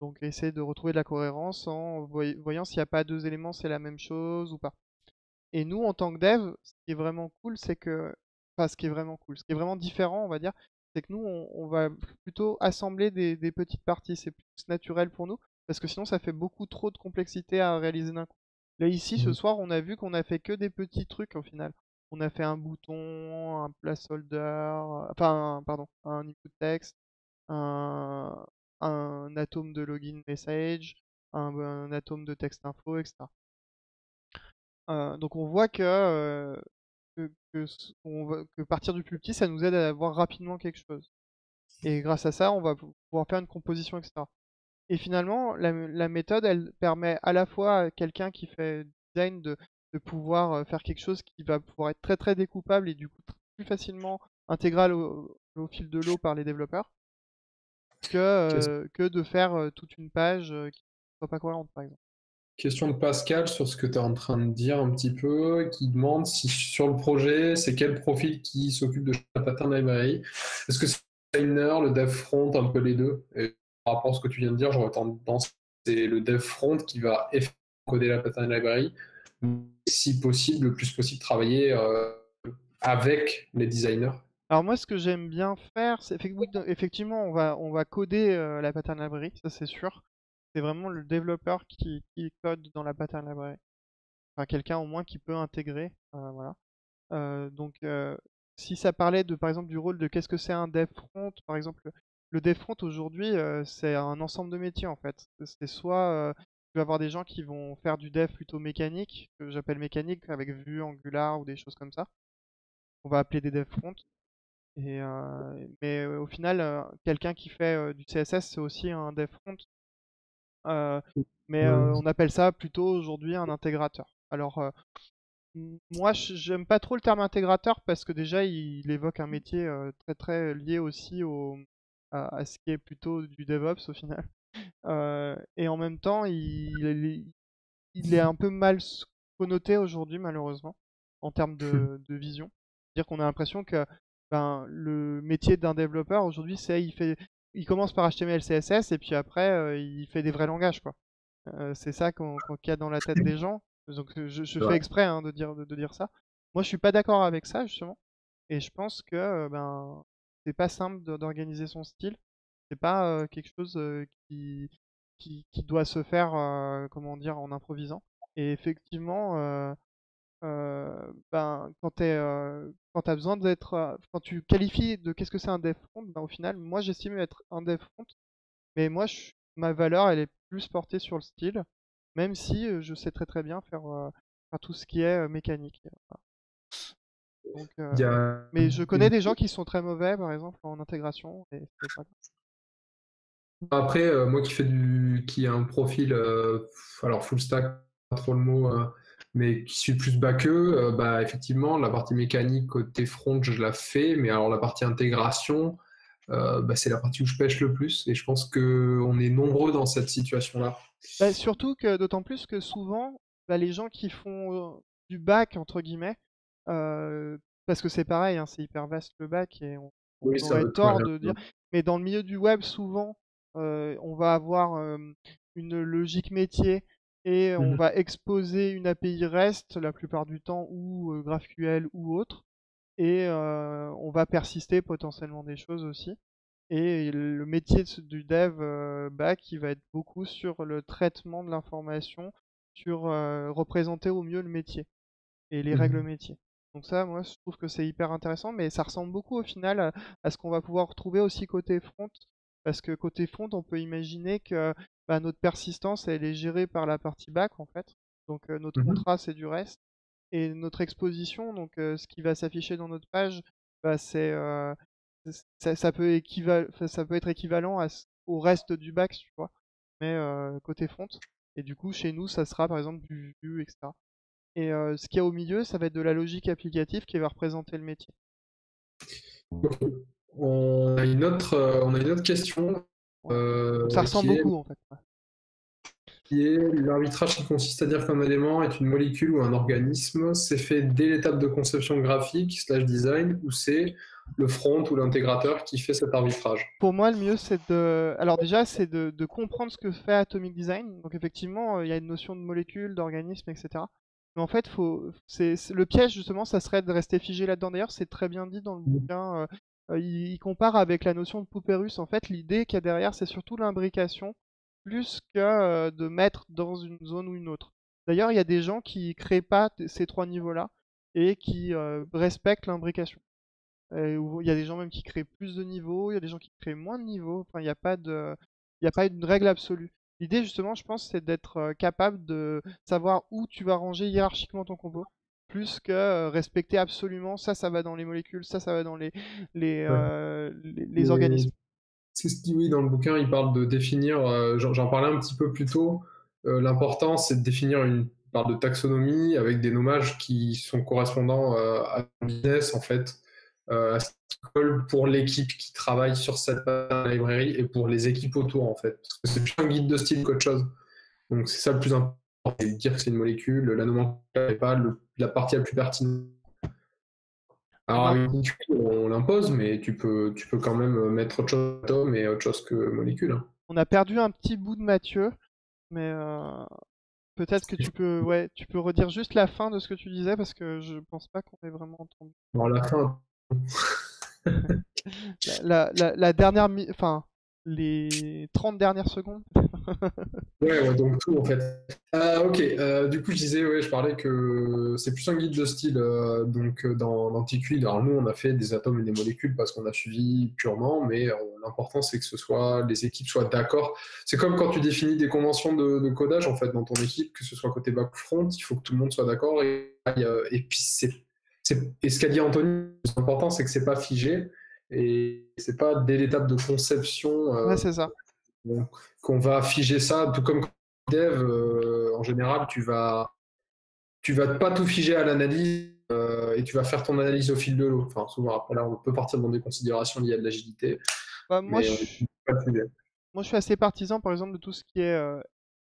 Donc essayer de retrouver de la cohérence en voyant s'il n'y a pas deux éléments, c'est la même chose ou pas. Et nous, en tant que dev, ce qui est vraiment cool, c'est que... Enfin, ce qui est vraiment cool, ce qui est vraiment différent, on va dire, c'est que nous, on, va plutôt assembler des, des petites parties. C'est plus naturel pour nous, parce que sinon, ça fait beaucoup trop de complexité à réaliser d'un coup. Là ici, ce mmh. soir, on a vu qu'on a fait que des petits trucs au final. On a fait un bouton, un placeholder, enfin, pardon, un input text, un, un atome de login message, un, atome de texte info, etc. Donc on voit que, que, que, partir du plus petit, ça nous aide à avoir rapidement quelque chose. Et grâce à ça, on va pouvoir faire une composition, etc. Et finalement, la, méthode, elle permet à la fois à quelqu'un qui fait design de, de, pouvoir faire quelque chose qui va pouvoir être très très découpable et du coup plus facilement intégral au, fil de l'eau par les développeurs que, euh, que de faire toute une page qui ne soit pas cohérente par exemple. Question de Pascal sur ce que tu es en train de dire un petit peu, qui demande si sur le projet, c'est quel profil qui s'occupe de la pattern library. Est-ce que c'est le designer, le dev front, un peu les deux? Par rapport à ce que tu viens de dire, j'aurais tendance, c'est le dev front qui va coder la pattern library, si possible, le plus possible, travailler euh, avec les designers. Alors moi, ce que j'aime bien faire, c'est effectivement, on va, on va coder euh, la pattern library, ça c'est sûr. C'est vraiment le développeur qui, code dans la pattern library. Enfin, quelqu'un au moins qui peut intégrer, euh, voilà. donc, si ça parlait de, par exemple, du rôle de qu'est-ce que c'est un dev front, par exemple, le dev front aujourd'hui, euh, c'est un ensemble de métiers en fait. C'est soit euh, tu vas avoir des gens qui vont faire du dev plutôt mécanique, que j'appelle mécanique avec Vue, Angular ou des choses comme ça. On va appeler des dev front. Et, euh, mais au final, quelqu'un qui fait du CSS, c'est aussi un dev front. Mais on appelle ça plutôt aujourd'hui un intégrateur. Alors, moi, j'aime pas trop le terme intégrateur parce que déjà, il évoque un métier très très lié aussi au, à, ce qui est plutôt du DevOps au final. Euh, et en même temps, il, est, il est un peu mal connoté aujourd'hui, malheureusement, en termes de, de vision. C'est-à-dire qu'on a l'impression que ben, le métier d'un développeur aujourd'hui, c'est il fait, il commence par HTML, CSS, et puis après, euh, il fait des vrais langages, quoi. Euh, c'est ça qu'on qu'il y a dans la tête des gens. Donc, je, je fais exprès hein, de, dire, de, de, dire ça. Moi, je suis pas d'accord avec ça, justement. Et je pense que ben, c'est pas simple d'organiser son style. C'est pas quelque chose qui, qui, doit se faire, comment dire, en improvisant. Et effectivement, ben, quand tu as besoin d'être, quand tu qualifies de qu'est-ce que c'est un dev front, ben, au final, moi j'estime être un dev front, mais moi ma valeur elle est plus portée sur le style, même si je sais très très bien faire, faire tout ce qui est mécanique. Mais je connais des gens qui sont très mauvais, par exemple, en intégration. Après, moi qui fais du, qui a un profil, alors full stack, pas trop le mot, mais qui suis plus backeux, bah effectivement, la partie mécanique côté front, je la fais, mais alors la partie intégration, bah, c'est la partie où je pêche le plus, et je pense que on est nombreux dans cette situation-là. Bah, surtout que d'autant plus que souvent, bah, les gens qui font du back entre guillemets, parce que c'est pareil, hein, c'est hyper vaste le bac et on, on Oui, ça aurait tort de dire. Mais dans le milieu du web, souvent, euh, on va avoir euh, une logique métier et on Mhm. va exposer une API REST la plupart du temps ou euh, GraphQL ou autre et euh, on va persister potentiellement des choses aussi. Et le métier de du dev euh, back, il va être beaucoup sur le traitement de l'information, sur représenter au mieux le métier et les règles Mhm. métiers. Donc ça, moi, je trouve que c'est hyper intéressant, mais ça ressemble beaucoup au final à, à ce qu'on va pouvoir retrouver aussi côté front, parce que côté front, on peut imaginer que bah, notre persistance, elle est gérée par la partie back en fait. Donc euh, notre Mhm. contrat, c'est du reste, et notre exposition, donc euh, ce qui va s'afficher dans notre page, bah, c'est euh, ça, ça peut équival- enfin, ça peut être équivalent à, au reste du back, tu vois, mais côté front. Et du coup, chez nous, ça sera par exemple du Vue, etc. Et ce qu'il y a au milieu, ça va être de la logique applicative qui va représenter le métier. On a une autre, euh, on a une autre question Ouais. euh, ça ressemble est, beaucoup en fait. Qui est l'arbitrage qui consiste à dire qu'un élément est une molécule ou un organisme. C'est fait dès l'étape de conception graphique slash design ou c'est le front ou l'intégrateur qui fait cet arbitrage? Pour moi, le mieux, c'est de. Alors, déjà, c'est de, de comprendre ce que fait Atomic Design. Donc, effectivement, euh, il y a une notion de molécule, d'organisme, etc. Mais en fait, faut... c'est c'est- le piège, justement, ça serait de rester figé là-dedans. D'ailleurs, c'est très bien dit dans le bouquin. Euh, il, compare avec la notion de Pouperus. En fait, l'idée qu'il y a derrière, c'est surtout l'imbrication, plus que euh, de mettre dans une zone ou une autre. D'ailleurs, il y a des gens qui créent pas ces trois niveaux-là et qui euh, respectent l'imbrication. Il y a des gens même qui créent plus de niveaux, il y a des gens qui créent moins de niveaux. Enfin, il n'y a pas de, il n'y a pas une règle absolue. L'idée, justement, je pense, c'est d'être capable de savoir où tu vas ranger hiérarchiquement ton compo, plus que euh, respecter absolument ça, ça va dans les molécules, ça, ça va dans les, les, Ouais. euh, les, les Et organismes. C'est ce qui, oui, dans le bouquin, il parle de définir, euh, j'en parlais un petit peu plus tôt, euh, l'important c'est de définir une parle de taxonomie avec des nommages qui sont correspondants euh, à business en fait, à ce qui colle pour l'équipe qui travaille sur cette librairie et pour les équipes autour en fait. Parce que c'est plus un guide de style qu'autre chose. Donc c'est ça le plus important, de dire que c'est une molécule, la nomenclature n'est pas le- la partie la plus pertinente. Alors Non. avec on l'impose, mais tu peux, tu peux quand même mettre autre chose atome et autre chose que molécule. hein. On a perdu un petit bout de Mathieu, mais euh, peut-être que tu peux, ouais, tu peux redire juste la fin de ce que tu disais parce que je pense pas qu'on ait vraiment entendu. À la fin, La, la, la, la dernière, enfin, les 30 dernières secondes. Ouais, donc tout en fait. Ah, ok, euh, du coup je disais, ouais, je parlais que c'est plus un guide de style. euh, donc euh, dans, dans TQI, alors nous on a fait des atomes et des molécules parce qu'on a suivi purement, mais euh, l'important c'est que ce soit les équipes soient d'accord. C'est comme quand tu définis des conventions de, codage en fait dans ton équipe, que ce soit côté back front, il faut que tout le monde soit d'accord. Et, puis c'est- et ce qu'a dit Anthony, le plus important c'est que c'est pas figé et c'est pas dès l'étape de conception. euh, Ouais, qu'on va figer ça, tout comme dev, euh, en général, tu vas, tu vas pas tout figer à l'analyse euh, et tu vas faire ton analyse au fil de l'eau. Enfin, souvent, après là, on peut partir dans des considérations liées à de l'agilité. Bah, moi, je, suis- moi, je assez partisan, par exemple, de tout ce qui est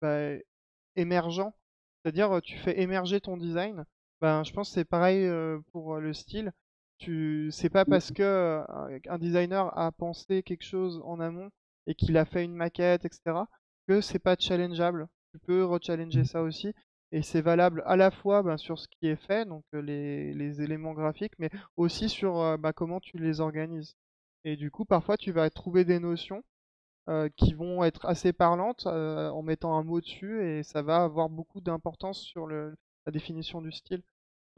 bah, émergent. C'est-à-dire, tu fais émerger ton design. Ben, je pense que c'est pareil pour le style. Tu, c'est pas parce que euh, un designer a pensé quelque chose en amont et qu'il a fait une maquette, etc., que c'est pas challengeable. Tu peux rechallenger ça aussi. Et c'est valable à la fois ben, sur ce qui est fait, donc euh, les, éléments graphiques, mais aussi sur euh, bah, comment tu les organises. Et du coup, parfois, tu vas trouver des notions qui vont être assez parlantes en mettant un mot dessus et ça va avoir beaucoup d'importance sur le, la définition du style.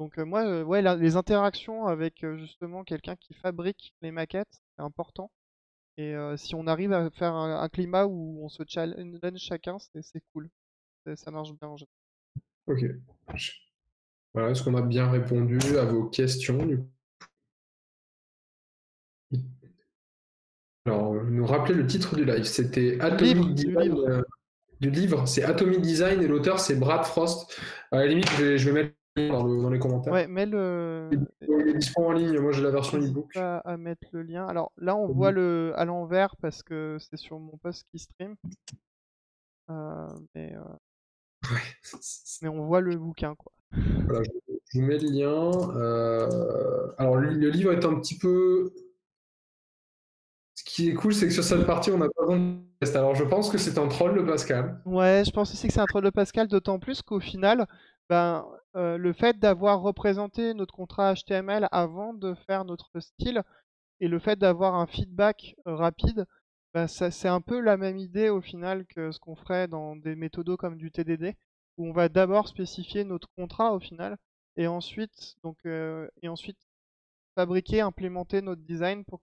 Donc euh, moi, euh, ouais, la- les interactions avec euh, justement quelqu'un qui fabrique les maquettes, c'est important. Et si on arrive à faire un, un climat où on se challenge chacun, c'est cool. Ça marche bien en général. Ok. Voilà, est-ce qu'on a bien répondu à vos questions du coup Alors, nous rappeler le titre du live, c'était Atomic Design. livre. du livre, c'est Atomic Design et l'auteur c'est Brad Frost. À la limite, je vais, je vais mettre dans, le- dans les commentaires. Ouais, mais le... Il est dispo en ligne, moi j'ai la version ebook. pas à mettre le lien. Alors là, on voit le à l'envers parce que c'est sur mon post qui stream. Euh, mais, euh, Ouais, mais on voit le bouquin, quoi. Voilà, je, je vous mets le lien. Euh, alors, le livre est un petit peu. Ce qui est cool, c'est que sur cette partie, on n'a pas besoin de test. Alors, je pense que c'est un troll de Pascal. Ouais, je pense aussi que c'est un troll de Pascal, d'autant plus qu'au final, ben, euh, le fait d'avoir représenté notre contrat HTML avant de faire notre style et le fait d'avoir un feedback rapide, ben, c'est un peu la même idée au final que ce qu'on ferait dans des méthodos comme du TDD, où on va d'abord spécifier notre contrat au final et ensuite, donc, euh, et ensuite fabriquer, implémenter notre design pour,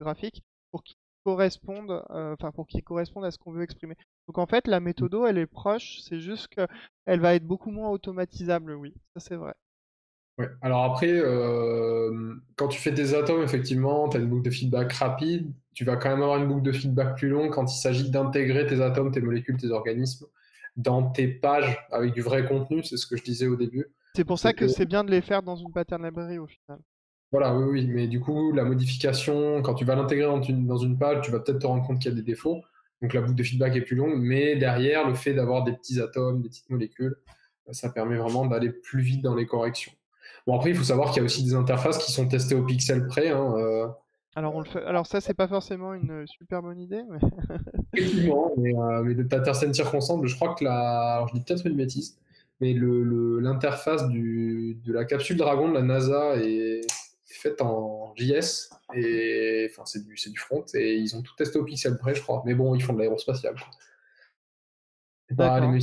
graphique pour qu'il corresponde, euh, enfin, pour qu'il corresponde à ce qu'on veut exprimer. Donc en fait, la méthode elle est proche, c'est juste qu'elle va être beaucoup moins automatisable, oui, ça c'est vrai. Ouais. Alors après, euh, quand tu fais des atomes, effectivement, tu as une boucle de feedback rapide. Tu vas quand même avoir une boucle de feedback plus longue quand il s'agit d'intégrer tes atomes, tes molécules, tes organismes dans tes pages avec du vrai contenu. C'est ce que je disais au début. C'est pour ça que, c'est bien de les faire dans une pattern library au final. Voilà, oui, oui, mais du coup, la modification, quand tu vas l'intégrer dans une, dans une page, tu vas peut-être te rendre compte qu'il y a des défauts. Donc la boucle de feedback est plus longue, mais derrière, le fait d'avoir des petits atomes, des petites molécules, ça permet vraiment d'aller plus vite dans les corrections. Bon, après, il faut savoir qu'il y a aussi des interfaces qui sont testées au pixel près. Hein, euh. Alors, on le fait... Alors ça, c'est pas forcément une super bonne idée. Mais... Effectivement, mais, euh, mais t'as certaines circonstances, je crois que la... Alors, je dis peut-être une bêtise, mais l'interface le, de la capsule Dragon de la NASA est faite en JS et enfin c'est du, du front et ils ont tout testé au pixel près je crois. Mais bon ils font de l'aérospatial c'est pas les mêmes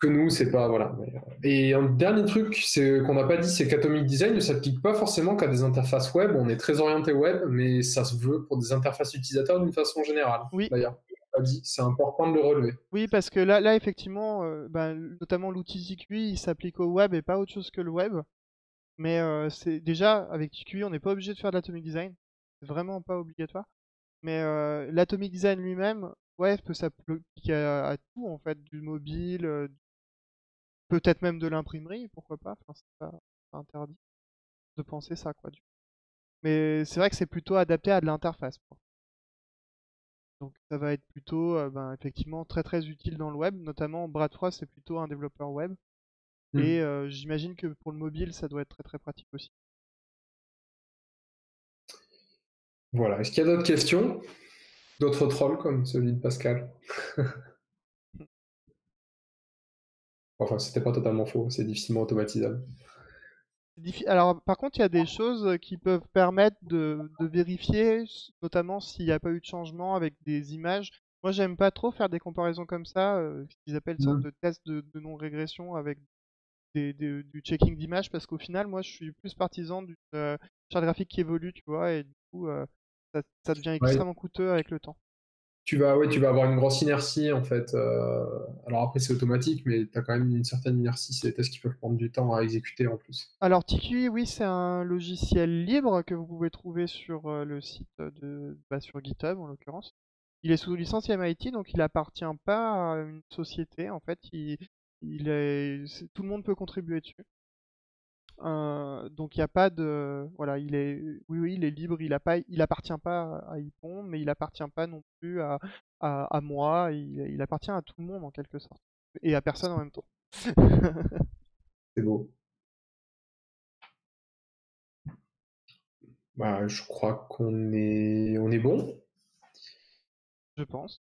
que nous c'est pas voilà et un dernier truc c'est qu'on n'a pas dit c'est qu'Atomic Design ne s'applique pas forcément qu'à des interfaces web. On est très orienté web mais ça se veut pour des interfaces utilisateurs d'une façon générale oui. d'ailleurs. C'est important de le relever. Oui, parce que là, là effectivement, euh, bah, notamment l'outil ZQI, il s'applique au web et pas autre chose que le web. Mais c'est déjà, avec ZQI, on n'est pas obligé de faire de l'atomic design. C'est vraiment pas obligatoire. Mais euh, l'atomic design lui-même, ouais, peut s'appliquer à, tout, en fait, du mobile, peut-être même de l'imprimerie, pourquoi pas. Enfin, c'est pas, interdit de penser ça, quoi. Du Mais c'est vrai que c'est plutôt adapté à de l'interface. Donc ça va être plutôt ben, effectivement très très utile dans le web, notamment Brad Frost c'est plutôt un développeur web. Hmm. Et euh, j'imagine que pour le mobile ça doit être très très pratique aussi. Voilà, est-ce qu'il y a d'autres questions? D'autres trolls comme celui de Pascal? Enfin, c'était pas totalement faux, c'est difficilement automatisable. Alors, par contre, il y a des choses qui peuvent permettre de, vérifier, notamment s'il n'y a pas eu de changement avec des images. Moi, j'aime pas trop faire des comparaisons comme ça, euh, ce qu'ils appellent sorte mmh. de test de, non-régression avec du checking d'images, parce qu'au final, moi, je suis plus partisan d'une euh, charte graphique qui évolue, tu vois, et du coup, euh, ça, devient extrêmement coûteux avec le temps tu vas, ouais, tu vas avoir une grosse inertie en fait. Euh, alors après c'est automatique, mais tu as quand même une certaine inertie. C'est des tests qui peuvent prendre du temps à exécuter en plus. Alors TQI, oui, c'est un logiciel libre que vous pouvez trouver sur le site de, bah, sur GitHub en l'occurrence. Il est sous licence MIT, donc il appartient pas à une société. En fait, il, il est, tout le monde peut contribuer dessus. Euh, donc il n'y a pas de voilà il est oui oui il est libre il a pas il appartient pas à Ipon mais il appartient pas non plus à, à, moi. Il, il, appartient à tout le monde en quelque sorte. Et à personne en même temps. C'est beau. Bah, je crois qu'on est on est bon. Je pense.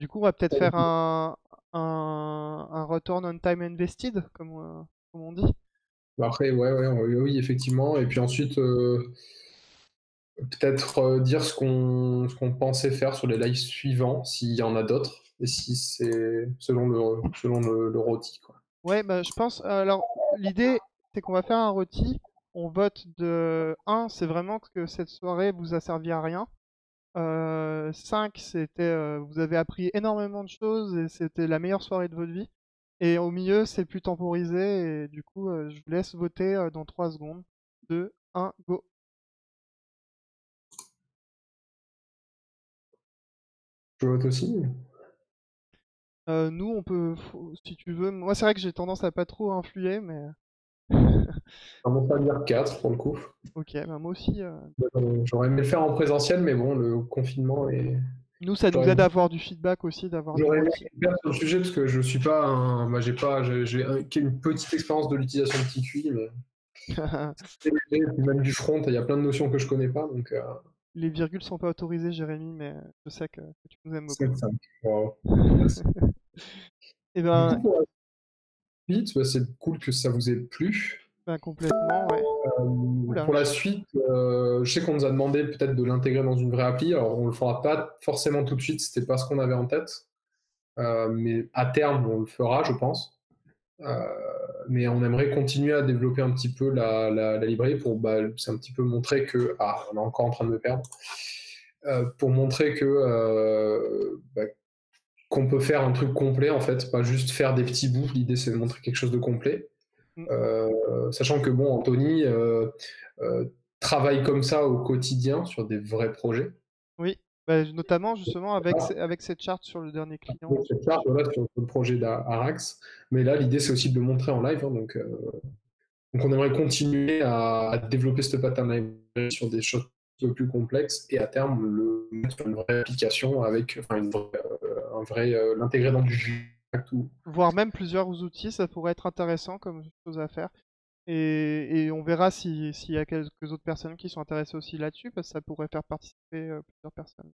Du coup on va peut-être faire un, un, un return on time invested comme, euh, comme on dit bah, après, ouais, ouais, oui, effectivement. Et puis ensuite, euh, peut-être euh, dire ce qu'on qu'on pensait faire sur les lives suivants, s'il y en a d'autres, et si c'est selon le, selon le, rôti. Quoi. Ouais, bah, je pense. Alors, l'idée, c'est qu'on va faire un rôti. On vote de 1, c'est vraiment que cette soirée vous a servi à rien. 5, euh, c'était vous avez appris énormément de choses et c'était la meilleure soirée de votre vie. Et au milieu, c'est plus temporisé. Et du coup, euh, je vous laisse voter euh, dans 3 secondes. 2, 1, go. Je vote aussi. Euh, nous, on peut, si tu veux. Moi, c'est vrai que j'ai tendance à pas trop influer, mais. On va dire 4 pour le coup. Ok, bah moi aussi. J'aurais aimé le faire en présentiel, mais bon, le confinement est. Nous, ça nous aide à avoir du feedback aussi, d'avoir J'aurais aimé faire sur le sujet parce que je suis pas un, bah, j'ai pas, j'ai une petite expérience de l'utilisation de TQI, mais même du front, il y a plein de notions que je connais pas, donc euh, Les virgules sont pas autorisées, Jérémy, mais je sais que, tu nous aimes beaucoup. ça. Wow. Et Du ben, bah, c'est cool que ça vous ait plu. Ben, complètement, ouais. Euh, pour la suite, euh, je sais qu'on nous a demandé peut-être de l'intégrer dans une vraie appli. Alors, on le fera pas forcément tout de suite, c'était pas ce qu'on avait en tête. Euh, mais à terme, on le fera, je pense. Mais on aimerait continuer à développer un petit peu la, la, la librairie pour, bah, c'est un petit peu montrer que, ah, on est encore en train de me perdre, pour montrer que bah, qu'on peut faire un truc complet en fait, pas juste faire des petits bouts. L'idée c'est de montrer quelque chose de complet. Mm. Euh, sachant que bon, Anthony euh, euh, travaille comme ça au quotidien sur des vrais projets. Oui, bah, notamment justement avec, Ah. ce- avec cette charte sur le dernier client. Cette charte, voilà, sur le projet d'Arax. Mais là, l'idée c'est aussi de le montrer en live. hein, donc, donc on aimerait continuer à, à développer cette pattern sur des choses un peu plus complexes et à terme le mettre sur une vraie application avec enfin, une vraie, un vrai l'intégrer dans du tout. Voire même plusieurs outils, ça pourrait être intéressant comme chose à faire. Et, et on verra si- s'il y a quelques autres personnes qui sont intéressées aussi là-dessus, parce que ça pourrait faire participer euh, plusieurs personnes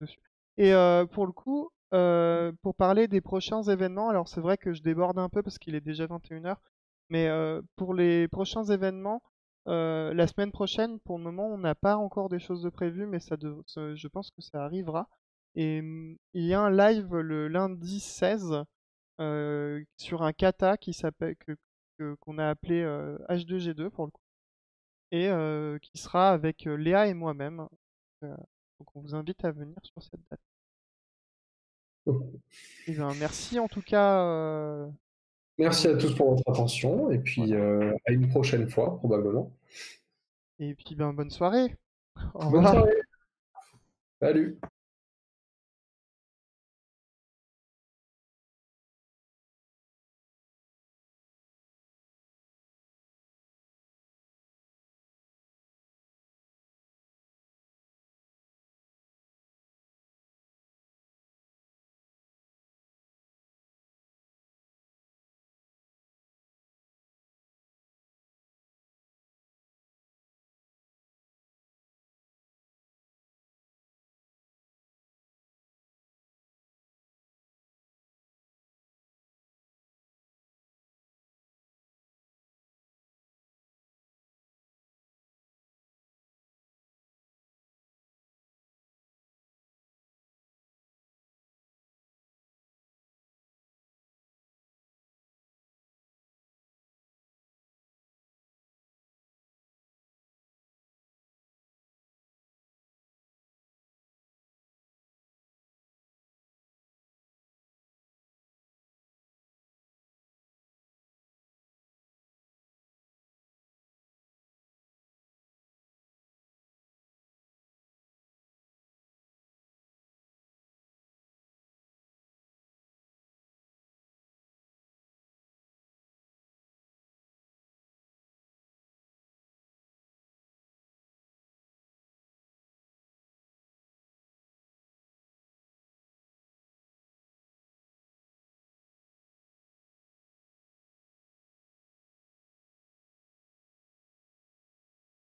dessus. Et euh, pour le coup, euh, pour parler des prochains événements, alors c'est vrai que je déborde un peu parce qu'il est déjà 21h, mais euh, pour les prochains événements, la semaine prochaine, pour le moment, on n'a pas encore des choses de prévues, mais ça ça- je pense que ça arrivera. Et hum, il y a un live le lundi 16 euh, sur un kata qui s'appelle que que- qu'on a appelé euh, H2G2 pour le coup et euh, qui sera avec euh, Léa et moi-même. Euh, donc on vous invite à venir sur cette date. Et ben, merci en tout cas. euh, Merci à tous pour votre attention et puis euh, à une prochaine fois probablement. et puis ben bonne soirée. Au Bonne revoir. soirée. Salut.